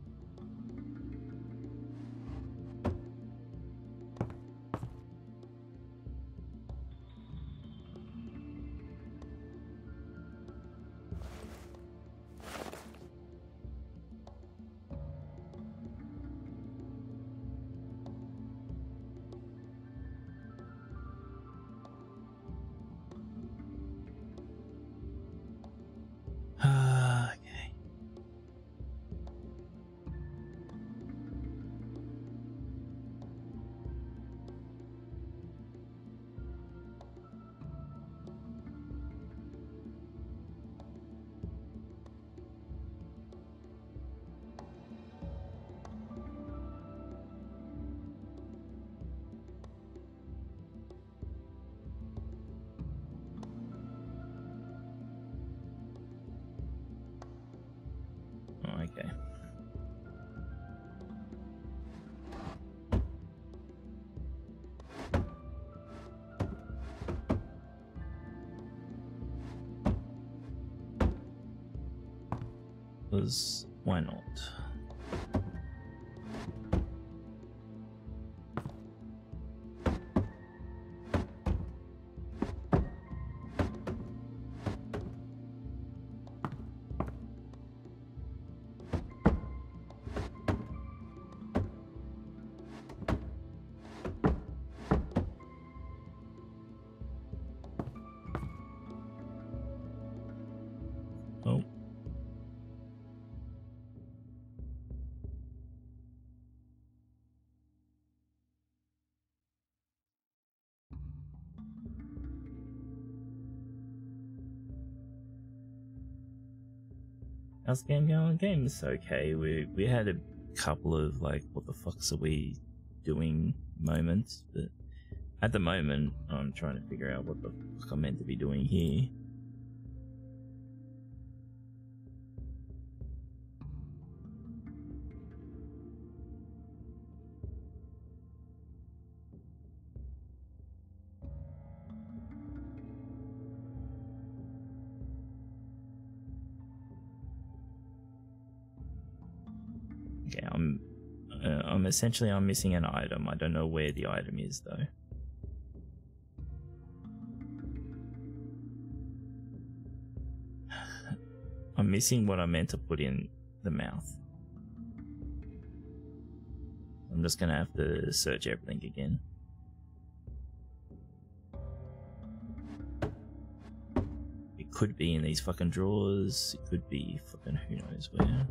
Game going? Game's okay. We we had a couple of like, what the fucks are we doing moments, but at the moment, I'm trying to figure out what the fuck I'm meant to be doing here. I'm uh, I'm essentially I'm missing an item. I don't know where the item is though. I'm missing what I meant to put in the mouth. I'm just gonna have to search everything again. It could be in these fucking drawers. It could be fucking who knows where.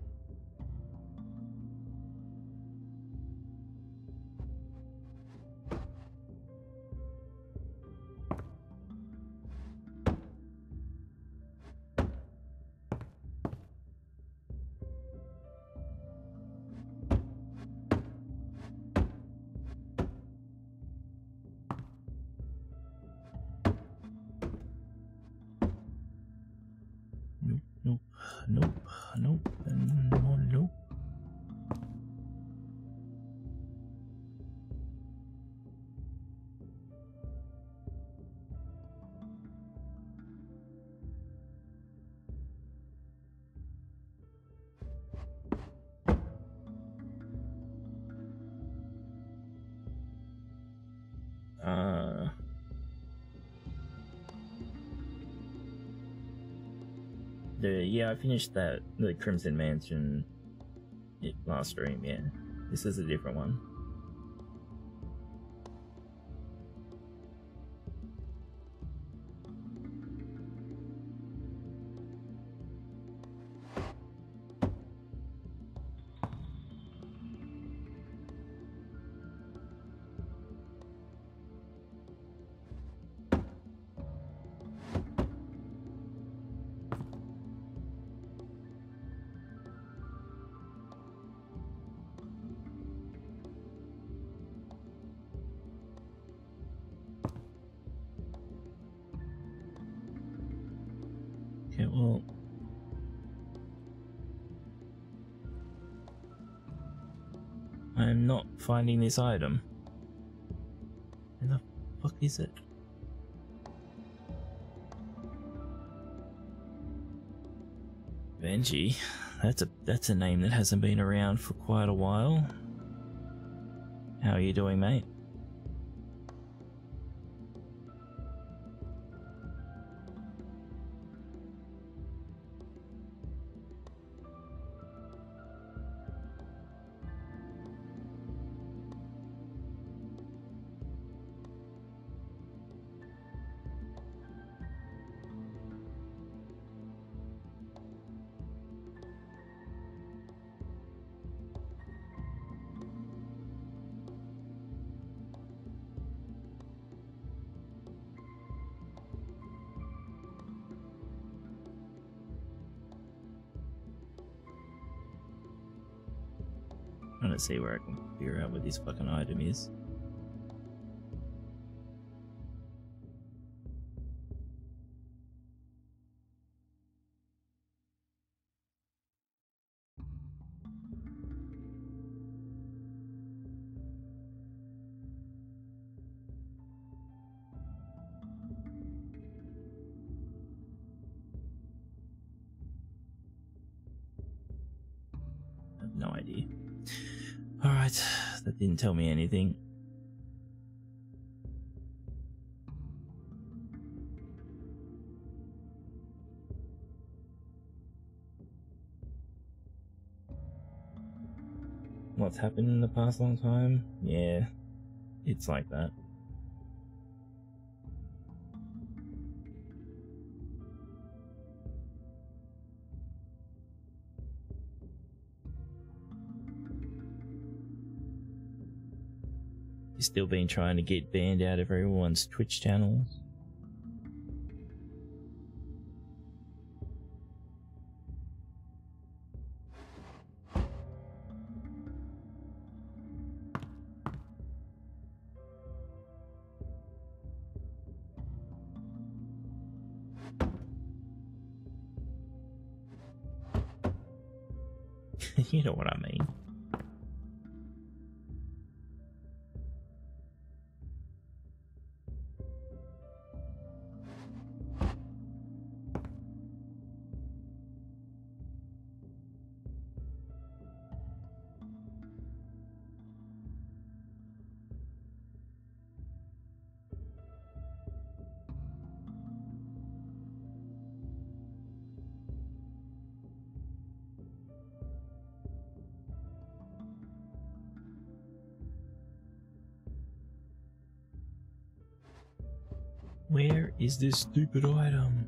I finished that the Crimson Mansion last stream. Yeah, this is a different one. finding this item. Where the fuck is it? Benji. That's a that's a name that hasn't been around for quite a while. How are you doing, mate? See where I can figure out what this fucking item is. Didn't tell me anything. What's happened in the past long time? Yeah, it's like that. Still been trying to get banned out of everyone's Twitch channels. Is this stupid item?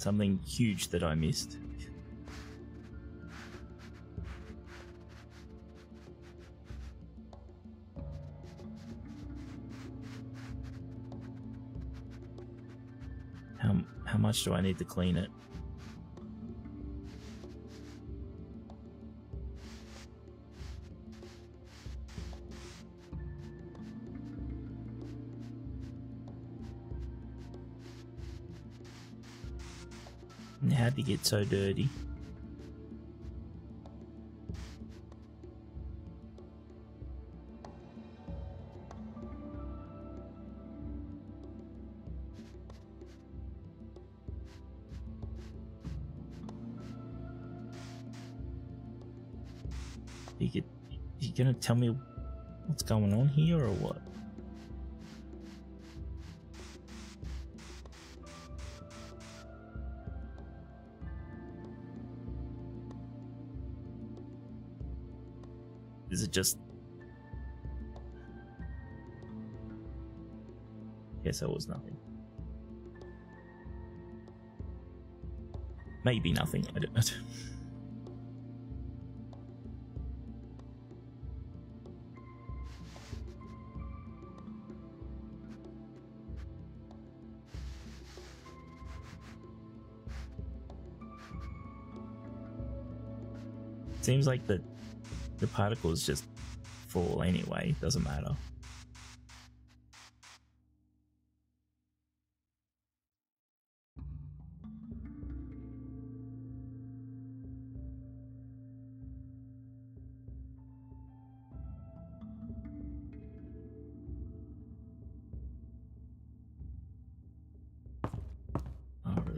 Something huge that I missed. How, how much do I need to clean it? So dirty? You get, you gonna tell me what's going on here or what? Just... Guess it was nothing. Maybe nothing, I don't know. Seems like the the particles just fall anyway. Doesn't matter.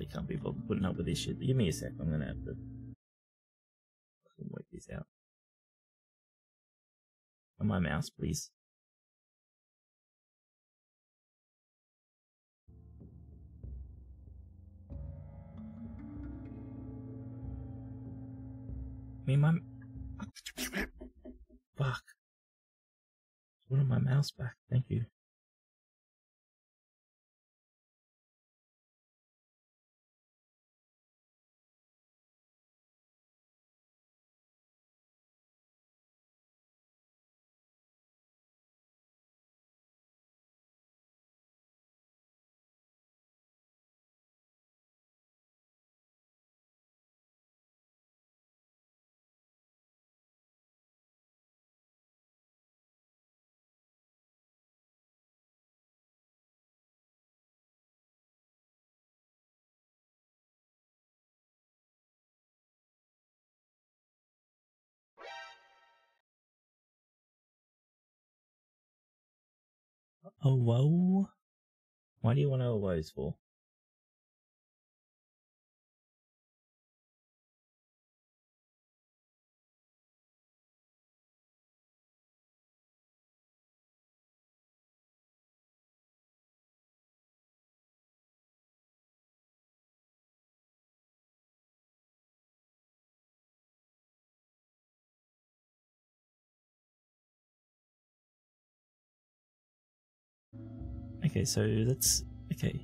I can't be bothered putting up with this shit. Give me a sec. I'm gonna have to On my mouse, please. I mean, my fuck. On my mouse back? Thank you. Oh, whoa. Why do you want to woes for? Okay, so that's okay.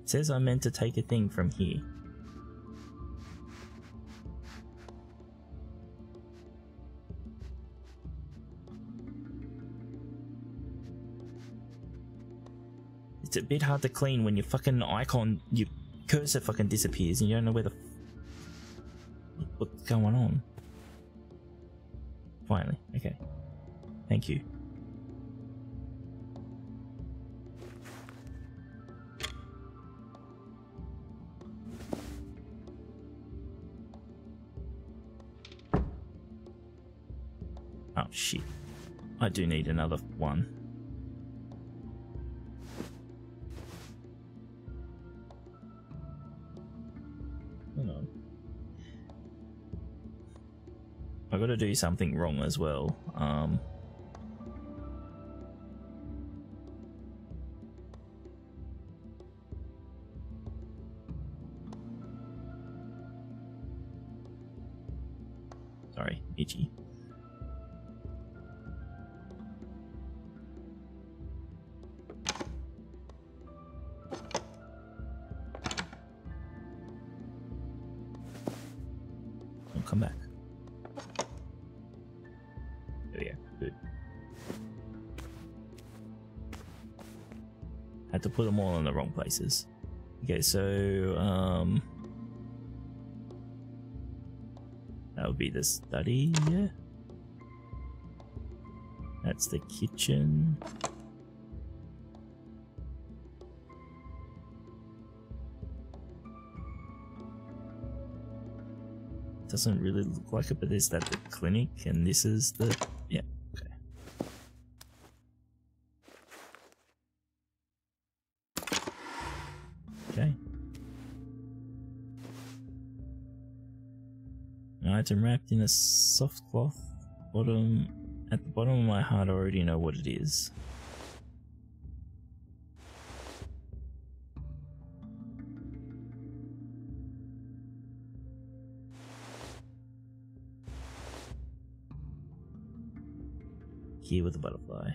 It says I'm meant to take a thing from here. It's a bit hard to clean when your fucking icon, your cursor fucking disappears and you don't know where the what's going on. Finally, okay. Thank you. Oh shit. I do need another one. I gotta do something wrong as well. Um. Put them all in the wrong places. Okay, so um, that would be the study. Yeah. That's the kitchen. Doesn't really look like it, but is that the clinic? And this is the An item wrapped in a soft cloth. Bottom at the bottom of my heart, I already know what it is. Here with a butterfly.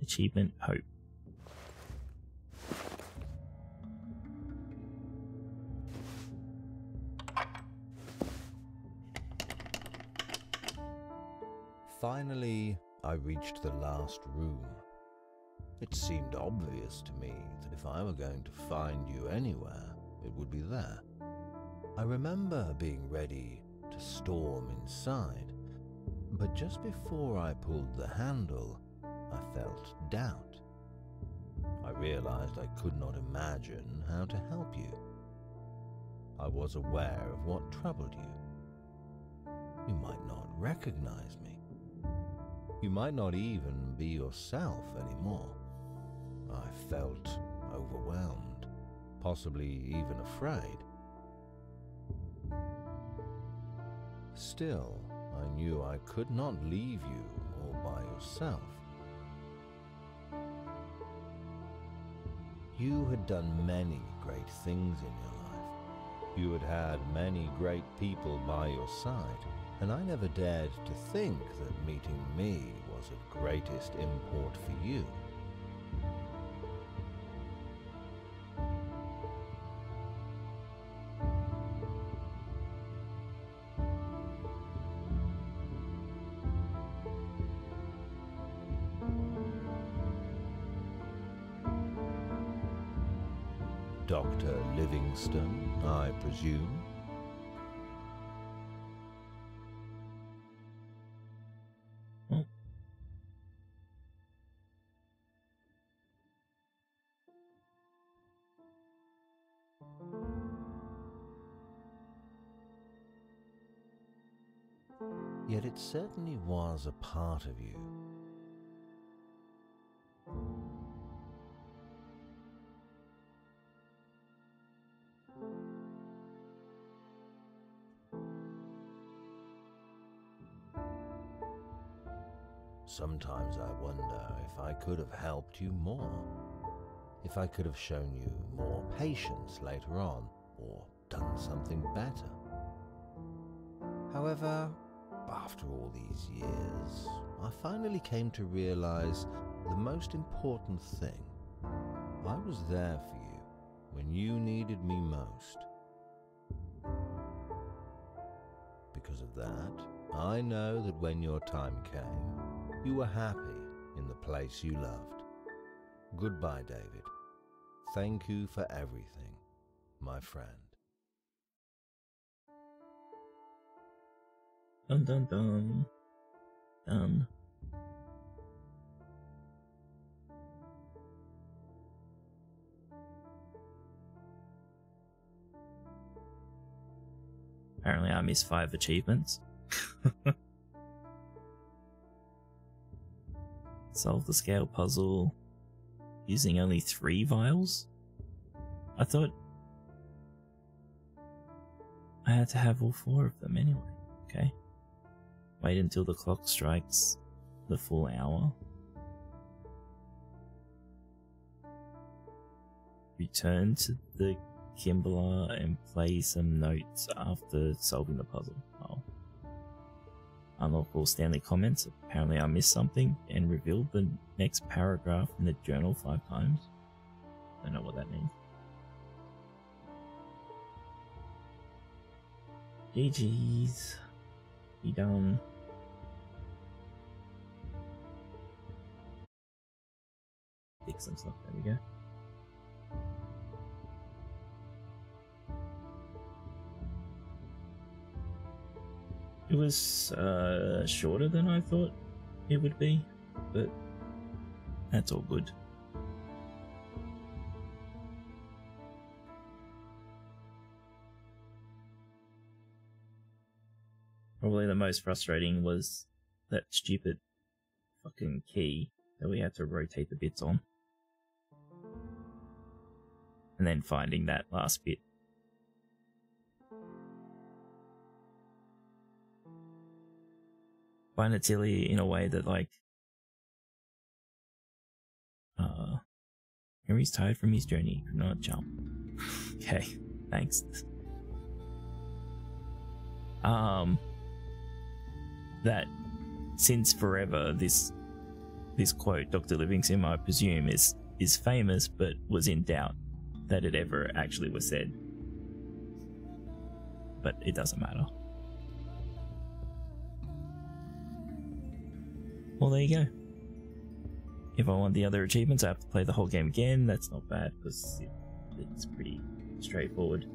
Achievement Hope. Last room. It seemed obvious to me that if I were going to find you anywhere, it would be there. I remember being ready to storm inside, but just before I pulled the handle, I felt doubt. I realized I could not imagine how to help you. I was aware of what troubled you. You might not recognize. You might not even be yourself anymore. I felt overwhelmed, possibly even afraid. Still, I knew I could not leave you all by yourself. You had done many great things in your life. You had had many great people by your side, and I never dared to think that meeting me was of greatest import for you. Dr. Livingstone, I presume? Certainly was a part of you. Sometimes I wonder if I could have helped you more. If I could have shown you more patience later on, or done something better. However, after all these years, I finally came to realize the most important thing. I was there for you when you needed me most. Because of that, I know that when your time came, you were happy in the place you loved. Goodbye, David. Thank you for everything, my friend. Dun dun dun. Done. Apparently, I missed five achievements. Solve the scale puzzle using only three vials? I thought I had to have all four of them anyway. Okay. Wait until the clock strikes the full hour. Return to the kalimba and play some notes after solving the puzzle. Oh. All Stanley comments. Apparently I missed something and revealed the next paragraph in the journal five times. Don't know what that means. GG's. Be done. Some stuff. There we go. It was uh, shorter than I thought it would be, but that's all good. Probably the most frustrating was that stupid fucking key that we had to rotate the bits on. And then finding that last bit. Find it silly in a way that like uh Henry's tired from his journey, could not jump. okay, thanks. Um that since forever this this quote Dr. Livingstone I presume is is famous but was in doubt that it ever actually was said. But it doesn't matter. Well there you go. if I want the other achievements, I have to play the whole game again. That's not bad because it, it's pretty straightforward.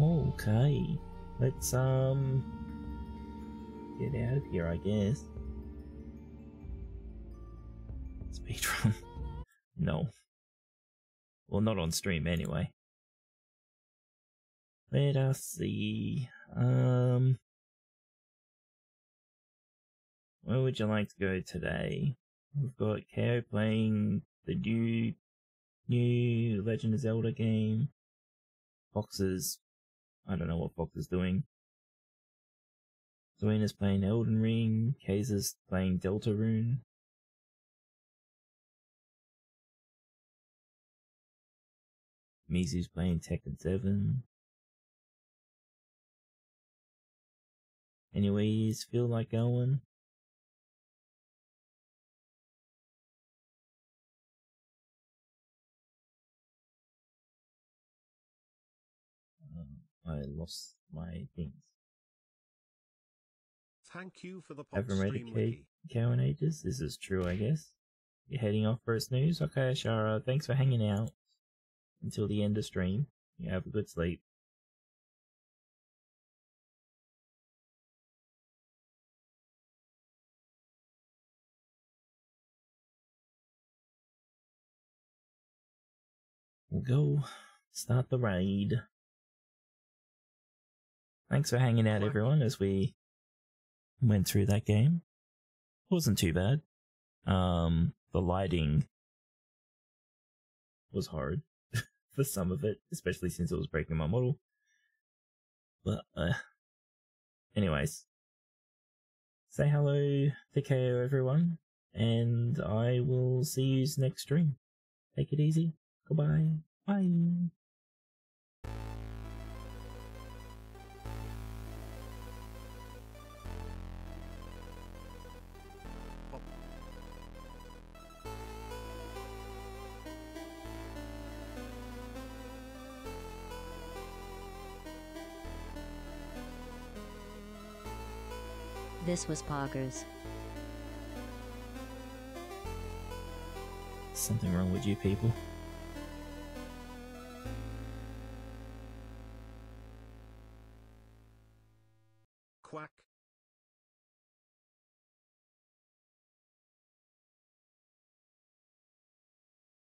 Okay, let's um get out of here, I guess. Speedrun. No. Well, not on stream anyway. Let us see. Um, where would you like to go today? We've got KO playing the new, new Legend of Zelda game. Fox's, I don't know what Fox is doing. Zoena's playing Elden Ring. Kaiser's playing Deltarune. Mizu's playing Tekken 7. Anyways, feel like going? Um, I lost my things. Thank you for the pop Haven't read a stream, K- Wiccy. cow in ages. This is true, I guess. You're heading off for a snooze? Okay, Shara, thanks for hanging out until the end of stream. You have a good sleep. We'll go start the raid. Thanks for hanging out, everyone, as we went through that game. It Wasn't too bad. Um, the lighting was hard for some of it, especially since it was breaking my model. But, uh, anyways, say hello to KO, everyone, and I will see you next stream. Take it easy. Goodbye. Bye. This was Poggers. Something wrong with you people.